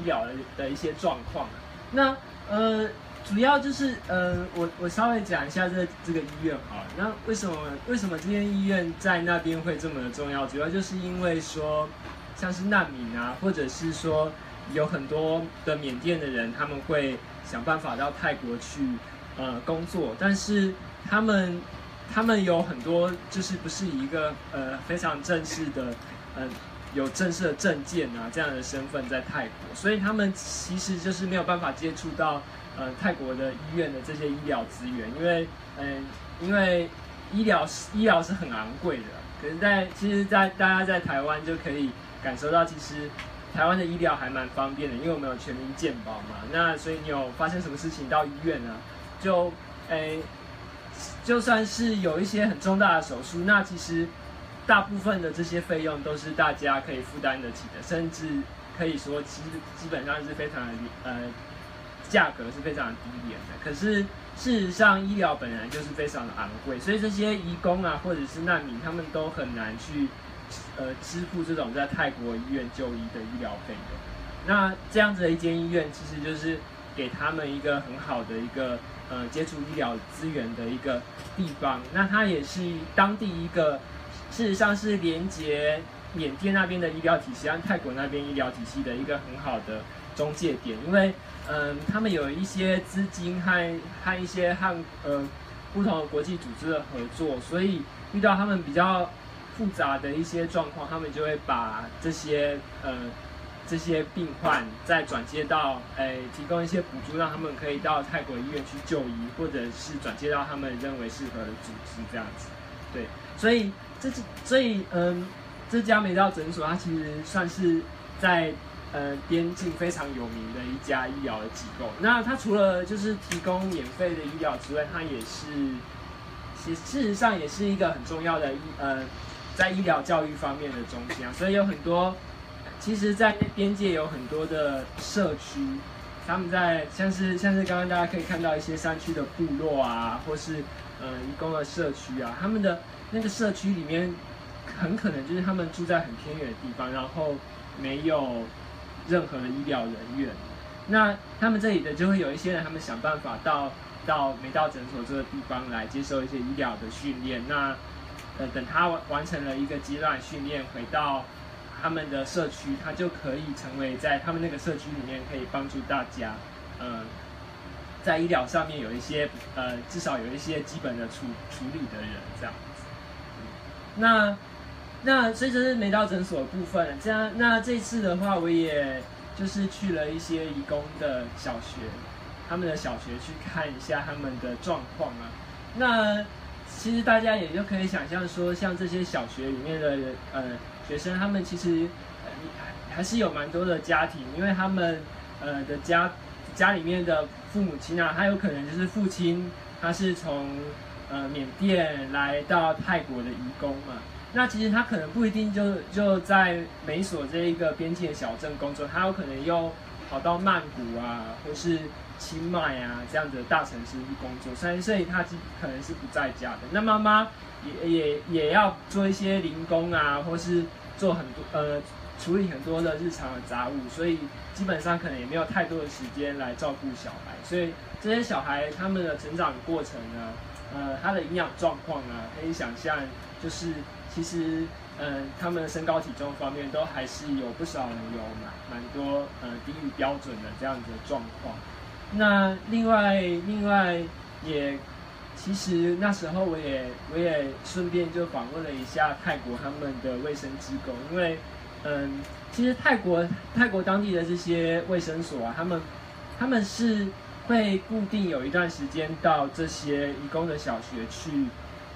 Speaker 9: 医疗的一些状况。那呃。主要就是，呃，我我稍微讲一下这这个医院好。那为什么为什么这间医院在那边会这么的重要？主要就是因为说，像是难民啊，或者是说有很多的缅甸的人，他们会想办法到泰国去呃工作，但是他们他们有很多就是不是一个呃非常正式的呃有正式的证件啊这样的身份在泰国，所以他们其实就是没有办法接触到。呃，泰国的医院的这些医疗资源，因为，嗯，因为医疗是医疗是很昂贵的，可是，在其实，在大家在台湾就可以感受到，其实台湾的医疗还蛮方便的，因为我们有全民健保嘛。那所以你有发生什么事情到医院呢？就，诶，就算是有一些很重大的手术，那其实大部分的这些费用都是大家可以负担得起的，甚至可以说，其实基本上是非常的，呃。价格是非常低廉的，可是事实上医疗本来就是非常的昂贵，所以这些移工啊或者是难民，他们都很难去呃支付这种在泰国医院就医的医疗费用。那这样子的一间医院，其实就是给他们一个很好的一个呃接触医疗资源的一个地方。那它也是当地一个事实上是连接缅甸那边的医疗体系和泰国那边医疗体系的一个很好的中介点，因为。嗯，他们有一些资金和和一些和呃不同的国际组织的合作，所以遇到他们比较复杂的一些状况，他们就会把这些呃这些病患再转接到诶提供一些补助，让他们可以到泰国医院去就医，或者是转接到他们认为适合的组织这样子。对，所以这是所以嗯这家美道诊所，它其实算是在。呃，边境非常有名的一家医疗的机构。那它除了就是提供免费的医疗之外，它也是，其事实上也是一个很重要的医呃，在医疗教育方面的中心啊。所以有很多，其实，在边界有很多的社区，他们在像是像是刚刚大家可以看到一些山区的部落啊，或是呃，义工的社区啊，他们的那个社区里面，很可能就是他们住在很偏远的地方，然后没有。任何的医疗人员，那他们这里的就会有一些人，他们想办法到到美道诊所这个地方来接受一些医疗的训练。那呃，等他完完成了一个阶段训练，回到他们的社区，他就可以成为在他们那个社区里面可以帮助大家，呃，在医疗上面有一些呃，至少有一些基本的处处理的人这样子。那。那所以这是美道诊所的部分，这样那这次的话，我也就是去了一些义工的小学，他们的小学去看一下他们的状况啊。那其实大家也就可以想象说，像这些小学里面的呃学生，他们其实还是有蛮多的家庭，因为他们呃的家家里面的父母亲啊，他有可能就是父亲他是从呃缅甸来到泰国的移工嘛，那其实他可能不一定就就在美索这一个边境的小镇工作，他有可能又跑到曼谷啊，或是清迈啊这样的大城市去工作，所以所以他可能是不在家的。那妈妈也也也要做一些零工啊，或是做很多呃处理很多的日常的杂物，所以基本上可能也没有太多的时间来照顾小孩。所以这些小孩他们的成长过程呢，呃，他的营养状况啊，可以想象就是其实嗯，他们的身高体重方面都还是有不少有蛮蛮多呃低于标准的这样子的状况。那另外另外也，其实那时候我也我也顺便就访问了一下泰国他们的卫生机构，因为嗯，其实泰国泰国当地的这些卫生所啊，他们他们是会固定有一段时间到这些义工的小学去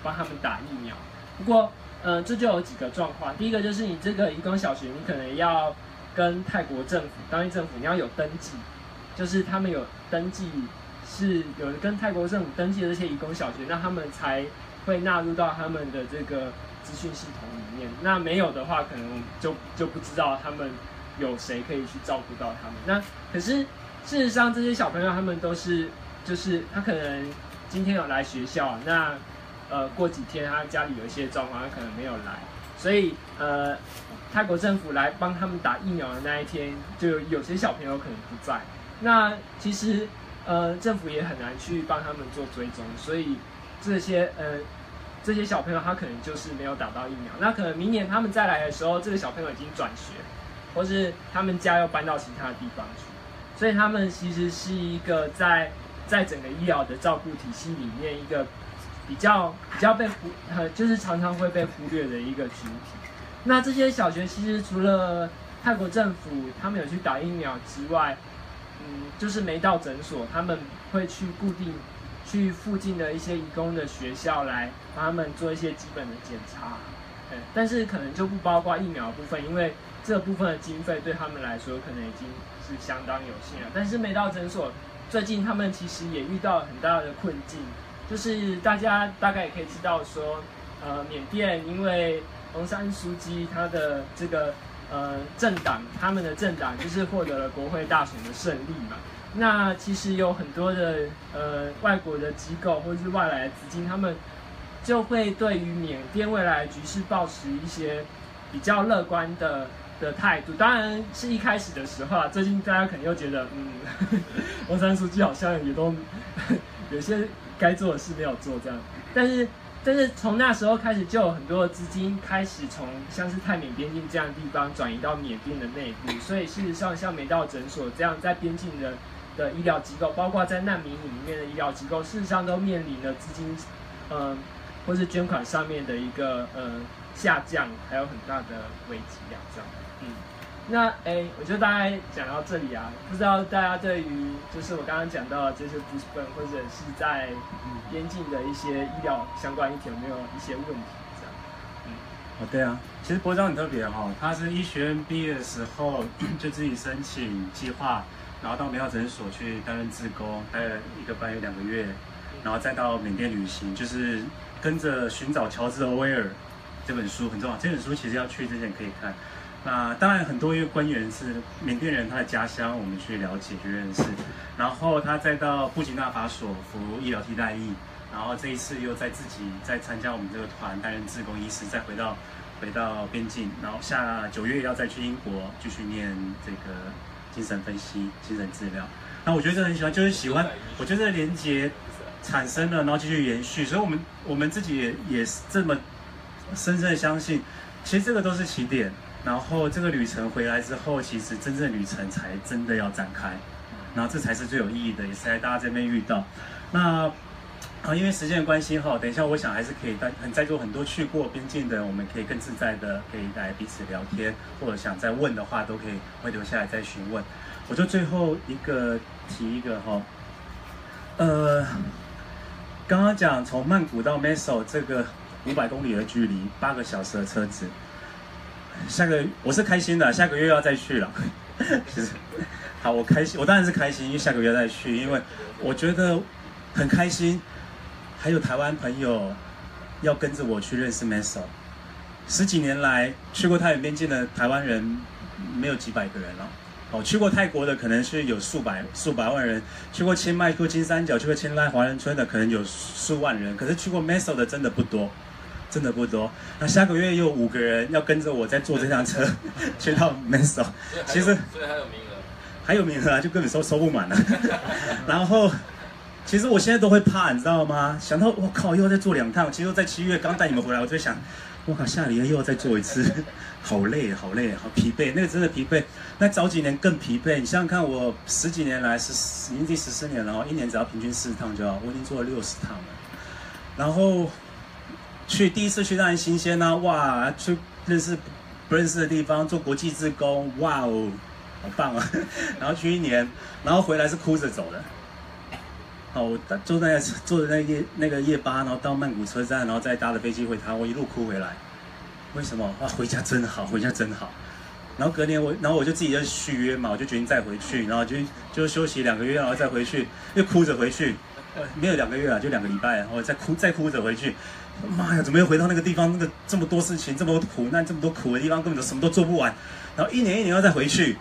Speaker 9: 帮他们打疫苗。不过嗯，这就有几个状况，第一个就是你这个义工小学，你可能要跟泰国政府当地政府你要有登记。就是他们有登记，是有跟泰国政府登记的这些义工小学，那他们才会纳入到他们的这个资讯系统里面。那没有的话，可能就就不知道他们有谁可以去照顾到他们。那可是事实上，这些小朋友他们都是，就是他可能今天有来学校，那呃过几天他家里有一些状况，他可能没有来，所以呃泰国政府来帮他们打疫苗的那一天，就有些小朋友可能不在。那其实，呃，政府也很难去帮他们做追踪，所以这些呃这些小朋友他可能就是没有打到疫苗。那可能明年他们再来的时候，这个小朋友已经转学，或是他们家又搬到其他的地方去，所以他们其实是一个在在整个医疗的照顾体系里面一个比较比较被忽呃就是常常会被忽略的一个群体。那这些小学其实除了泰国政府他们有去打疫苗之外，嗯，就是没到诊所，他们会去固定去附近的一些义工的学校来帮他们做一些基本的检查，但是可能就不包括疫苗部分，因为这部分的经费对他们来说可能已经是相当有限了。但是没到诊所，最近他们其实也遇到很大的困境，就是大家大概也可以知道说，呃，缅甸因为红山书记他的这个。呃，政党他们的政党就是获得了国会大选的胜利嘛。那其实有很多的呃外国的机构或者是外来的资金，他们就会对于缅甸未来局势保持一些比较乐观的的态度。当然是一开始的时候啊，最近大家可能又觉得，嗯，王山书记好像也都 有些该做的事没有做这样，但是。但是从那时候开始，就有很多的资金开始从像是泰缅边境这样的地方转移到缅甸的内部，所以事实上，像美道诊所这样在边境的的医疗机构，包括在难民里面的医疗机构，事实上都面临了资金，嗯，或是捐款上面的一个呃下降，还有很大的危机啊，这样，那哎，我觉得大概讲到这里啊，不知道大家对于就是我刚刚讲到的这些部分，或者是在边境的一些医疗相关议题，有没有一些问题？这样，
Speaker 3: 嗯，哦，对啊，其实博章很特别哈，他是医学院毕业的时候就自己申请计划，然后到美好诊所去担任志工，待了一个半月、两个月，然后再到缅甸旅行，就是跟着寻找乔治·欧威尔这本书很重要，这本书其实要去之前可以看。那当然，很多一个官员是缅甸人，他的家乡我们去了解去认识，然后他再到布吉纳法索服医疗替代役，然后这一次又在自己在参加我们这个团担任志工医师，再回到回到边境，然后下九月要再去英国继续念这个精神分析、精神治疗。那我觉得这很喜欢，就是喜欢，我觉得这连接产生了，然后继续延续，所以我们我们自己也也是这么深深的相信，其实这个都是起点。然后这个旅程回来之后，其实真正旅程才真的要展开，然后这才是最有意义的，也是在大家这边遇到。那啊，因为时间的关系哈，等一下我想还是可以在很在座很多去过边境的，我们可以更自在的可以来彼此聊天，或者想再问的话都可以会留下来再询问。我就最后一个提一个哈，呃，刚刚讲从曼谷到 Meso 这个五百公里的距离，八个小时的车子。下个我是开心的，下个月要再去了。其实，好，我开心，我当然是开心，因为下个月再去，因为我觉得很开心。还有台湾朋友要跟着我去认识 Meso。十几年来去过太原边境的台湾人没有几百个人了。哦，去过泰国的可能是有数百数百万人，去过清迈、去过金三角、去过清迈华人村的可能有数万人，可是去过 Meso 的真的不多，真的不多。那下个月又五个人要跟着我再坐这辆车 去到 Meso，
Speaker 7: 其实所以还有名额，
Speaker 3: 还有名额啊，就根本收收不满了。然后，其实我现在都会怕，你知道吗？想到我靠，又要再坐两趟。其实，在七月刚带你们回来，我就想。我靠，下礼拜又要再坐一次，好累，好累，好疲惫。那个真的疲惫。那早几年更疲惫。你想想看，我十几年来是已经第十四年了哦，一年只要平均四趟就好。我已经做了六十趟了。然后去第一次去当然新鲜呐，哇，去认识不认识的地方，做国际志工，哇哦，好棒啊。然后去一年，然后回来是哭着走的。好，我坐在坐的那夜那个夜巴，然后到曼谷车站，然后再搭的飞机回台，我一路哭回来。为什么？哇，回家真好，回家真好。然后隔年我，然后我就自己要续约嘛，我就决定再回去，然后就就休息两个月，然后再回去，又哭着回去。没有两个月啊，就两个礼拜，然后再哭再哭着回去。妈呀，怎么又回到那个地方？那个这么多事情，这么多苦难，这么多苦的地方，根本就什么都做不完。然后一年一年要再回去，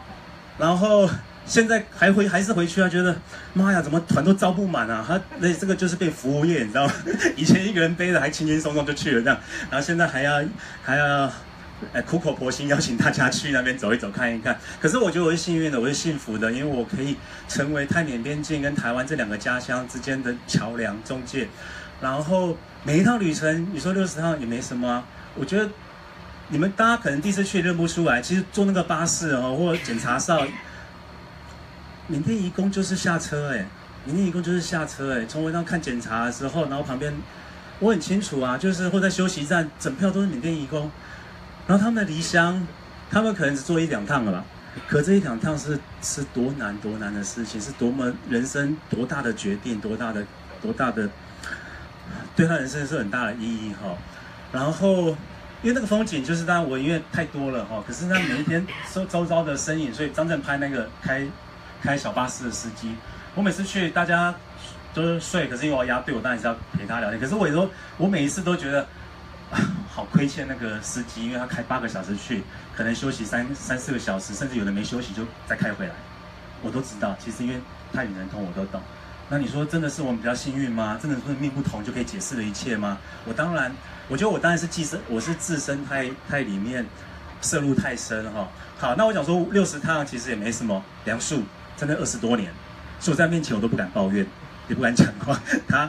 Speaker 3: 然后。现在还回还是回去啊？觉得妈呀，怎么团都招不满啊？他那这个就是变服务业，你知道吗？以前一个人背着还轻轻松松就去了这样，然后现在还要还要哎苦口婆心邀请大家去那边走一走看一看。可是我觉得我是幸运的，我是幸福的，因为我可以成为泰缅边境跟台湾这两个家乡之间的桥梁中介。然后每一趟旅程，你说六十趟也没什么。我觉得你们大家可能第一次去认不出来，其实坐那个巴士哦，或检查哨。缅甸移工就是下车哎，缅甸移工就是下车哎。从我那看检查的时候，然后旁边我很清楚啊，就是或在休息站，整票都是缅甸移工。然后他们的离乡，他们可能只坐一两趟了吧？可这一两趟是是多难多难的事情，是多么人生多大的决定，多大的多大的，对他人生是很大的意义哈。然后因为那个风景就是当然我因为太多了哈，可是他每一天周周遭的身影，所以张震拍那个开。开小巴士的司机，我每次去，大家都是睡，可是因为我要压队，我当然是要陪他聊天。可是我都，我每一次都觉得好亏欠那个司机，因为他开八个小时去，可能休息三三四个小时，甚至有的没休息就再开回来。我都知道，其实因为太语人通，我都懂。那你说真的是我们比较幸运吗？真的是命不同就可以解释了一切吗？我当然，我觉得我当然是寄生，我是自身太太里面摄入太深哈。好，那我想说六十趟其实也没什么，梁树。在那二十多年，所以我在面前我都不敢抱怨，也不敢讲话。他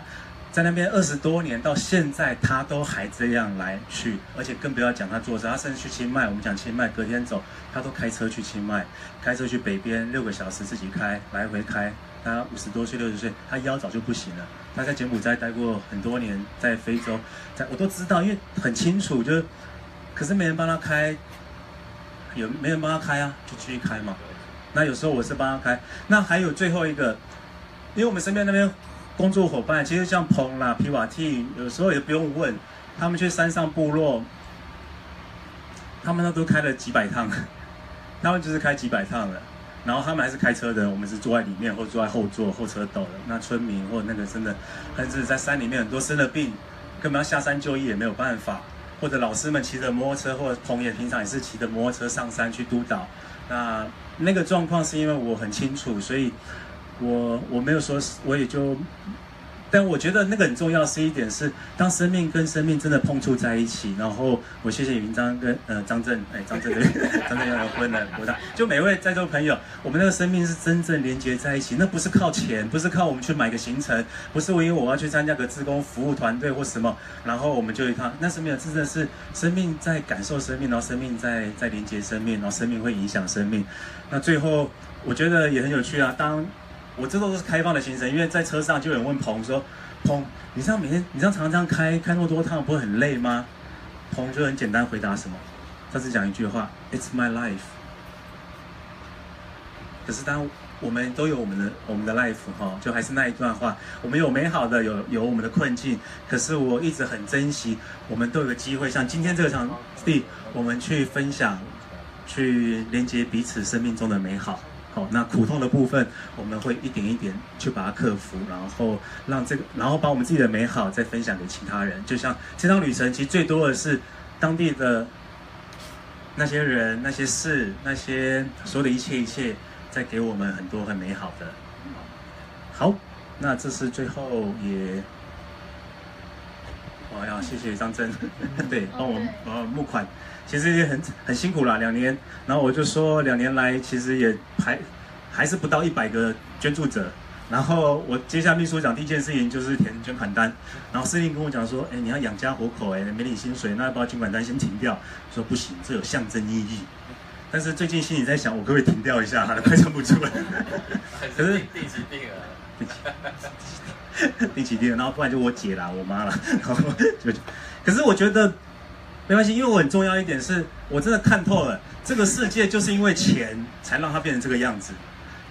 Speaker 3: 在那边二十多年，到现在他都还这样来去，而且更不要讲他坐车，他甚至去清迈。我们讲清迈，隔天走，他都开车去清迈，开车去北边六个小时自己开，来回开。他五十多岁、六十岁，他腰早就不行了。他在柬埔寨待过很多年，在非洲，在我都知道，因为很清楚，就是可是没人帮他开，有没人帮他开啊？就继续开嘛。那有时候我是帮他开，那还有最后一个，因为我们身边那边工作伙伴，其实像彭啦、皮瓦蒂，有时候也不用问，他们去山上部落，他们那都开了几百趟，他们就是开几百趟了，然后他们还是开车的，我们是坐在里面或坐在后座后车斗的。那村民或那个真的，甚至在山里面很多生了病，根本要下山就医也没有办法，或者老师们骑着摩托车，或者彭也平常也是骑着摩托车上山去督导，那。那个状况是因为我很清楚，所以我我没有说，我也就。但我觉得那个很重要是一点是，当生命跟生命真的碰触在一起，然后我谢谢云章跟呃张震，哎张震对，张震要离婚了，我的就每位在座朋友，我们那个生命是真正连接在一起，那不是靠钱，不是靠我们去买个行程，不是因为我要去参加个自工服务团队或什么，然后我们就一趟，那是没有，真的是生命在感受生命，然后生命在在连接生命，然后生命会影响生命，那最后我觉得也很有趣啊，当。我这都是开放的行程，因为在车上就有人问鹏说：“鹏，你这样每天你这样常常开开那么多趟，不会很累吗？”鹏就很简单回答什么，他只讲一句话：“It's my life。”可是当我们都有我们的我们的 life 哈，就还是那一段话，我们有美好的，有有我们的困境，可是我一直很珍惜，我们都有个机会，像今天这个场地，我们去分享，去连接彼此生命中的美好。好，那苦痛的部分，我们会一点一点去把它克服，然后让这个，然后把我们自己的美好再分享给其他人。就像这趟旅程，其实最多的是当地的那些人、那些事、那些所有的一切一切，在给我们很多很美好的。好，那这是最后也，我要谢谢张真，对，帮我呃募款。其实也很很辛苦啦，两年，然后我就说两年来其实也还还是不到一百个捐助者，然后我接下秘书长第一件事情就是填捐款单，然后司令跟我讲说，哎，你要养家活口，哎，没领薪水，那要把捐款单先停掉，说不行，这有象征意义。但是最近心里在想，我可不可以停掉一下，快撑不住了。
Speaker 7: 可是定期定额，
Speaker 3: 定期定额，然后不然就我姐啦，我妈啦，然后就，可是我觉得。没关系，因为我很重要一点是，我真的看透了这个世界，就是因为钱才让它变成这个样子。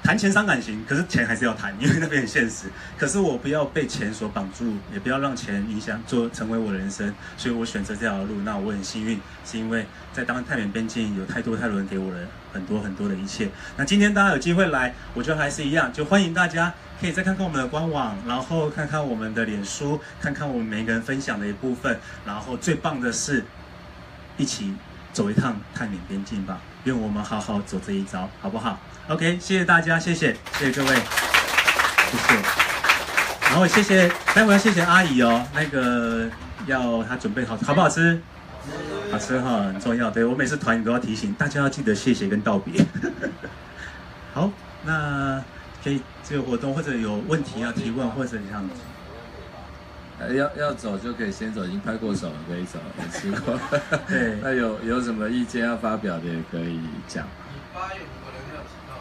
Speaker 3: 谈钱伤感情，可是钱还是要谈，因为那边很现实。可是我不要被钱所绑住，也不要让钱影响做成为我的人生，所以我选择这条路。那我很幸运，是因为在当太远边境有太多太多人给我了很多很多的一切。那今天大家有机会来，我觉得还是一样，就欢迎大家可以再看看我们的官网，然后看看我们的脸书，看看我们每个人分享的一部分。然后最棒的是。一起走一趟探缅边境吧，愿我们好好走这一遭，好不好？OK，谢谢大家，谢谢，谢谢各位，谢谢。然后谢谢，待会要谢谢阿姨哦，那个要她准备好，好不好吃？好吃哈，很重要。对我每次团你都要提醒大家要记得谢谢跟道别。好，那可以这个活动或者有问题要提问或者这样。
Speaker 7: 要要走就可以先走，已经拍过手了，可以走，没吃过。
Speaker 3: 对，
Speaker 7: 那有有什么意见要发表的也可以讲。
Speaker 10: 八月可能要请到，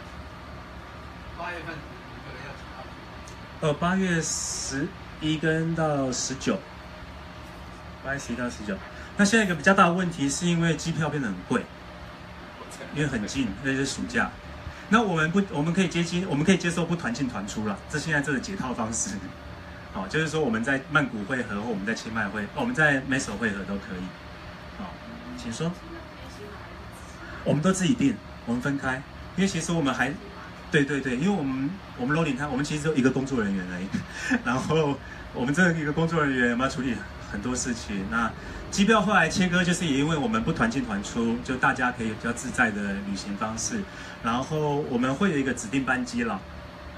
Speaker 10: 八月份可能要请
Speaker 3: 到。呃，八月十一跟到十九，八月十一到十九。那现在一个比较大的问题，是因为机票变得很贵，因为很近，那是暑假。那我们不，我们可以接机，我们可以接受不团进团出了，这现在这个解套方式。好，就是说我们在曼谷会合，或我们在清迈会，我们在 Meso 会合都可以。好，请说。我们都自己订，我们分开，因为其实我们还，对对对，因为我们我们 loading 他，我们其实只有一个工作人员而已。然后我们这一个工作人员要处理很多事情。那机票后来切割，就是也因为我们不团进团出，就大家可以比较自在的旅行方式。然后我们会有一个指定班机了。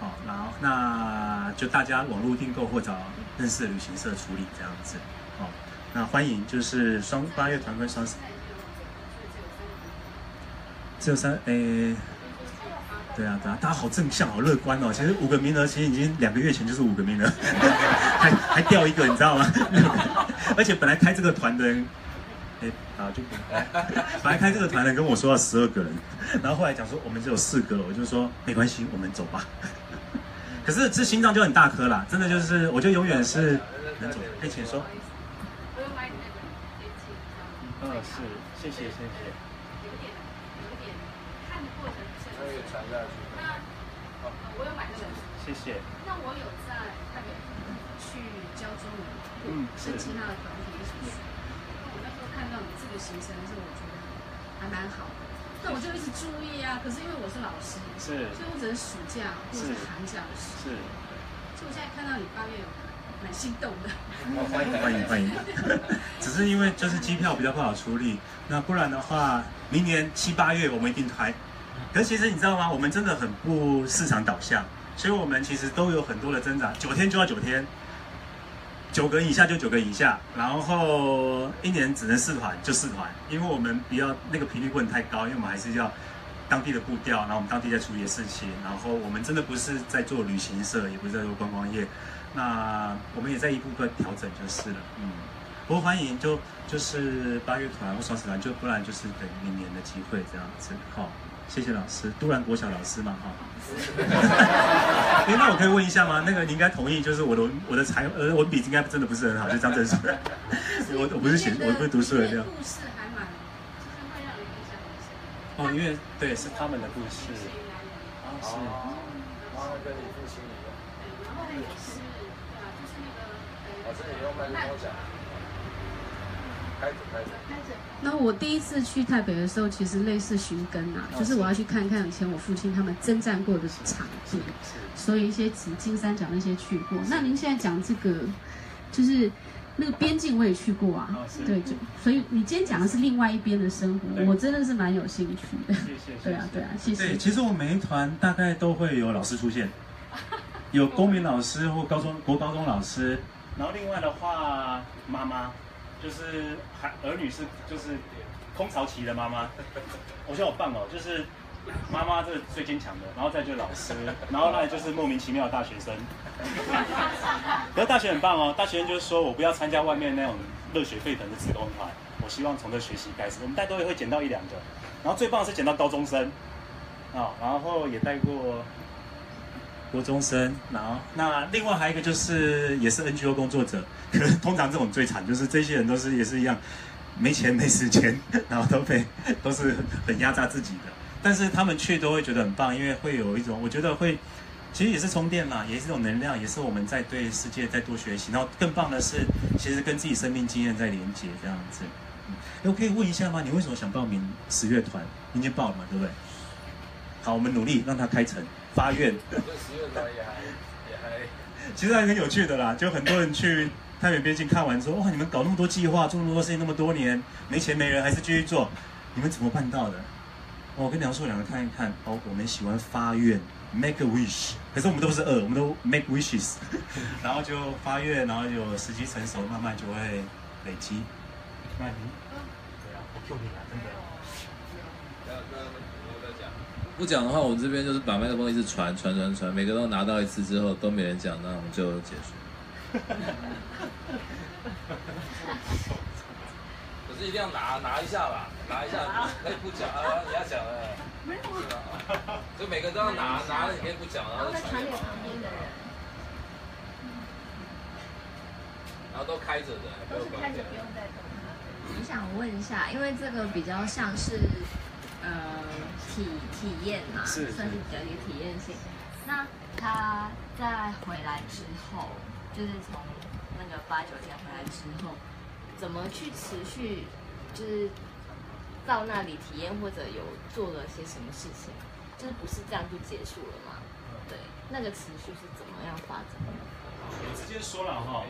Speaker 3: 好，然后那就大家网络订购或找认识的旅行社处理这样子。好，那欢迎就是双八月团跟双十，只有三诶，对啊对啊，大家好正向好乐观哦。其实五个名额其实已经两个月前就是五个名额，还还掉一个你知道吗？而且本来开这个团的人，哎啊就 本来开这个团的跟我说要十二个人，然后后来讲说我们只有四个，我就说没关系，我们走吧。可是这心脏就很大颗啦，真的就是，我就永远是能走。可以请说。我有买你那个嗯，是，谢谢谢谢。有点有点看的过程是。那个传下去。那，我有买那个。谢谢。那我有在那边去教中文嗯，是其他的团体一起去。那我那时候看到你这个行程的时候，我觉得还蛮好。那我就一直注意啊，可是因为我是老师，是，所以我只能暑假或者是寒假的时是，所以我现在看到你八月有蛮心动的。欢迎欢迎欢迎，只是因为就是机票比较不好处理，那不然的话，明年七八月我们一定开。可是其实你知道吗？我们真的很不市场导向，所以我们其实都有很多的挣扎。九天就要九天。九个以下就九个以下，然后一年只能四团就四团，因为我们比较那个频率不能太高，因为我们还是要当地的步调，然后我们当地在处理的事情，然后我们真的不是在做旅行社，也不是在做观光业，那我们也在一步步调整就是了，嗯，不过欢迎就就是八月团或双十团，就不然就是等明年的机会这样子，好。谢谢老师，都兰国小老师嘛，哈。哎，那我可以问一下吗？那个你应该同意，就是我的我的才呃文笔应该真的不是很好，就张正书。我我不是写，我不是读书的这样。故事还蛮，就是会让人印象很深。哦，因为对，是他们的故事。哦，是。
Speaker 7: 跟你父亲一样。
Speaker 5: 然后也是，对啊，就是那个。
Speaker 7: 老师，你用麦克风讲。开始，开着。
Speaker 5: 那我第一次去台北的时候，其实类似寻根啊，就是我要去看看以前我父亲他们征战过的场地，所以一些紫金三角那些去过。那您现在讲这个，就是那个边境我也去过啊，对，就所以你今天讲的是另外一边的生活，我真的是蛮有兴趣的。
Speaker 3: 谢谢。
Speaker 5: 对啊，对啊，谢谢。
Speaker 3: 对，其实我每一团大概都会有老师出现，有公民老师或高中国高中老师，然后另外的话妈妈。就是孩儿女是就是空巢期的妈妈，我觉得好棒哦，就是妈妈这最坚强的，然后再就是老师，然后再就是莫名其妙的大学生。可是大学很棒哦，大学生就是说我不要参加外面那种热血沸腾的自工团，我希望从这学习开始。我们带都会捡到一两个，然后最棒的是捡到高中生啊，然后也带过。国中生，然后那另外还有一个就是也是 NGO 工作者，可是通常这种最惨，就是这些人都是也是一样，没钱没时间，然后都被都是很压榨自己的，但是他们却都会觉得很棒，因为会有一种我觉得会，其实也是充电嘛，也是一种能量，也是我们在对世界在多学习，然后更棒的是，其实跟自己生命经验在连接这样子。嗯我可以问一下吗？你为什么想报名十月团？已经报了嘛，对不对？好，我们努力让它开成。发愿，其实还很有趣的啦。就很多人去太原边境看完之后：“哇，你们搞那么多计划，做那么多事情，那么多年，没钱没人，还是继续做，你们怎么办到的？”我跟梁硕两个看一看，哦，我们喜欢发愿，make a wish。可是我们都是恶，我们都 make wishes，然后就发愿，然后有时机成熟，慢慢就会累积。那你，对啊，我救你了，真的。
Speaker 7: 不讲的话，我这边就是把麦克风一直传传传传，每个都拿到一次之后都没人讲，那我们就结束。可是一定要拿拿一下吧，拿一下可以不讲啊，你要讲的。没有啊。就每个都要拿拿了，你可以不讲，然后传给旁边的人。然后都开着的，
Speaker 11: 都是开着，不用再动。我想问一下，因为这个比较像是。呃，体体验嘛，算是比较一个体验性。那他在回来之后，就是从那个八九天回来之后，怎么去持续，就是到那里体验或者有做了些什么事情，就是不是这样就结束了吗？对，那个持续是怎么样发展？
Speaker 3: 我直接说了哈，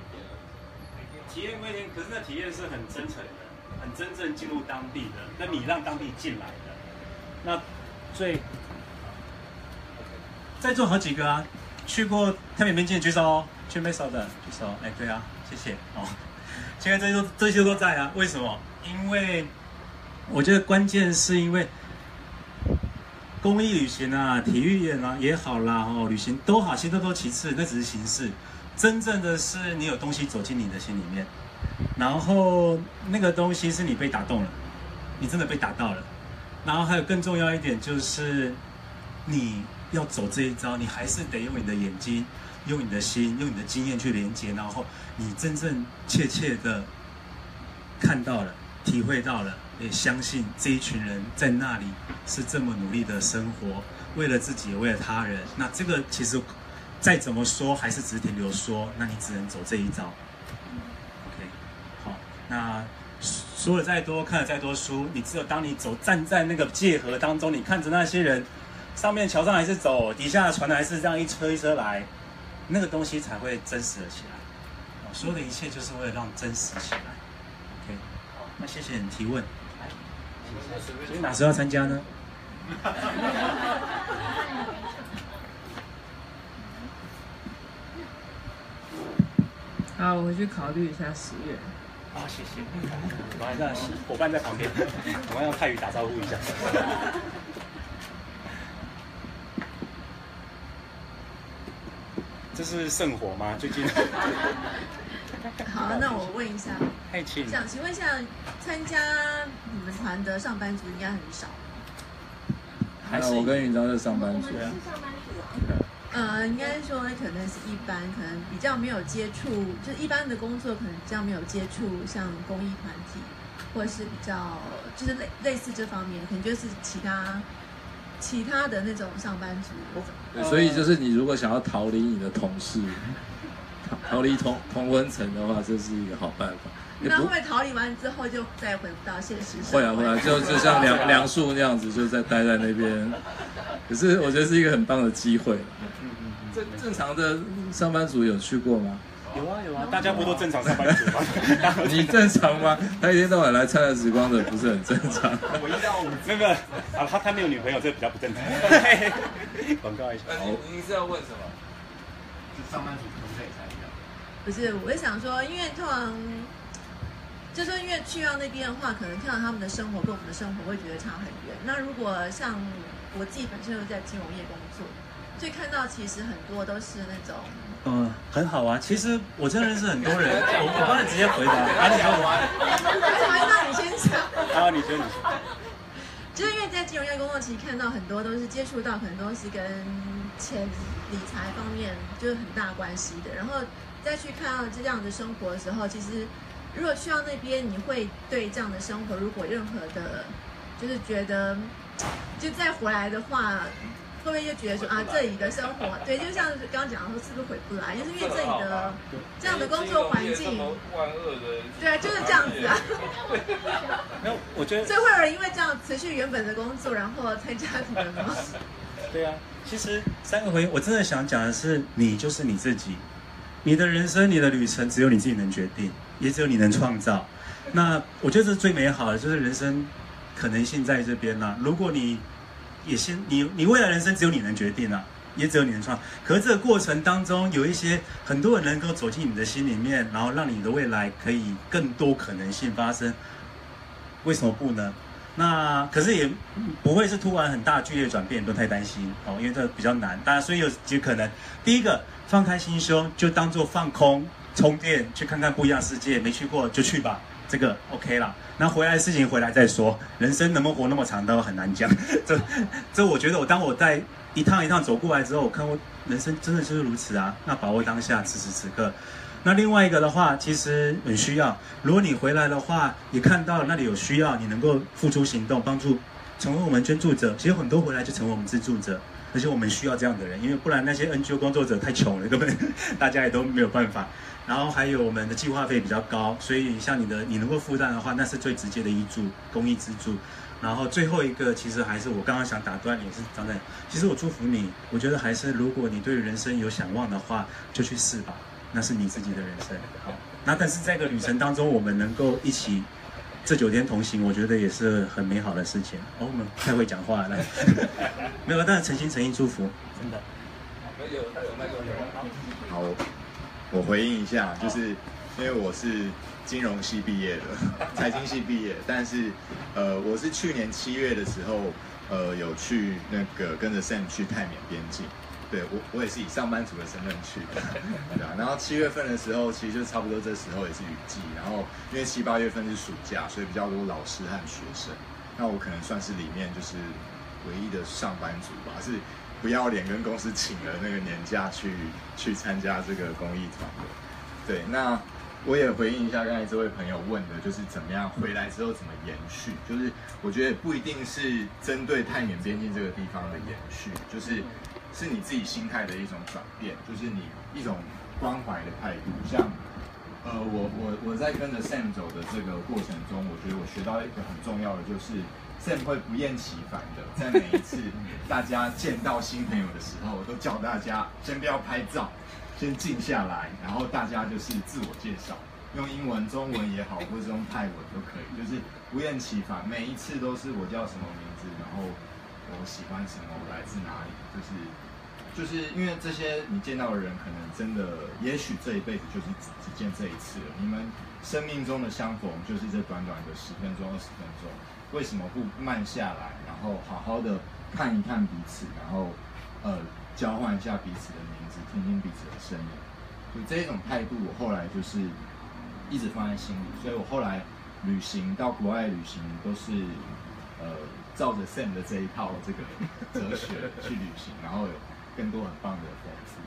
Speaker 3: 体验归体验可是那体验是很真诚的，很真正进入当地的，那你让当地进来的。那最在座好几个啊，去过太平边境举手哦，去没手的举手。哎，对啊，谢谢哦。现在这些这些都在啊，为什么？因为我觉得关键是因为公益旅行啊、体育也啊也好啦，哦，旅行都好，其实都其次，那只是形式。真正的是你有东西走进你的心里面，然后那个东西是你被打动了，你真的被打到了。然后还有更重要一点就是，你要走这一招，你还是得用你的眼睛、用你的心、用你的经验去连接，然后你真正切切的看到了、体会到了，也相信这一群人在那里是这么努力的生活，为了自己，为了他人。那这个其实再怎么说，还是只停留说，那你只能走这一招。OK，好，那。说了再多，看了再多书，你只有当你走站在那个界河当中，你看着那些人，上面桥上还是走，底下的船还是这样一车一车来，那个东西才会真实的起来。所有的一切就是为了让真实起来。OK，好，那谢谢你提问。所以哪时候要参加呢？
Speaker 4: 好，我回去考虑一下十月。
Speaker 3: 啊，谢谢。我还让伙伴在旁边，我们用泰语打招呼一下。这是圣火吗？最近？
Speaker 12: 好，那我问一下，想请问一下，参加你们团的上班族应该很少。
Speaker 7: 还是我跟云章是上班族。
Speaker 12: 呃，应该说可能是一般，可能比较没有接触，就一般的工作可能比较没有接触，像公益团体，或者是比较就是类类似这方面，可能就是其他其他的那种上班族。
Speaker 7: 对，所以就是你如果想要逃离你的同事，逃离同同温层的话，这是一个好办法。
Speaker 12: 那会不会逃离完之后就再回不到现实？
Speaker 7: 会啊会啊，就就像梁梁树那样子，就在待在那边。可是我觉得是一个很棒的机会。正正常的上班族有去过吗？
Speaker 3: 有啊有啊，大家不都正常上班族吗？
Speaker 7: 你正常吗？他一天到晚来灿烂时光的，不是很正常。
Speaker 3: 我一到五那个啊，他他没有女朋友，这比较不正常。广告一下。
Speaker 7: 你你是要问什么？
Speaker 10: 就上班族可不可以参加？
Speaker 12: 不是，我是想说，因为通常。就是因为去到那边的话，可能看到他们的生活跟我们的生活会觉得差很远。那如果像我自己本身又在金融业工作，所以看到其实很多都是那种……
Speaker 3: 嗯，很好啊。其实我真的认识很多人，我我帮你直接回答。啊，你
Speaker 12: 说我，为什么要让你先讲？
Speaker 3: 啊，你说你说。
Speaker 12: 就是因为在金融业工作，其实看到很多都是接触到，可能都是跟钱理财方面就是很大关系的。然后再去看到这样的生活的时候，其实。如果去到那边，你会对这样的生活，如果任何的，就是觉得，就再回来的话，会不会就觉得说啊，这里的生活，对，就像刚刚讲的说，是不是回不来？就是因为这里的这样的工作环境，万恶的，对啊，就是这样子啊。
Speaker 3: 没有，我觉得，
Speaker 12: 所以会有人因为这样辞去原本的工作，然后参加你们吗？
Speaker 3: 对啊，其实三个回应，我真的想讲的是，你就是你自己，你的人生，你的旅程，只有你自己能决定。也只有你能创造，那我觉得这是最美好的，就是人生可能性在这边啦。如果你也先你你未来人生只有你能决定啊，也只有你能创。可是这个过程当中有一些很多人能够走进你的心里面，然后让你的未来可以更多可能性发生。为什么不呢？那可是也不会是突然很大剧烈转变，不用太担心哦，因为这比较难。当然，所以有几可能，第一个放开心胸，就当做放空。充电去看看不一样世界，没去过就去吧，这个 OK 了。那回来的事情回来再说。人生能不能活那么长都很难讲。这 这，我觉得我当我在一趟一趟走过来之后，我看过人生真的就是如此啊。那把握当下，此时此刻。那另外一个的话，其实很需要。如果你回来的话，也看到那里有需要，你能够付出行动，帮助成为我们捐助者。其实很多回来就成为我们资助者，而且我们需要这样的人，因为不然那些 NGO 工作者太穷了，根本 大家也都没有办法。然后还有我们的计划费比较高，所以像你的你能够负担的话，那是最直接的一助公益资助。然后最后一个，其实还是我刚刚想打断你，是张在。其实我祝福你，我觉得还是如果你对人生有想望的话，就去试吧，那是你自己的人生。好，那但是在这个旅程当中，我们能够一起这九天同行，我觉得也是很美好的事情。哦，我们太会讲话了，没有，但是诚心诚意祝福，真的。
Speaker 13: 有，有麦克风。好。我回应一下，就是因为我是金融系毕业的，财经系毕业，但是呃，我是去年七月的时候，呃，有去那个跟着 Sam 去泰缅边境，对我我也是以上班族的身份去的，对啊。然后七月份的时候，其实就差不多这时候也是雨季，然后因为七八月份是暑假，所以比较多老师和学生，那我可能算是里面就是唯一的上班族吧，是。不要脸跟公司请了那个年假去去参加这个公益团的，对，那我也回应一下刚才这位朋友问的，就是怎么样回来之后怎么延续？就是我觉得不一定是针对太缅边境这个地方的延续，就是是你自己心态的一种转变，就是你一种关怀的态度。像呃，我我我在跟着 Sam 走的这个过程中，我觉得我学到一个很重要的就是。Sam 会不厌其烦的，在每一次大家见到新朋友的时候，我都叫大家先不要拍照，先静下来，然后大家就是自我介绍，用英文、中文也好，或者用泰文都可以，就是不厌其烦。每一次都是我叫什么名字，然后我喜欢什么，我来自哪里，就是就是因为这些你见到的人，可能真的，也许这一辈子就是只只见这一次。你们生命中的相逢，就是这短短的十分钟、二十分钟。为什么不慢下来，然后好好的看一看彼此，然后呃交换一下彼此的名字，听听彼此的声音？就这种态度，我后来就是一直放在心里。所以我后来旅行到国外旅行，都是呃照着 Sam 的这一套这个哲学去旅行，然后有更多很棒的讽刺。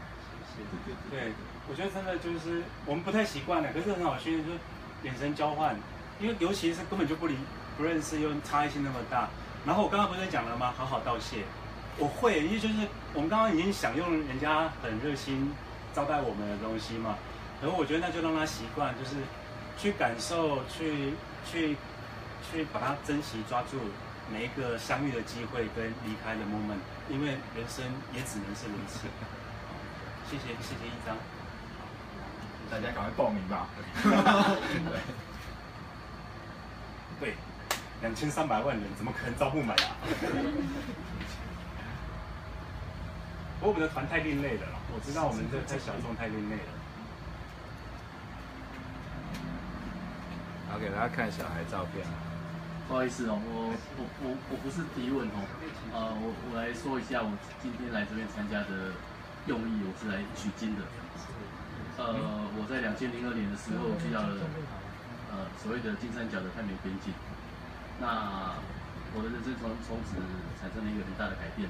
Speaker 3: 对对对。对，我觉得真的就是我们不太习惯的，可是很好训练，就是眼神交换，因为尤其是根本就不理。不认识又差异性那么大，然后我刚刚不是讲了吗？好好道谢，我会，因为就是我们刚刚已经享用人家很热心招待我们的东西嘛。然后我觉得那就让他习惯，就是去感受，去去去把它珍惜抓住每一个相遇的机会跟离开的 moment，因为人生也只能是如此。谢谢谢谢一张，
Speaker 13: 大家赶快报名吧。
Speaker 3: 对，两千三百万人怎么可能招不满啊？我们的团太另类了啦，我知道我们这太小众太另类了。
Speaker 1: 好，给大家看小孩照片。
Speaker 14: 不好意思哦，我我我我不是提问哦，呃，我我来说一下我今天来这边参加的用意，我是来取经的。呃，我在两千零二年的时候去到了。呃，所谓的金三角的太平边境，那我的人生从从此产生了一个很大的改变。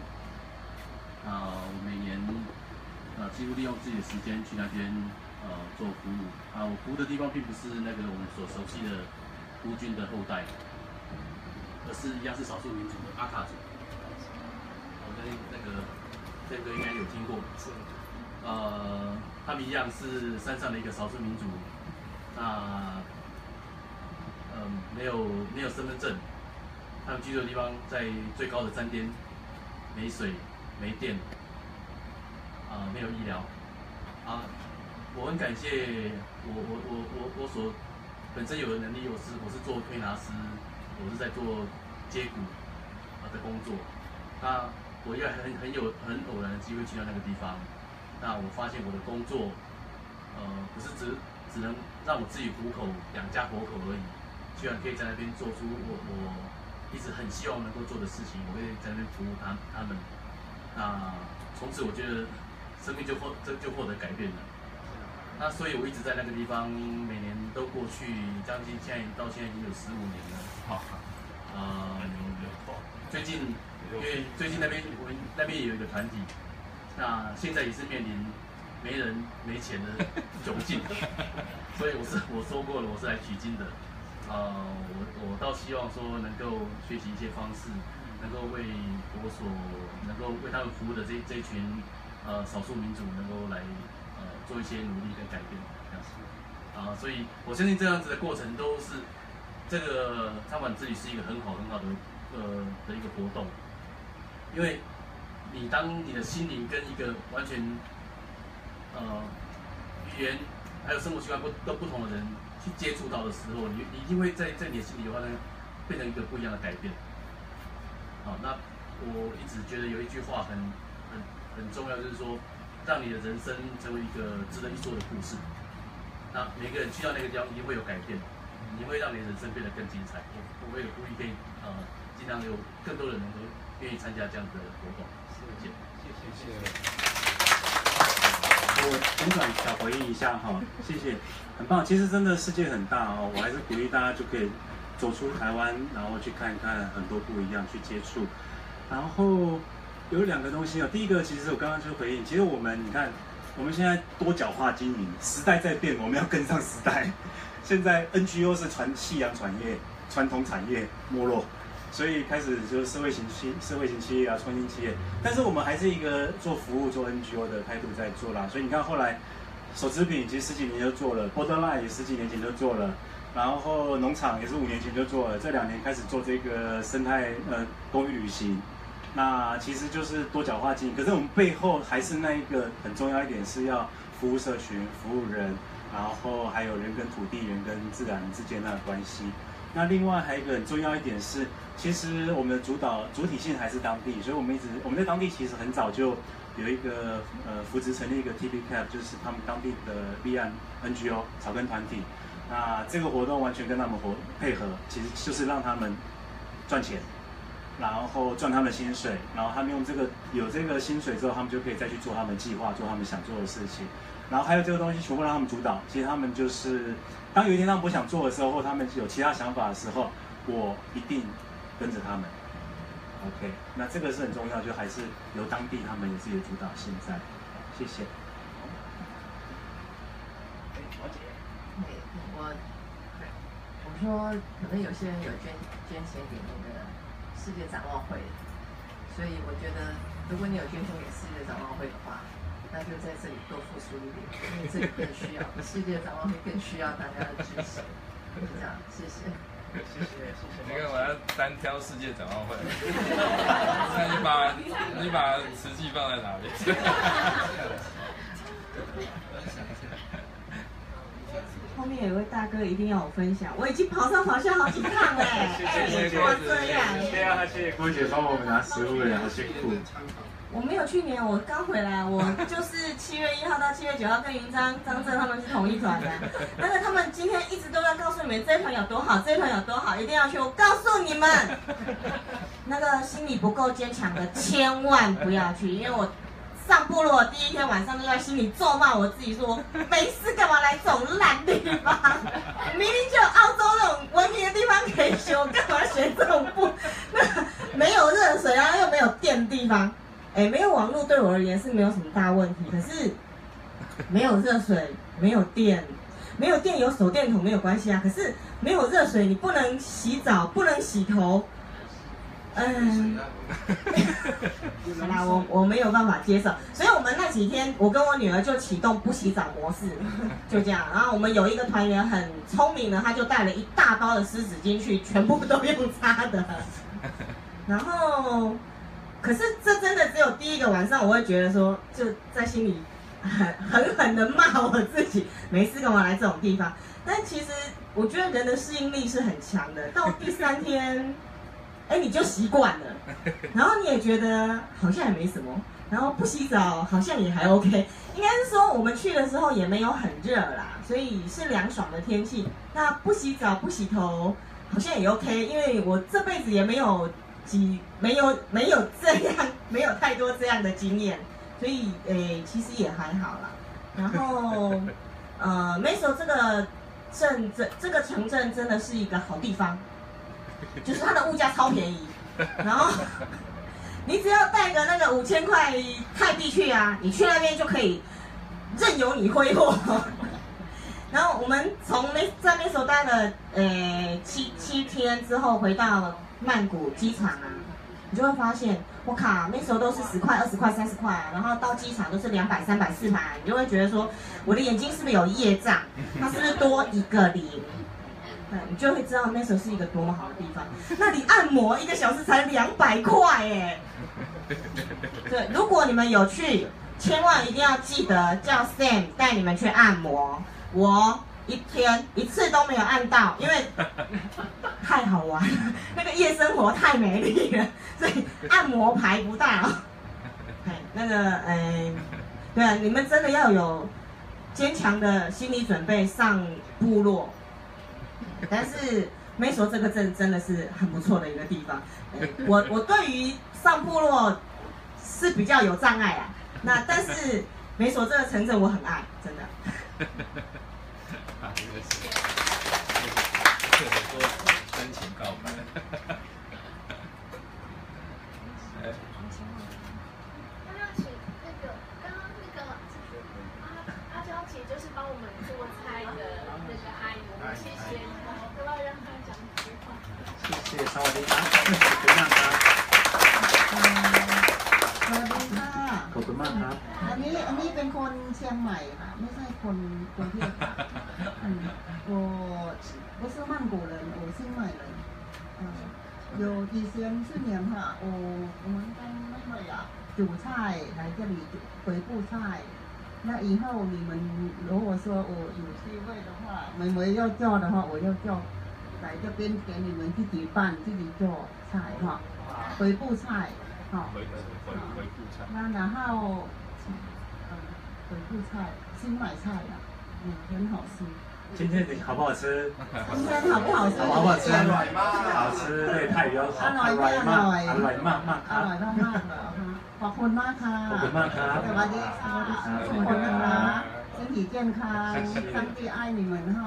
Speaker 14: 啊，我每年呃几乎利用自己的时间去那边呃做服务。啊，我服务的地方并不是那个我们所熟悉的孤军的后代，而是一样是少数民族的阿卡族。我跟那个这个应该有听过。呃，他们一样是山上的一个少数民族。那嗯，没有没有身份证，他们居住的地方在最高的山巅，没水没电，啊，没有医疗，啊，我很感谢我我我我我所本身有的能力，我是我是做推拿师，我是在做接骨啊的工作，那我也很很有很偶然的机会去到那个地方，那我发现我的工作，呃，不是只只能让我自己糊口养家活口而已。居然可以在那边做出我我一直很希望能够做的事情，我会在那边服务他他们。那从此我觉得生命就获这就获得改变了。那所以我一直在那个地方，每年都过去将近现在到现在已经有十五年了。好，呃，最近因为最近那边我们那边也有一个团体，那现在也是面临没人没钱的窘境，所以我是我说过了，我是来取经的。呃，我我倒希望说能够学习一些方式，能够为我所能够为他们服务的这这群呃少数民族能够来呃做一些努力跟改变这样子啊，所以我相信这样子的过程都是这个餐馆之旅是一个很好很好的呃的一个活动，因为你当你的心灵跟一个完全呃语言还有生活习惯不都不同的人。去接触到的时候，你你一定会在在你的心里的话呢，变成一个不一样的改变。好，那我一直觉得有一句话很很很重要，就是说，让你的人生成为一个值得一说的故事。那每个人去到那个地方，一定会有改变，你会让你的人生变得更精彩。我我会呼吁可以呃，尽量有更多的人能够愿意参加这样的活动。谢谢，谢谢。
Speaker 3: 我简短小回应一下哈，谢谢，很棒。其实真的世界很大哦，我还是鼓励大家就可以走出台湾，然后去看一看很多不一样，去接触。然后有两个东西啊，第一个其实我刚刚就回应，其实我们你看，我们现在多角化经营，时代在变，我们要跟上时代。现在 NGO 是传夕阳产业，传统产业没落。所以开始就是社会型企社会型企业啊，创新企业，但是我们还是一个做服务、做 NGO 的态度在做啦。所以你看后来，手织品其实十几年就做了，Borderline 也十几年前就做了，然后农场也是五年前就做了，这两年开始做这个生态呃公寓旅行，那其实就是多角化经营。可是我们背后还是那一个很重要一点是要服务社群、服务人，然后还有人跟土地、人跟自然之间的关系。那另外还有一个很重要一点是，其实我们的主导主体性还是当地，所以我们一直我们在当地其实很早就有一个呃扶植成立一个 TB Cap，就是他们当地的立案 NGO 草根团体。那这个活动完全跟他们活配合，其实就是让他们赚钱，然后赚他们的薪水，然后他们用这个有这个薪水之后，他们就可以再去做他们计划，做他们想做的事情。然后还有这个东西全部让他们主导，其实他们就是。当有一天他们不想做的时候，或他们有其他想法的时候，我一定跟着他们。OK，那这个是很重要，就还是由当地他们有自己的主导现在。谢谢。
Speaker 15: 我姐，我，我说可能有些人有捐捐钱给那个
Speaker 16: 世界展望会，所以我觉得如果你有捐献给世界展望会的话，那就在这里多付出一点，因为这里更需要世界展望会更需要大家的支持。就这样，谢谢。
Speaker 7: 谢谢谢谢。你看我要单挑世界展望会，那你把你把瓷器放在哪里？
Speaker 16: 后面有位大哥一定要我分享，我已经跑上跑下好几趟嘞。谢谢郭
Speaker 3: 姐，对啊，谢谢郭姐帮我们拿食物了，好辛苦。
Speaker 16: 我没有去年，我刚回来，我就是七月一号到七月九号跟云章、张震他们是同一团的。但是他们今天一直都在告诉你们这一团有多好，这一团有多好，一定要去。我告诉你们，那个心理不够坚强的千万不要去，因为我。上部落第一天晚上就在心里咒骂我自己，说没事干嘛来这种烂地方？明明就有澳洲那种文明的地方可以学，干嘛选这种不？那 没有热水啊，又没有电地方。哎，没有网络对我而言是没有什么大问题，可是没有热水、没有电、没有电有手电筒没有关系啊。可是没有热水，你不能洗澡，不能洗头。嗯，好啦，我我没有办法接受，所以我们那几天，我跟我女儿就启动不洗澡模式，就这样。然后我们有一个团员很聪明的，他就带了一大包的湿纸巾去，全部都用擦的。然后，可是这真的只有第一个晚上，我会觉得说，就在心里狠狠狠的骂我自己，没事干嘛来这种地方？但其实我觉得人的适应力是很强的，到第三天。哎，你就习惯了，然后你也觉得好像也没什么，然后不洗澡好像也还 OK。应该是说我们去的时候也没有很热啦，所以是凉爽的天气。那不洗澡不洗头好像也 OK，因为我这辈子也没有几没有没有这样没有太多这样的经验，所以诶其实也还好啦。然后 呃，没说这个镇这这个城镇真的是一个好地方。就是它的物价超便宜，然后你只要带个那个五千块泰币去啊，你去那边就可以任由你挥霍。然后我们从那在那时候待了呃七七天之后，回到曼谷机场啊，你就会发现，我靠，那时候都是十块、二十块、三十块，然后到机场都是两百、三百、四百，你就会觉得说，我的眼睛是不是有业障？它是不是多一个零？你就会知道那时候是一个多么好的地方。那里按摩一个小时才两百块哎。对，如果你们有去，千万一定要记得叫 Sam 带你们去按摩。我一天一次都没有按到，因为 太好玩了，那个夜生活太美丽了，所以按摩排不到。那个，嗯，对啊，你们真的要有坚强的心理准备上部落。但是梅索这个镇真的是很不错的一个地方。我我对于上部落是比较有障碍啊。那但是梅索这个城镇我很爱，真的。
Speaker 7: 真情告白。
Speaker 3: สวัสดีครับขอบคุณมากครับ
Speaker 17: สวัสดีค่ะ
Speaker 3: ขอบคุณมากครับ
Speaker 17: อันนี้อันนี้เป็นคนเชียงใหม่ค่ะไม่ใช่คนกรุงเทพค่ะ 我不是曼谷人我是买人嗯有以前去年哈我我们跟那个呀煮菜来这里回部菜那以后你们如果说我有机会的话妹妹要做的话我要叫来这边给你们自己办、自己做菜哈，回部菜，哈，回回回部菜。那然后，嗯，回部菜，新买菜的，嗯，很好吃。
Speaker 3: 今天你好不好吃？
Speaker 17: 今天好不好吃？
Speaker 3: 好不好吃？好吃，对，太比较好。
Speaker 17: อร่อยมาก
Speaker 3: อร่อยมากมากค
Speaker 17: รับอร่อยมากมากขอบคุณมากค่ะ
Speaker 3: ขอบคุณมากครับ
Speaker 17: สวัสดีค่ะขอบคุณนะคะ身体健康，上帝爱你们哈。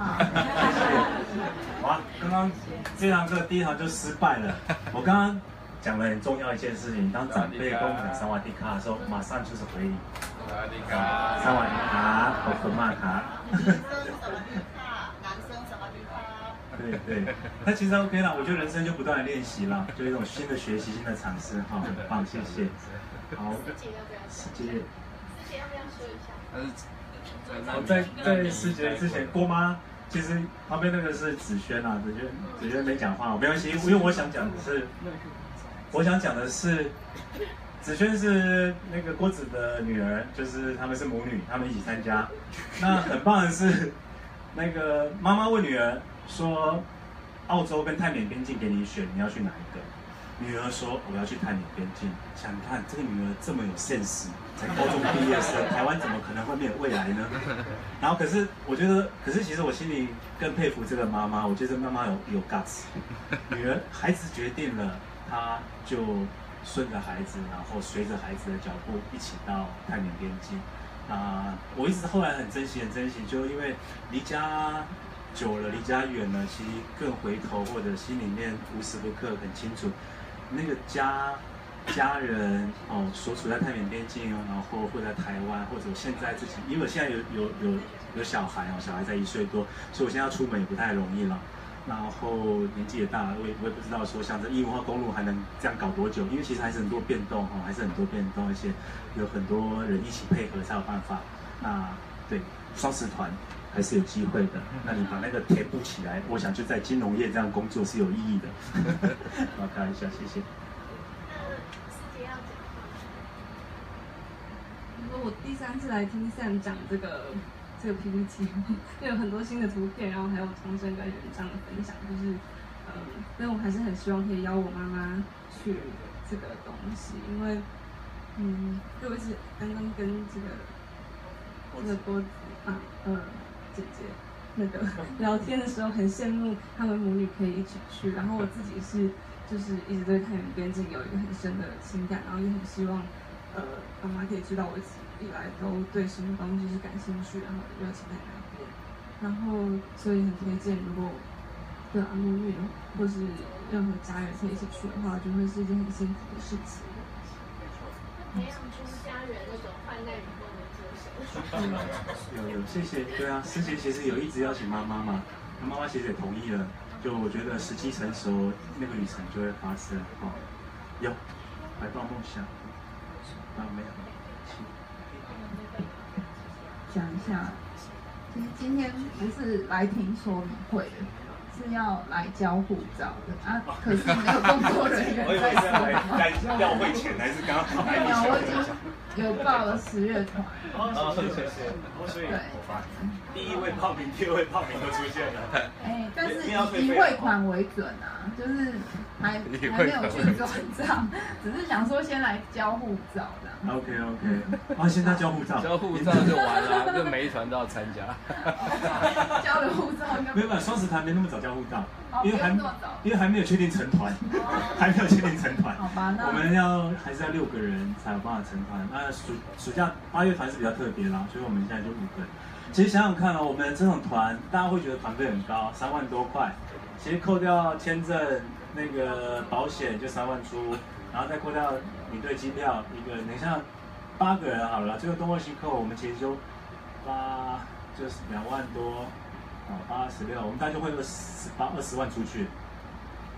Speaker 3: 哇，刚刚这堂课第一堂就失败了。我刚刚讲了很重要一件事情，当长辈跟我们讲萨瓦迪卡的时候，马上就是回应。萨瓦迪卡，萨瓦迪卡，好可骂卡。
Speaker 17: 女生萨瓦迪卡，男生萨瓦迪卡。 对
Speaker 3: 对对，那其实 OK 了，我觉得人生就不断的练习了，就一种新的学习、新的尝试，哈，很棒，谢谢。好，
Speaker 2: 师姐要不要？师
Speaker 3: 姐，
Speaker 2: 师姐要不要说一下？
Speaker 3: 我在在师姐之前，郭妈，其实旁边那个是子轩啊，子轩子轩没讲话，没关系，因为我想讲的是，我想讲的是。子萱是那个郭子的女儿，就是他们是母女，他们一起参加。那很棒的是，那个妈妈问女儿说：“澳洲跟泰缅边境给你选，你要去哪一个？”女儿说：“我要去泰缅边境。”想看这个女儿这么有现实，才高中毕业生，台湾怎么可能会没有未来呢？然后可是我觉得，可是其实我心里更佩服这个妈妈，我觉得妈妈有有 guts。女儿孩子决定了，她就。顺着孩子，然后随着孩子的脚步一起到泰缅边境。啊，我一直后来很珍惜，很珍惜，就因为离家久了，离家远了，其实更回头或者心里面无时不刻很清楚，那个家家人哦，所处在泰缅边境，然后或在台湾，或者现在自己，因为我现在有有有有小孩哦，小孩在一岁多，所以我现在出门也不太容易了。然后年纪也大了，我也我也不知道说像这一文化公路还能这样搞多久，因为其实还是很多变动哈，还是很多变动，而且有很多人一起配合才有办法。那对双十团还是有机会的。那你把那个填补起来，我想就在金融业这样工作是有意义的。我开玩笑，谢谢。
Speaker 18: 如果我第三次来听 Sam 讲这个。这个 PPT 就有很多新的图片，然后还有重生跟原章的分享，就是，嗯，但我还是很希望可以邀我妈妈去这个东西，因为，嗯，特别是刚刚跟这个这个波子啊，呃，姐姐那个 聊天的时候，很羡慕他们母女可以一起去，然后我自己是就是一直对太原边境有一个很深的情感，然后也很希望，呃，妈妈可以知道我一直。以来都对什么东西是感兴趣，然后热情在哪边，然后所以很推荐，如果对阿母女或是任何家人可以一起去的话，就会是一件很幸福的事情。
Speaker 2: 培养出家人那种患难与
Speaker 3: 有 有，谢谢。对啊，师姐其实有一直邀请妈妈嘛，那妈妈其实也同意了。就我觉得时机成熟，那个旅程就会发生。哦，有，怀抱梦想。啊，没有。
Speaker 19: 讲一下，其实今天不是来听说明会的，是要来交护照的啊。可是没有工作人员在说。
Speaker 3: 来要会钱还是刚好？没有，
Speaker 19: 我已经 有报了十月团。
Speaker 3: 哦，谢谢。所以，第一位报名，第二位报名都出现了。
Speaker 19: 哎，但是以汇款为准啊，就是还还没有去转账，只是想说先来交护照的。
Speaker 3: OK OK，啊，现在交护照，
Speaker 1: 交护照就完了，就每一团都要参加。
Speaker 19: 交了护照，
Speaker 3: 没有，双十团没那么早交护照，因为还因为还没有确定成团，还没有确定成团。
Speaker 19: 好吧，那
Speaker 3: 我们要还是要六个人才有办法成团。那暑暑假八月团是比较特别啦，所以我们现在就五个人。其实想想看哦，我们这种团，大家会觉得团费很高，三万多块。其实扣掉签证、那个保险就三万出，然后再扣掉。你对机票一个，你像八个人好了，这个东西扣我们其实就八就是两万多，啊八十六，我们大概就会二十八二十万出去，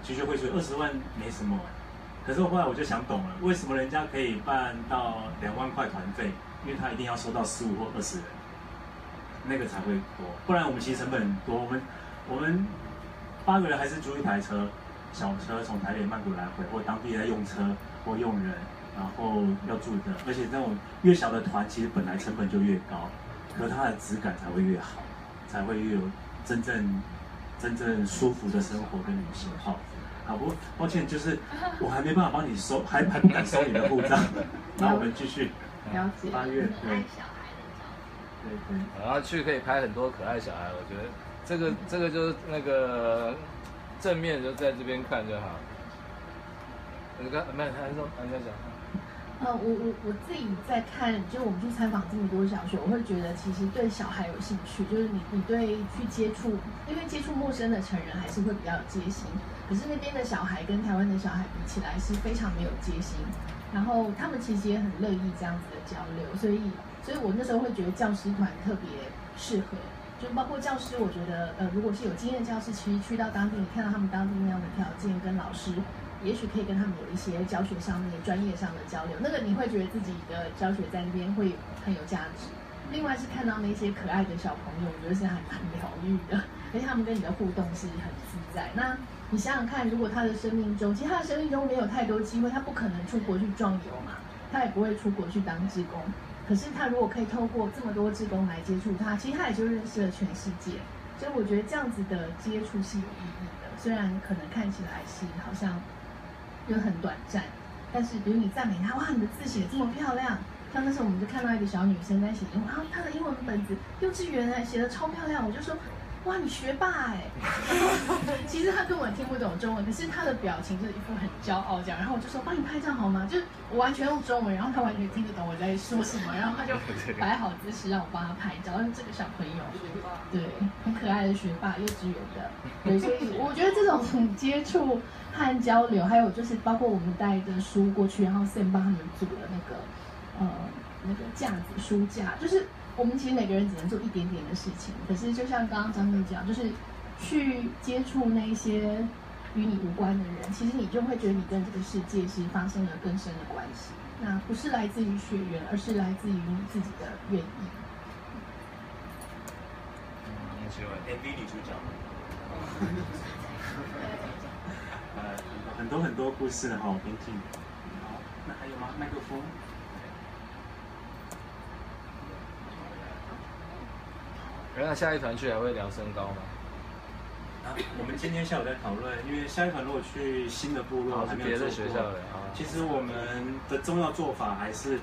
Speaker 3: 其实会出二十万没什么，可是我后来我就想懂了，为什么人家可以办到两万块团费？因为他一定要收到十五或二十人，那个才会多，不然我们其实成本很多。我们我们八个人还是租一台车，小车从台北曼谷来回，或当地在用车。或用人，然后要住的，而且那种越小的团，其实本来成本就越高，可它的质感才会越好，才会越有真正真正舒服的生活跟旅行。好，好不？抱歉，就是我还没办法帮你收，还还不敢收你的护照。那我们继续。
Speaker 19: 了解。
Speaker 3: 八月对。
Speaker 1: 对对。然后去可以拍很多可爱小孩，我觉得这个这个就是那个正面就在这边看就好。你刚没有，还是说人家讲？
Speaker 19: 呃，我我我自己在看，就我们去采访这么多小学，我会觉得其实对小孩有兴趣，就是你你对去接触，因为接触陌生的成人还是会比较有戒心。可是那边的小孩跟台湾的小孩比起来是非常没有戒心，然后他们其实也很乐意这样子的交流，所以所以我那时候会觉得教师团特别适合，
Speaker 5: 就包括教师，我觉得呃，如果是有经验的教师，其实去到当地，你看到他们当地那样的条件，跟老师，也许可以跟他们有一些教学上面、专业上的交流，那个你会觉得自己的教学在那边会很有价值。另外是看到那些可爱的小朋友，我觉得是还蛮疗愈的，而且他们跟你的互动是很自在。那你想想看，如果他的生命中，其实他的生命中没有太多机会，他不可能出国去壮游嘛，他也不会出国去当志工。可是他如果可以透过这么多志工来接触他，其实他也就认识了全世界。所以我觉得这样子的接触是有意义的，虽然可能看起来是好像又很短暂，但是比如你赞美他，哇，你的字写的这么漂亮。像那时候我们就看到一个小女生在写英文，她的英文本子幼稚园写的超漂亮，我就说。哇，你学霸哎！其实他根本听不懂中文，可是他的表情就是一副很骄傲这样。然后我就说帮你拍照好吗？就是我完全用中文，然后他完全听得懂我在说什么。然后他就摆好姿势让我帮他拍照。这个小朋友，对，很可爱的学霸，幼稚园的。对，所以我觉得这种接触和交流，还有就是包括我们带着书过去，然后 Sam 帮他们组了那个呃那个架子书架，就是。我们其实每个人只能做一点点的事情，可是就像刚刚张丽讲，就是去接触那些与你无关的人，其实你就会觉得你跟这个世界是发生了更深的关系。那不是来自于血缘，而是来自于你自己的愿意。
Speaker 3: 你喜欢 MV 女主角？呃，很多很多故事哈，边境。好，那还有吗？麦克风。
Speaker 1: 那下一团去还会聊身高吗？
Speaker 3: 啊，我们今天下午在讨论，因为下一团如果去新的部落，还没有做过。其实我们的重要做法还是，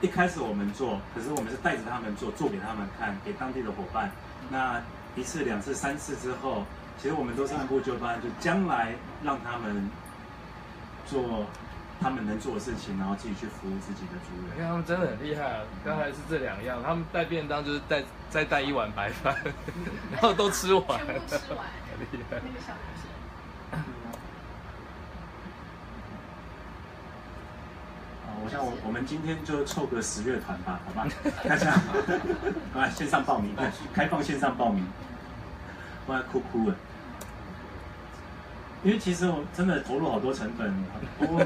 Speaker 3: 一开始我们做，可是我们是带着他们做，做给他们看，给当地的伙伴。那一次、两次、三次之后，其实我们都是按部就班，就将来让他们做。他们能做的事情，然后自己去服务自己的族人。
Speaker 1: 你看他们真的很厉害啊！刚才是这两样，他们带便当就是带再带一碗白饭，然后都吃完，
Speaker 2: 全部吃完，很厉害。那个小女生。
Speaker 3: 我想我我们今天就凑个十月团吧，好吧？大家，来线上报名，开放线上报名。我要哭哭了。因为其实我真的投入好多成本，不过，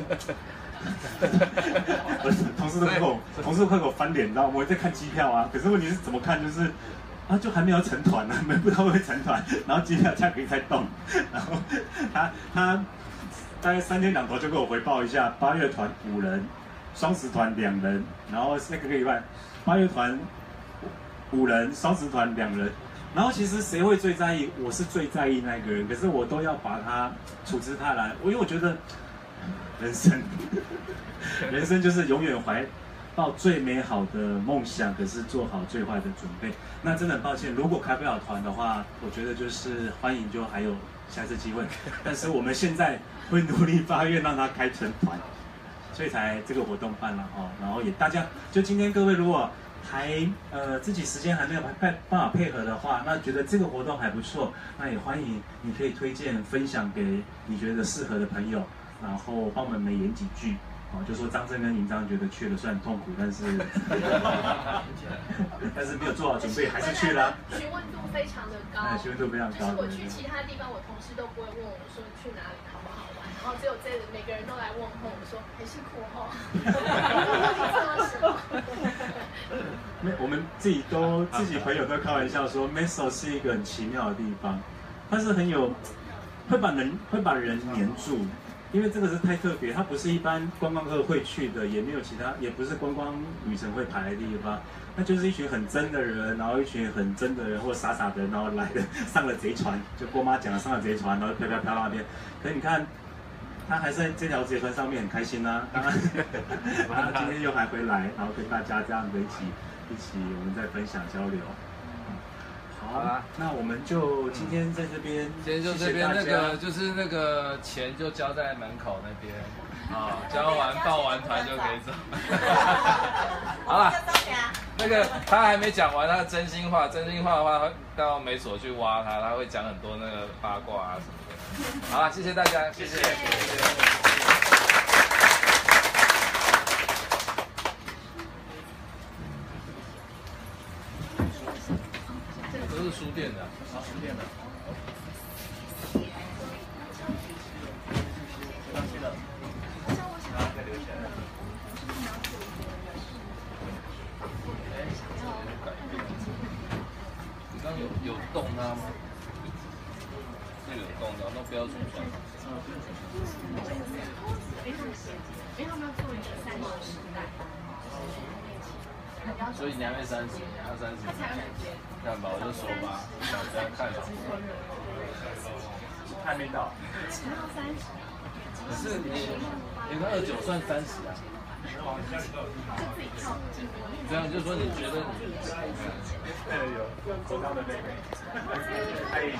Speaker 3: 同事都快给我，同事快给我翻脸，你知道吗？我在看机票啊，可是问题是怎么看，就是啊，就还没有成团呢，没不知道会不会成团，然后机票价格在动，然后他他大概三天两头就给我回报一下，八月团五人，双十团两人，然后那个个礼拜，八月团五人，双十团两人。然后其实谁会最在意？我是最在意那个人，可是我都要把他处之泰然，因为我觉得人生，人生就是永远怀抱最美好的梦想，可是做好最坏的准备。那真的很抱歉，如果开不了团的话，我觉得就是欢迎，就还有下次机会。但是我们现在会努力发愿让他开成团，所以才这个活动办了哦。然后也大家就今天各位如果。还呃自己时间还没有办办法配合的话，那觉得这个活动还不错，那也欢迎你可以推荐分享给你觉得适合的朋友，然后帮我们美言几句，哦，就说张震跟尹章觉得去了虽然痛苦，但是 但是没有做好准备还是去了。
Speaker 2: 询问度非常的高，
Speaker 3: 询问度非常高。
Speaker 2: 就是我去其他地方，我同事都不会问我说去哪里好不好后只有这每个人都来问候我说很辛苦哦。
Speaker 3: 没，我们自己都自己朋友都开玩笑说，Meso 是一个很奇妙的地方，它是很有会把人会把人黏住，因为这个是太特别，它不是一般观光客会去的，也没有其他，也不是观光旅程会排的地方，那就是一群很真的人，然后一群很真的人或傻傻的人，然后来的 上了贼船，就郭妈讲的上了贼船，然后飘飘飘那边，可是你看。他还在这条贼船上面很开心呐，他今天又还回来，然后跟大家这样子一起一起，我们在分享交流。好啊，那我们就今天在这边，
Speaker 1: 今天就这边那个就是那个钱就交在门口那边，啊，交完报完团就可以走。好了，那个他还没讲完他的真心话，真心话的话到美所去挖他，他会讲很多那个八卦啊什么。好了，谢谢大家，谢谢。谢谢是书店的，
Speaker 2: 啊，书店的。
Speaker 1: 你刚有有动它吗？这个有所以你还没三十，你要三十。看吧，我就说吧，大家看吧。
Speaker 2: 还没到。
Speaker 20: 三十。
Speaker 1: 可是你，你那二九算三十啊？这样就说你觉得你？
Speaker 2: 哎有，有他的妹妹。哎，有。